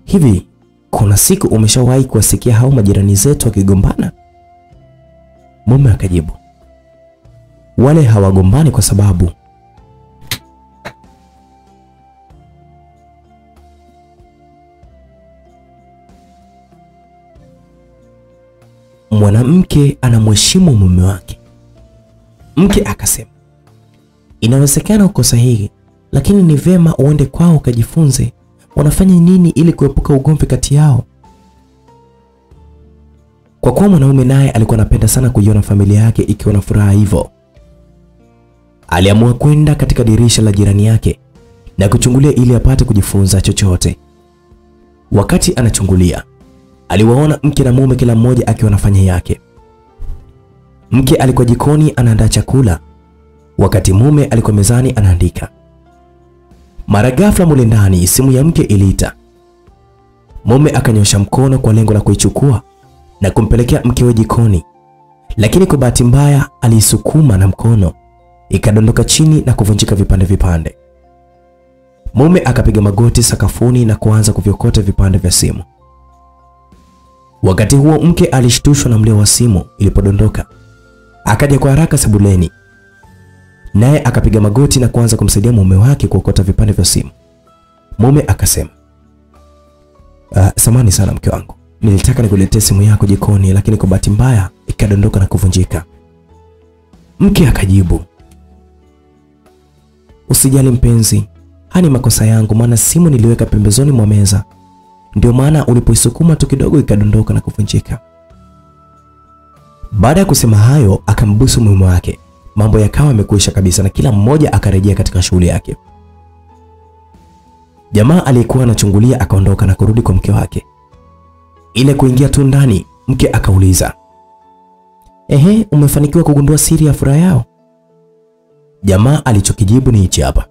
hivi kuna siku umeshawahi kuwasikia hao majirani zetu wakigombana? Mume akajibu, wale hawagombani kwa sababu mwanamke anamheshimu mume wake. Mke akasema, inawezekana uko sahihi, lakini ni vema uende kwao ukajifunze wanafanya nini ili kuepuka ugomvi kati yao. Kwa kuwa mwanaume naye alikuwa anapenda sana kuiona familia yake ikiwa na furaha hivyo, aliamua kwenda katika dirisha la jirani yake na kuchungulia ili apate kujifunza chochote. Wakati anachungulia aliwaona mke na mume kila mmoja akiwa anafanya yake. Mke alikuwa jikoni anaandaa chakula, wakati mume alikuwa mezani anaandika. Mara ghafla mule ndani simu ya mke iliita. Mume akanyosha mkono kwa lengo la kuichukua na kumpelekea mkewe jikoni, lakini kwa bahati mbaya aliisukuma na mkono ikadondoka chini na kuvunjika vipande vipande. Mume akapiga magoti sakafuni na kuanza kuviokota vipande vya simu. Wakati huo mke alishtushwa na mlio wa simu ilipodondoka, akaja kwa haraka sebuleni, naye akapiga magoti na kuanza kumsaidia mume wake kuokota vipande vya simu. Mume akasema, Uh, samani sana mke wangu, nilitaka nikuletee simu yako jikoni, lakini kwa bahati mbaya ikadondoka na kuvunjika. Mke akajibu, usijali mpenzi, hani makosa yangu, maana simu niliweka pembezoni mwa meza, ndio maana ulipoisukuma tu kidogo ikadondoka na kuvunjika. Baada ya kusema hayo, akambusu mume wake. Mambo yakawa yamekwisha kabisa, na kila mmoja akarejea katika shughuli yake. Jamaa aliyekuwa anachungulia akaondoka na kurudi kwa mke wake. Ile kuingia tu ndani, mke akauliza, ehe, umefanikiwa kugundua siri ya furaha yao? Jamaa alichokijibu ni hichi hapa: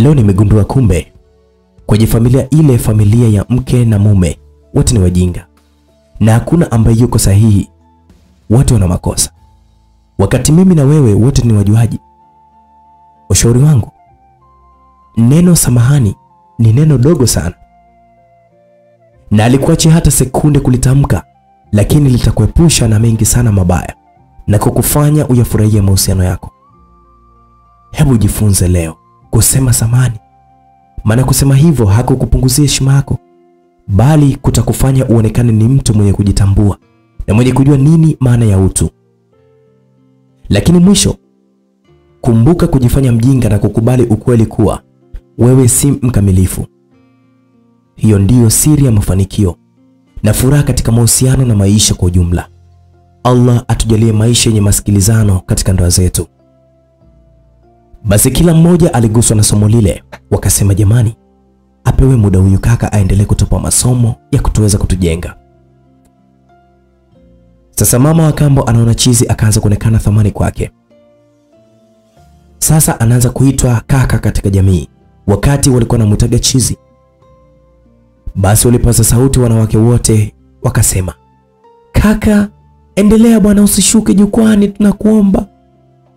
leo nimegundua kumbe kwenye familia ile, familia ya mke na mume wote ni wajinga. Na hakuna ambaye yuko sahihi, wote wana makosa, wakati mimi na wewe wote ni wajuaji. Ushauri wangu, neno samahani ni neno dogo sana, na alikuache hata sekunde kulitamka, lakini litakuepusha na mengi sana mabaya na kukufanya uyafurahie mahusiano yako. Hebu jifunze leo kusema samani, maana kusema hivyo hakukupunguzia heshima yako, bali kutakufanya uonekane ni mtu mwenye kujitambua na mwenye kujua nini maana ya utu. Lakini mwisho kumbuka kujifanya mjinga na kukubali ukweli kuwa wewe si mkamilifu. Hiyo ndiyo siri ya mafanikio na furaha katika mahusiano na maisha kwa ujumla. Allah atujalie maisha yenye masikilizano katika ndoa zetu. Basi kila mmoja aliguswa na somo lile, wakasema jamani, apewe muda huyu kaka aendelee kutupa masomo ya kutuweza kutujenga. Sasa mama wa kambo anaona chizi, akaanza kuonekana thamani kwake. Sasa anaanza kuitwa kaka katika jamii, wakati walikuwa wanamwitaga chizi. Basi walipaza sauti wanawake wote wakasema, kaka, endelea bwana, usishuke jukwani, tunakuomba.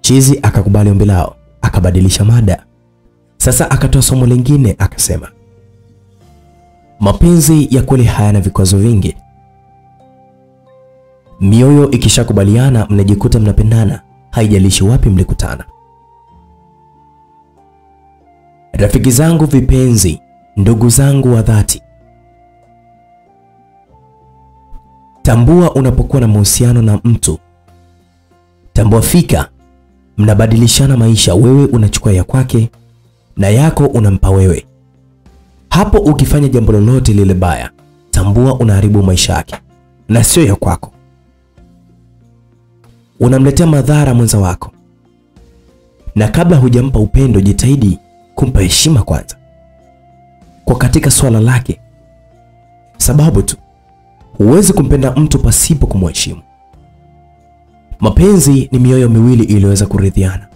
Chizi akakubali ombi lao, akabadilisha mada. Sasa akatoa somo lingine, akasema, mapenzi ya kweli hayana vikwazo vingi. Mioyo ikishakubaliana mnajikuta mnapendana, haijalishi wapi mlikutana. Rafiki zangu vipenzi, ndugu zangu wa dhati, tambua unapokuwa na mahusiano na mtu, tambua fika mnabadilishana maisha. Wewe unachukua ya kwake na yako unampa wewe. Hapo ukifanya jambo lolote lile baya, tambua unaharibu maisha yake na sio ya kwako. Unamletea madhara mwenza wako, na kabla hujampa upendo, jitahidi kumpa heshima kwanza, kwa katika swala lake, sababu tu huwezi kumpenda mtu pasipo kumheshimu. Mapenzi ni mioyo miwili iliyoweza kuridhiana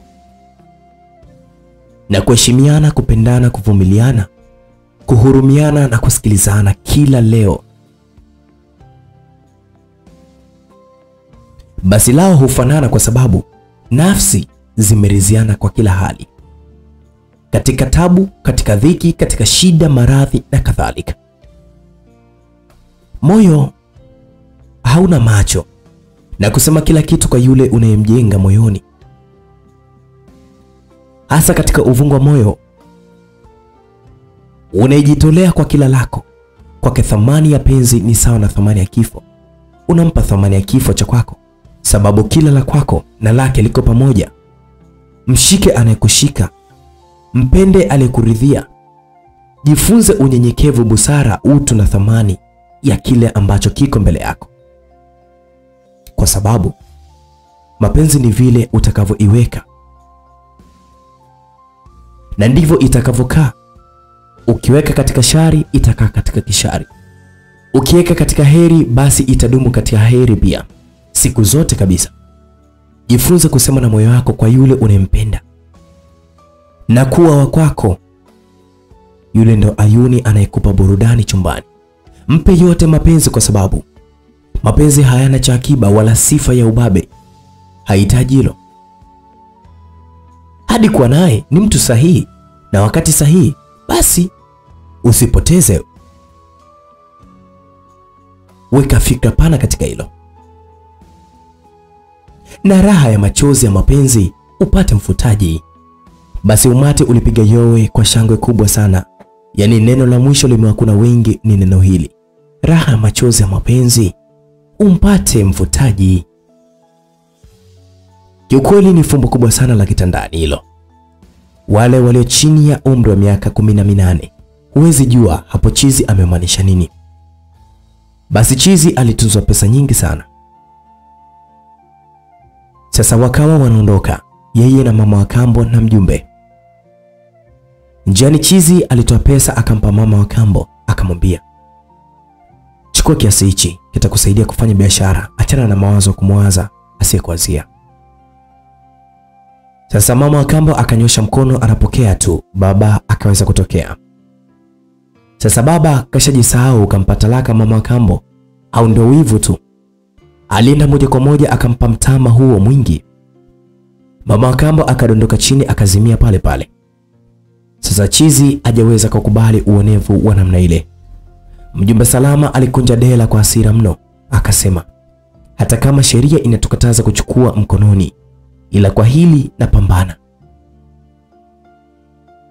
na kuheshimiana, kupendana, kuvumiliana, kuhurumiana na kusikilizana kila leo. Basi lao hufanana kwa sababu nafsi zimeridhiana kwa kila hali, katika tabu, katika dhiki, katika shida, maradhi na kadhalika. Moyo hauna macho na kusema kila kitu kwa yule unayemjenga moyoni, hasa katika uvungu wa moyo unayejitolea kwa kila lako. Kwake thamani ya penzi ni sawa na thamani ya kifo. Unampa thamani ya kifo cha kwako, sababu kila la kwako na lake liko pamoja. Mshike anayekushika, mpende aliyekuridhia. Jifunze unyenyekevu, busara, utu na thamani ya kile ambacho kiko mbele yako, kwa sababu mapenzi ni vile utakavyoiweka na ndivyo itakavyokaa. Ukiweka katika shari, itakaa katika kishari. Ukiweka katika heri, basi itadumu katika heri pia, siku zote kabisa. Jifunze kusema na moyo wako kwa yule unayempenda na kuwa wa kwako. Yule ndo ayuni anayekupa burudani chumbani. Mpe yote mapenzi, kwa sababu mapenzi hayana cha akiba wala sifa ya ubabe. Hahitaji hilo. Hadi kuwa naye ni mtu sahihi na wakati sahihi, basi usipoteze. Weka fikra pana katika hilo, na raha ya machozi ya mapenzi upate mfutaji. Basi umati ulipiga yowe kwa shangwe kubwa sana Yaani neno la mwisho limewakuna wengi ni neno hili, raha ya machozi ya mapenzi umpate mvutaji. Kiukweli ni fumbo kubwa sana la kitandani hilo. Wale walio chini ya umri wa miaka kumi na minane huwezi jua hapo chizi amemaanisha nini. Basi chizi alitunzwa pesa nyingi sana. Sasa wakawa wanaondoka, yeye na mama wa kambo na mjumbe. Njiani chizi alitoa pesa akampa mama wa kambo, akamwambia chukua kiasi hichi, kitakusaidia kufanya biashara, achana na mawazo kumwaza asiyekuwazia. Sasa mama wa kambo akanyosha mkono, anapokea tu, baba akaweza kutokea. Sasa baba kashajisahau, kampa talaka mama wa kambo, au ndio wivu tu? Alienda moja kwa moja akampa mtama huo mwingi. Mama wa kambo akadondoka chini akazimia pale pale. Sasa chizi hajaweza kukubali uonevu wa namna ile. Mjumbe Salama alikunja dela kwa hasira mno, akasema hata kama sheria inatukataza kuchukua mkononi, ila kwa hili napambana,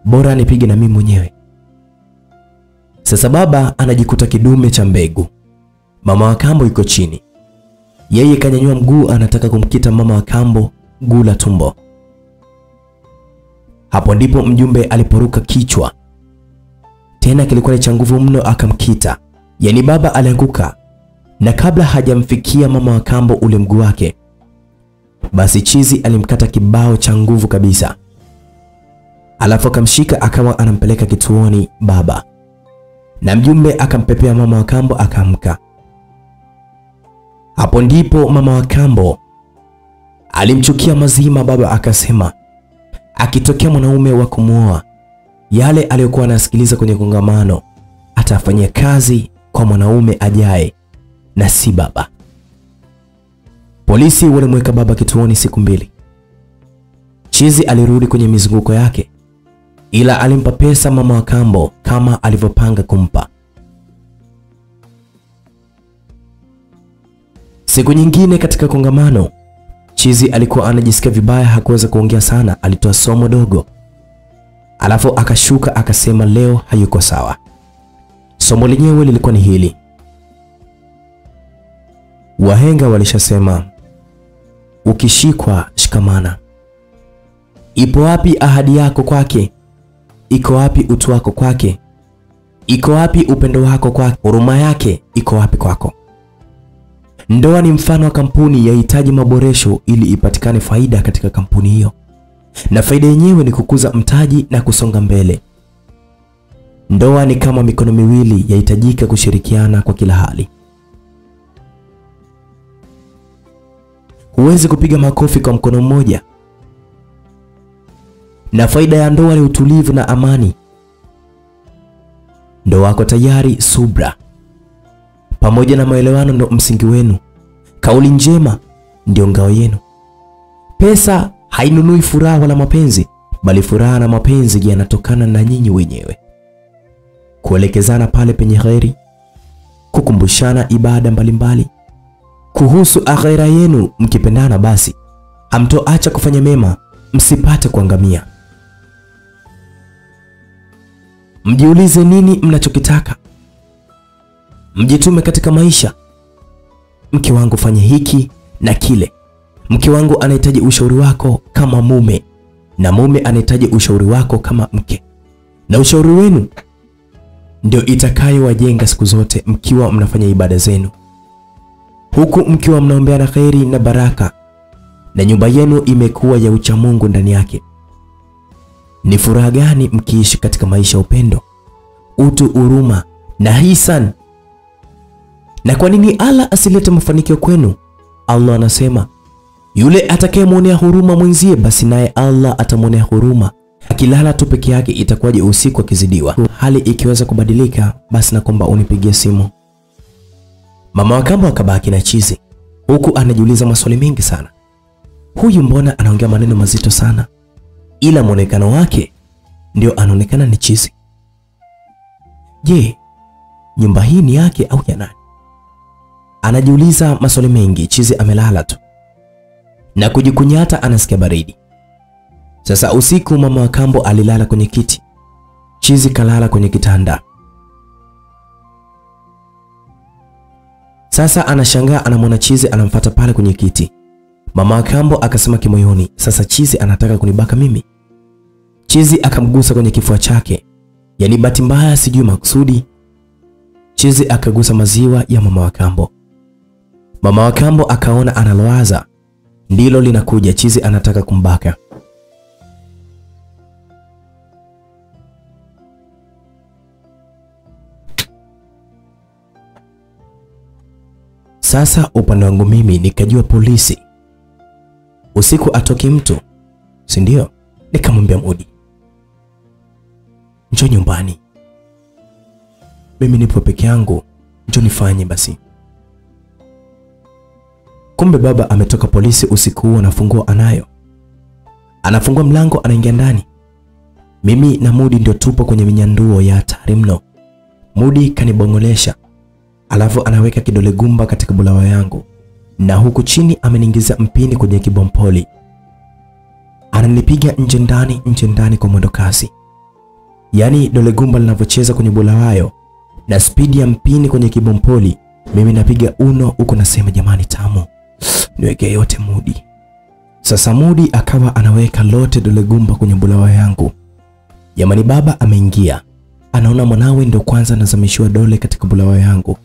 bora nipige na mimi mwenyewe. Sasa baba anajikuta kidume cha mbegu, mama wa kambo yuko chini, yeye kanyanyua mguu, anataka kumkita mama wa kambo guu la tumbo. Hapo ndipo mjumbe aliporuka kichwa tena kilikuwa ni cha nguvu mno, akamkita. Yaani baba alianguka, na kabla hajamfikia mama wa kambo ule mguu wake, basi chizi alimkata kibao cha nguvu kabisa, alafu akamshika akawa anampeleka kituoni baba, na mjumbe akampepea mama wa kambo akaamka. Hapo ndipo mama wa kambo alimchukia mazima baba, akasema akitokea mwanaume wa kumwoa yale aliyokuwa anasikiliza kwenye kongamano atafanyia kazi kwa mwanaume ajaye na si baba. Polisi walimweka baba kituoni siku mbili. Chizi alirudi kwenye mizunguko yake, ila alimpa pesa mama wa kambo kama alivyopanga kumpa. Siku nyingine katika kongamano, Chizi alikuwa anajisikia vibaya, hakuweza kuongea sana, alitoa somo dogo alafu akashuka akasema leo hayuko sawa. Somo lenyewe lilikuwa ni hili: wahenga walishasema ukishikwa shikamana. Ipo wapi ahadi yako kwake? Iko wapi utu wako kwake? Iko wapi upendo wako kwake? Huruma yake iko wapi kwako? Ndoa ni mfano wa kampuni, yahitaji maboresho ili ipatikane faida katika kampuni hiyo na faida yenyewe ni kukuza mtaji na kusonga mbele. Ndoa ni kama mikono miwili, yahitajika kushirikiana kwa kila hali. Huwezi kupiga makofi kwa mkono mmoja. Na faida ya ndoa ni utulivu na amani. Ndoa wako tayari, subra pamoja na maelewano ndo msingi wenu. Kauli njema ndio ngao yenu. Pesa hainunui furaha wala mapenzi, bali furaha na mapenzi yanatokana na nyinyi wenyewe. Kuelekezana pale penye kheri, kukumbushana ibada mbalimbali mbali. kuhusu akhera yenu. Mkipendana basi hamtoacha kufanya mema, msipate kuangamia. Mjiulize nini mnachokitaka, mjitume katika maisha. Mke wangu fanye hiki na kile Mke wangu anahitaji ushauri wako kama mume, na mume anahitaji ushauri wako kama mke, na ushauri wenu ndio itakayowajenga siku zote mkiwa mnafanya ibada zenu, huku mkiwa mnaombea na kheri na baraka, na nyumba yenu imekuwa ya uchamungu ndani yake. Ni furaha gani mkiishi katika maisha ya upendo, utu, uruma na hisan? Na kwa nini Allah asilete mafanikio kwenu? Allah anasema yule atakayemwonea huruma mwenzie basi naye Allah atamwonea huruma. Akilala tu peke yake itakuwaje usiku akizidiwa? Hali ikiweza kubadilika, basi na kwamba unipigie simu. Mama wa kambo akabaki na chizi, huku anajiuliza maswali mengi sana. Huyu mbona anaongea maneno mazito sana, ila mwonekano wake ndio anaonekana ni chizi. Je, nyumba hii ni yake au ya nani? Anajiuliza maswali mengi. Chizi amelala tu na kujikunyata, anasikia baridi. Sasa usiku mama wa kambo alilala kwenye kiti, Chizi kalala kwenye kitanda. Sasa anashangaa anamwona Chizi anamfata pale kwenye kiti. Mama wa kambo akasema kimoyoni, sasa Chizi anataka kunibaka mimi. Chizi akamgusa kwenye kifua chake, yani bahati mbaya, sijui makusudi. Chizi akagusa maziwa ya mama wa kambo. Mama wa kambo akaona analowaza ndilo linakuja. Chizi anataka kumbaka. Sasa upande wangu mimi nikajua polisi usiku atoki mtu, si ndio? Nikamwambia Mudi, njoo nyumbani, mimi nipo peke yangu, njoo nifanye basi. Kumbe baba ametoka polisi usiku huo anafungua anayo. Anafungua mlango, anaingia ndani. Mimi na Mudi ndio tupo kwenye minyanduo ya hatari mno. Mudi kanibongolesha, alafu anaweka kidole gumba katika bulawa yangu, na huku chini ameniingiza mpini kwenye kibompoli. Ananipiga nje ndani, nje ndani kwa mwendo kasi, yaani dole gumba linavyocheza kwenye bulawayo na spidi ya mpini kwenye kibompoli. Mimi napiga uno huko, nasema jamani, tamu niweke yote Mudi. Sasa Mudi akawa anaweka lote dole gumba kwenye bulawa yangu. Jamani, baba ameingia, anaona mwanawe ndo kwanza anazamishiwa dole katika bulawa yangu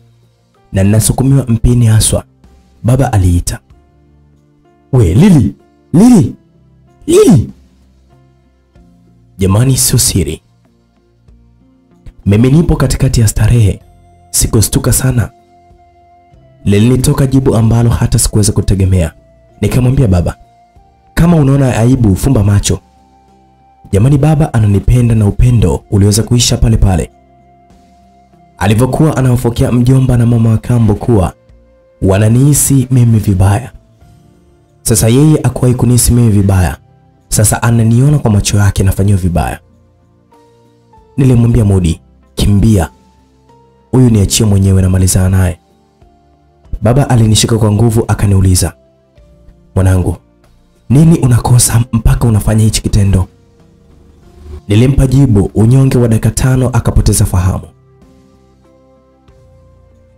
na ninasukumiwa mpini haswa. Baba aliita, we Lili, Lili, Lili. Jamani, sio siri, mimi nipo katikati ya starehe, sikustuka sana. Lilinitoka jibu ambalo hata sikuweza kutegemea. Nikamwambia baba, kama unaona aibu, fumba macho. Jamani, baba ananipenda na upendo uliweza kuisha pale pale alivyokuwa anawafokea mjomba na mama wa kambo kuwa wananihisi mimi vibaya. Sasa yeye akuwahi kunihisi mimi vibaya, sasa ananiona kwa macho yake nafanyiwa vibaya. Nilimwambia Mudi, kimbia, huyu niachie mwenyewe, namalizana naye. Baba alinishika kwa nguvu akaniuliza, mwanangu, nini unakosa mpaka unafanya hichi kitendo? Nilimpa jibu unyonge wa dakika tano, akapoteza fahamu.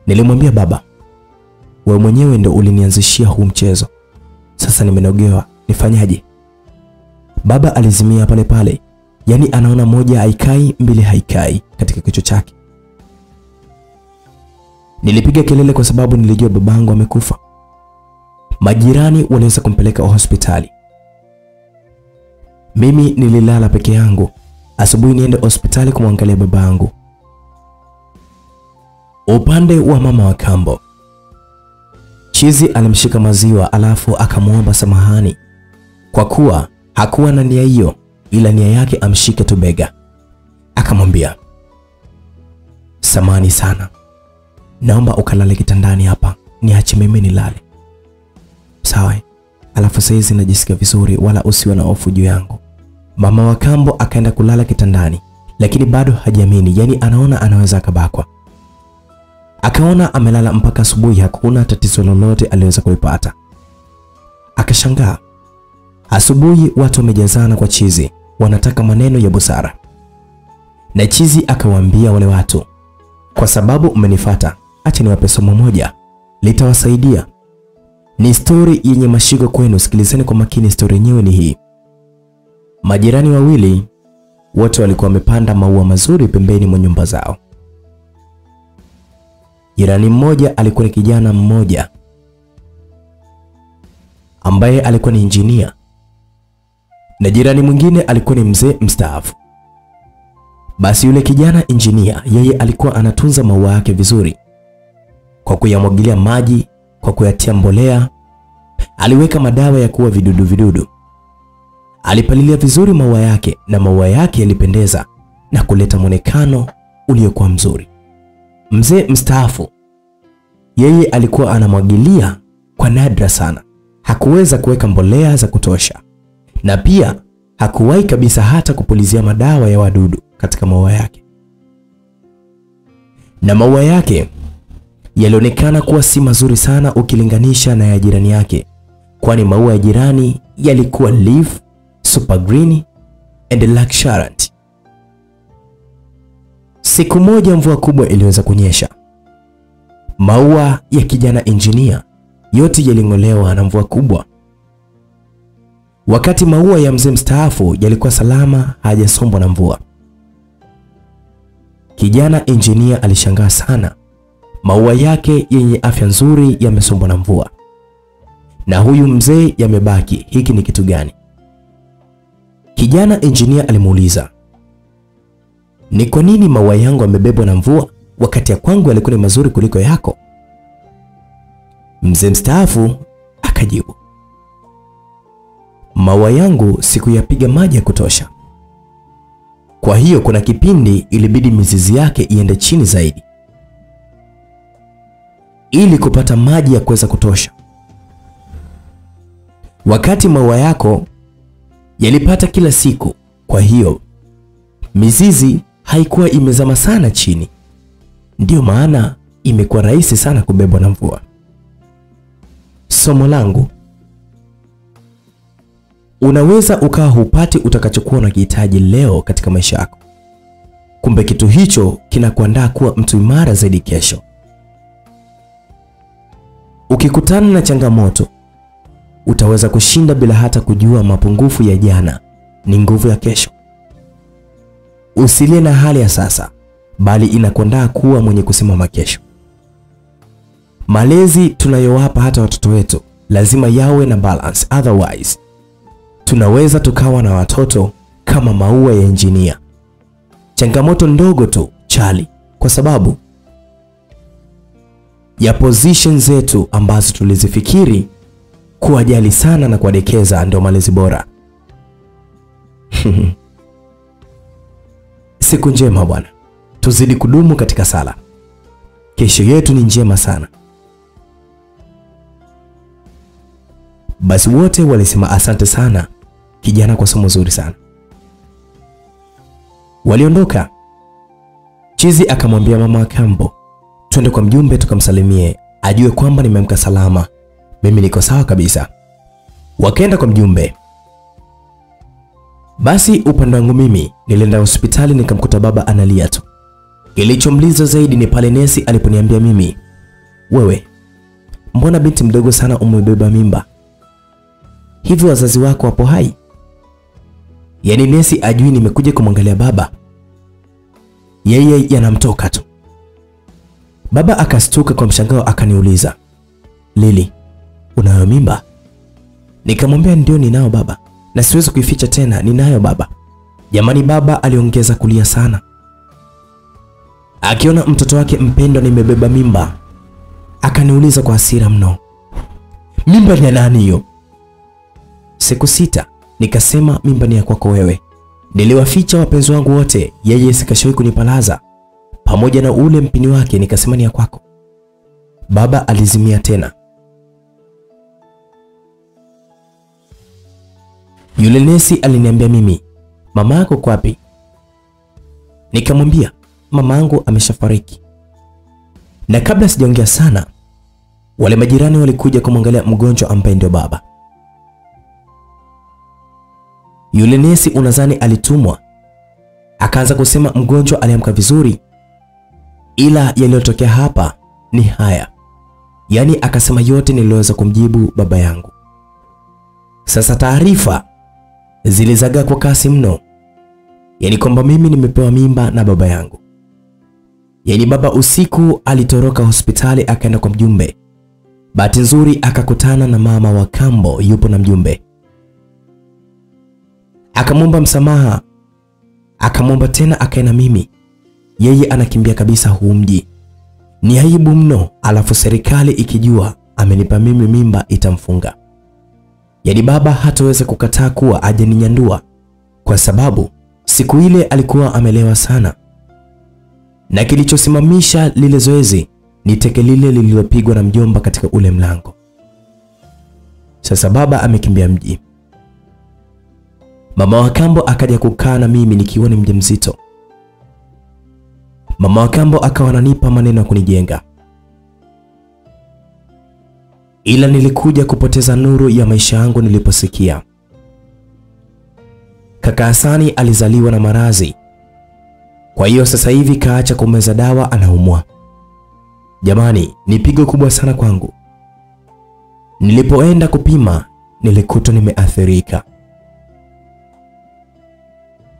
Nilimwambia baba, wewe mwenyewe ndio ulinianzishia huu mchezo, sasa nimenogewa, nifanyaje? Baba alizimia pale pale, yaani anaona moja haikai mbili haikai katika kichwa chake. Nilipiga kelele kwa sababu nilijua babangu amekufa. Majirani waliweza kumpeleka hospitali. Mimi nililala peke yangu. Asubuhi niende hospitali kumwangalia babangu. Upande wa mama wa kambo, Chizi alimshika maziwa alafu akamwomba samahani kwa kuwa hakuwa na nia hiyo, ila nia yake amshike tu bega. Akamwambia, samani sana, naomba ukalale kitandani hapa, niache mimi nilale, sawa? Alafu saizi najisikia vizuri, wala usiwe na hofu juu yangu. Mama wa kambo akaenda kulala kitandani, lakini bado hajiamini, yani anaona anaweza akabakwa akaona amelala mpaka asubuhi, hakuna tatizo lolote aliweza kulipata. Akashangaa asubuhi watu wamejazana kwa Chizi, wanataka maneno ya busara, na Chizi akawaambia wale watu, kwa sababu mmenifata, acha niwape somo moja litawasaidia. Ni stori yenye mashiko kwenu, sikilizeni kwa makini. Stori yenyewe ni hii. Majirani wawili wote walikuwa wamepanda maua mazuri pembeni mwa nyumba zao. Jirani mmoja alikuwa ni kijana mmoja ambaye alikuwa ni injinia na jirani mwingine alikuwa ni mzee mstaafu. Basi yule kijana injinia, yeye alikuwa anatunza maua yake vizuri kwa kuyamwagilia maji, kwa kuyatia mbolea, aliweka madawa ya kuua vidudu vidudu, alipalilia vizuri maua yake na maua yake yalipendeza na kuleta mwonekano uliokuwa mzuri. Mzee mstaafu yeye alikuwa anamwagilia kwa nadra sana, hakuweza kuweka mbolea za kutosha, na pia hakuwahi kabisa hata kupulizia madawa ya wadudu katika maua yake, na maua yake yalionekana kuwa si mazuri sana ukilinganisha na ya jirani yake, kwani maua ya jirani yalikuwa leaf, super green and luxuriant. Siku moja mvua kubwa iliweza kunyesha. Maua ya kijana injinia yote yaling'olewa na mvua kubwa. Wakati maua ya mzee mstaafu yalikuwa salama, hajasombwa na mvua. Kijana injinia alishangaa sana, maua yake yenye afya nzuri yamesombwa na mvua, na huyu mzee yamebaki. Hiki ni kitu gani? Kijana injinia alimuuliza, ni kwa nini maua yangu yamebebwa na mvua wakati ya kwangu yalikuwa ni mazuri kuliko yako? Mzee mstaafu akajibu, maua yangu sikuyapiga maji ya kutosha, kwa hiyo kuna kipindi ilibidi mizizi yake iende chini zaidi ili kupata maji ya kuweza kutosha. Wakati maua yako yalipata kila siku, kwa hiyo mizizi haikuwa imezama sana chini, ndiyo maana imekuwa rahisi sana kubebwa na mvua. Somo langu, unaweza ukawa hupati utakachokuwa unakihitaji leo katika maisha yako, kumbe kitu hicho kinakuandaa kuwa mtu imara zaidi kesho. Ukikutana na changamoto, utaweza kushinda bila hata kujua mapungufu ya jana ni nguvu ya kesho. Usilie na hali ya sasa, bali inakuandaa kuwa mwenye kusimama kesho. Malezi tunayowapa hata watoto wetu lazima yawe na balance, otherwise tunaweza tukawa na watoto kama maua ya injinia, changamoto ndogo tu chali, kwa sababu ya position zetu ambazo tulizifikiri kuwajali sana na kuwadekeza ndio malezi bora. Siku njema bwana, tuzidi kudumu katika sala. Kesho yetu ni njema sana. Basi wote walisema asante sana kijana kwa somo zuri sana. Waliondoka. Chizi akamwambia mama kambo, twende kwa mjumbe tukamsalimie, ajue kwamba nimeamka salama, mimi niko sawa kabisa. Wakaenda kwa mjumbe. Basi upande wangu mimi nilienda hospitali nikamkuta baba analia tu. Kilichomliza zaidi ni pale nesi aliponiambia mimi, wewe, mbona binti mdogo sana umebeba mimba? Hivi wazazi wako wapo hai? Yaani nesi ajui nimekuja kumwangalia baba, yeye yanamtoka tu. Baba akastuka kwa mshangao, akaniuliza, Lili, unayo mimba? Nikamwambia ndio, ninayo baba, na siwezi kuificha tena, ninayo baba. Jamani, baba aliongeza kulia sana, akiona mtoto wake mpendwa nimebeba mimba. Akaniuliza kwa hasira mno, mimba ni ya nani hiyo? Siku sita. Nikasema mimba ni ya kwako wewe. Niliwaficha wapenzi wangu wote, yeye sikashawahi kunipalaza pamoja na ule mpini wake, nikasema ni ya kwako. Baba alizimia tena. Yule nesi aliniambia mimi, mama yako kwa wapi? Nikamwambia mama yangu ameshafariki. Na kabla sijaongea sana, wale majirani walikuja kumwangalia mgonjwa ambaye ndio baba. Yule nesi unazani alitumwa? Akaanza kusema mgonjwa aliamka vizuri, ila yaliyotokea hapa ni haya. Yaani akasema yote niliweza kumjibu baba yangu. Sasa taarifa zilizagaa kwa kasi mno, yaani kwamba mimi nimepewa mimba na baba yangu. Yaani baba usiku alitoroka hospitali akaenda kwa mjumbe. Bahati nzuri akakutana na mama wa kambo yupo na mjumbe akamwomba msamaha, akamwomba tena akae na mimi. Yeye anakimbia kabisa huu mji, ni aibu mno. Alafu serikali ikijua amenipa mimi mimba itamfunga. Yaani baba hataweza kukataa kuwa aje ninyandua kwa sababu siku ile alikuwa amelewa sana, na kilichosimamisha lile zoezi ni teke lile lililopigwa na mjomba katika ule mlango. Sasa baba amekimbia mji. Mama wa kambo akaja kukaa na mimi nikiwa ni mjamzito. Mama wa kambo akawa ananipa maneno ya kunijenga, ila nilikuja kupoteza nuru ya maisha yangu niliposikia kaka Hasani alizaliwa na marazi, Kwa hiyo sasa hivi kaacha kumeza dawa, anaumwa. Jamani, ni pigo kubwa sana kwangu. Nilipoenda kupima nilikutwa nimeathirika.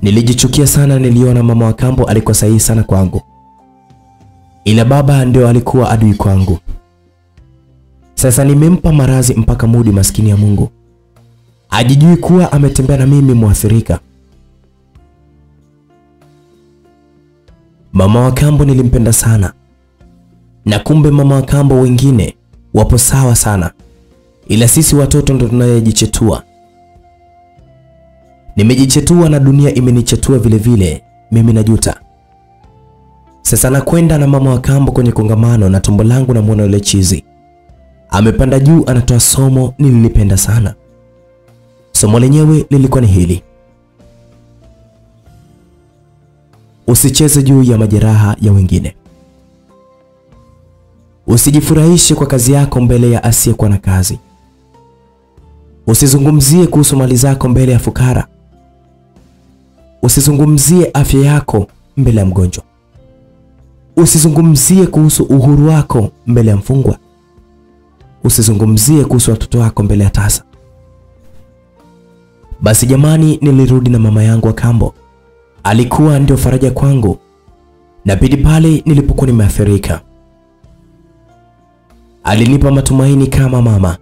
Nilijichukia sana, niliona mama wa kambo alikuwa sahihi sana kwangu, ila baba ndio alikuwa adui kwangu. Sasa nimempa marazi mpaka mudi, maskini ya Mungu hajijui kuwa ametembea na mimi mwathirika. Mama wa kambo nilimpenda sana, na kumbe mama wa kambo wengine wapo sawa sana, ila sisi watoto ndo tunayejichetua. Nimejichetua na dunia imenichetua vile vile, mimi najuta. Sasa nakwenda na mama wa kambo kwenye kongamano na tumbo langu na mwana yule chizi. Amepanda juu, anatoa somo nililipenda sana. Somo lenyewe lilikuwa ni hili: usicheze juu ya majeraha ya wengine, usijifurahishe kwa kazi yako mbele ya asiyekuwa na kazi, usizungumzie kuhusu mali zako mbele ya fukara, usizungumzie afya yako mbele ya mgonjwa, usizungumzie kuhusu uhuru wako mbele ya mfungwa, usizungumzie kuhusu watoto wako mbele ya tasa. Basi jamani, nilirudi na mama yangu wa kambo, alikuwa ndio faraja kwangu na pindi pale nilipokuwa nimeathirika. Alinipa matumaini kama mama,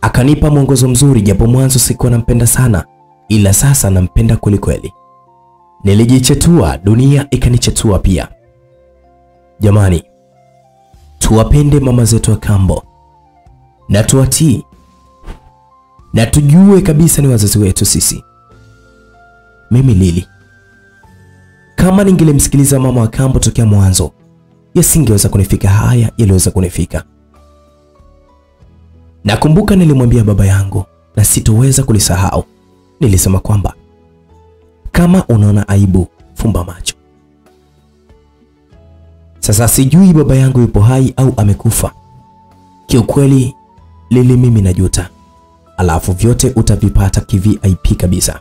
akanipa mwongozo mzuri, japo mwanzo sikuwa nampenda sana, ila sasa nampenda kweli kweli. Nilijichetua, dunia ikanichetua pia. Jamani, tuwapende mama zetu wa kambo na tuwatii na tujue kabisa ni wazazi wetu sisi. Mimi Lili, kama ningelimsikiliza mama wa kambo tokea mwanzo, yasingeweza kunifika haya yaliweza kunifika. Nakumbuka nilimwambia baba yangu na sitoweza kulisahau. Nilisema kwamba kama unaona aibu, fumba macho. Sasa sijui baba yangu yupo hai au amekufa. Kiukweli Lili, mimi najuta alafu vyote utavipata kivip kabisa.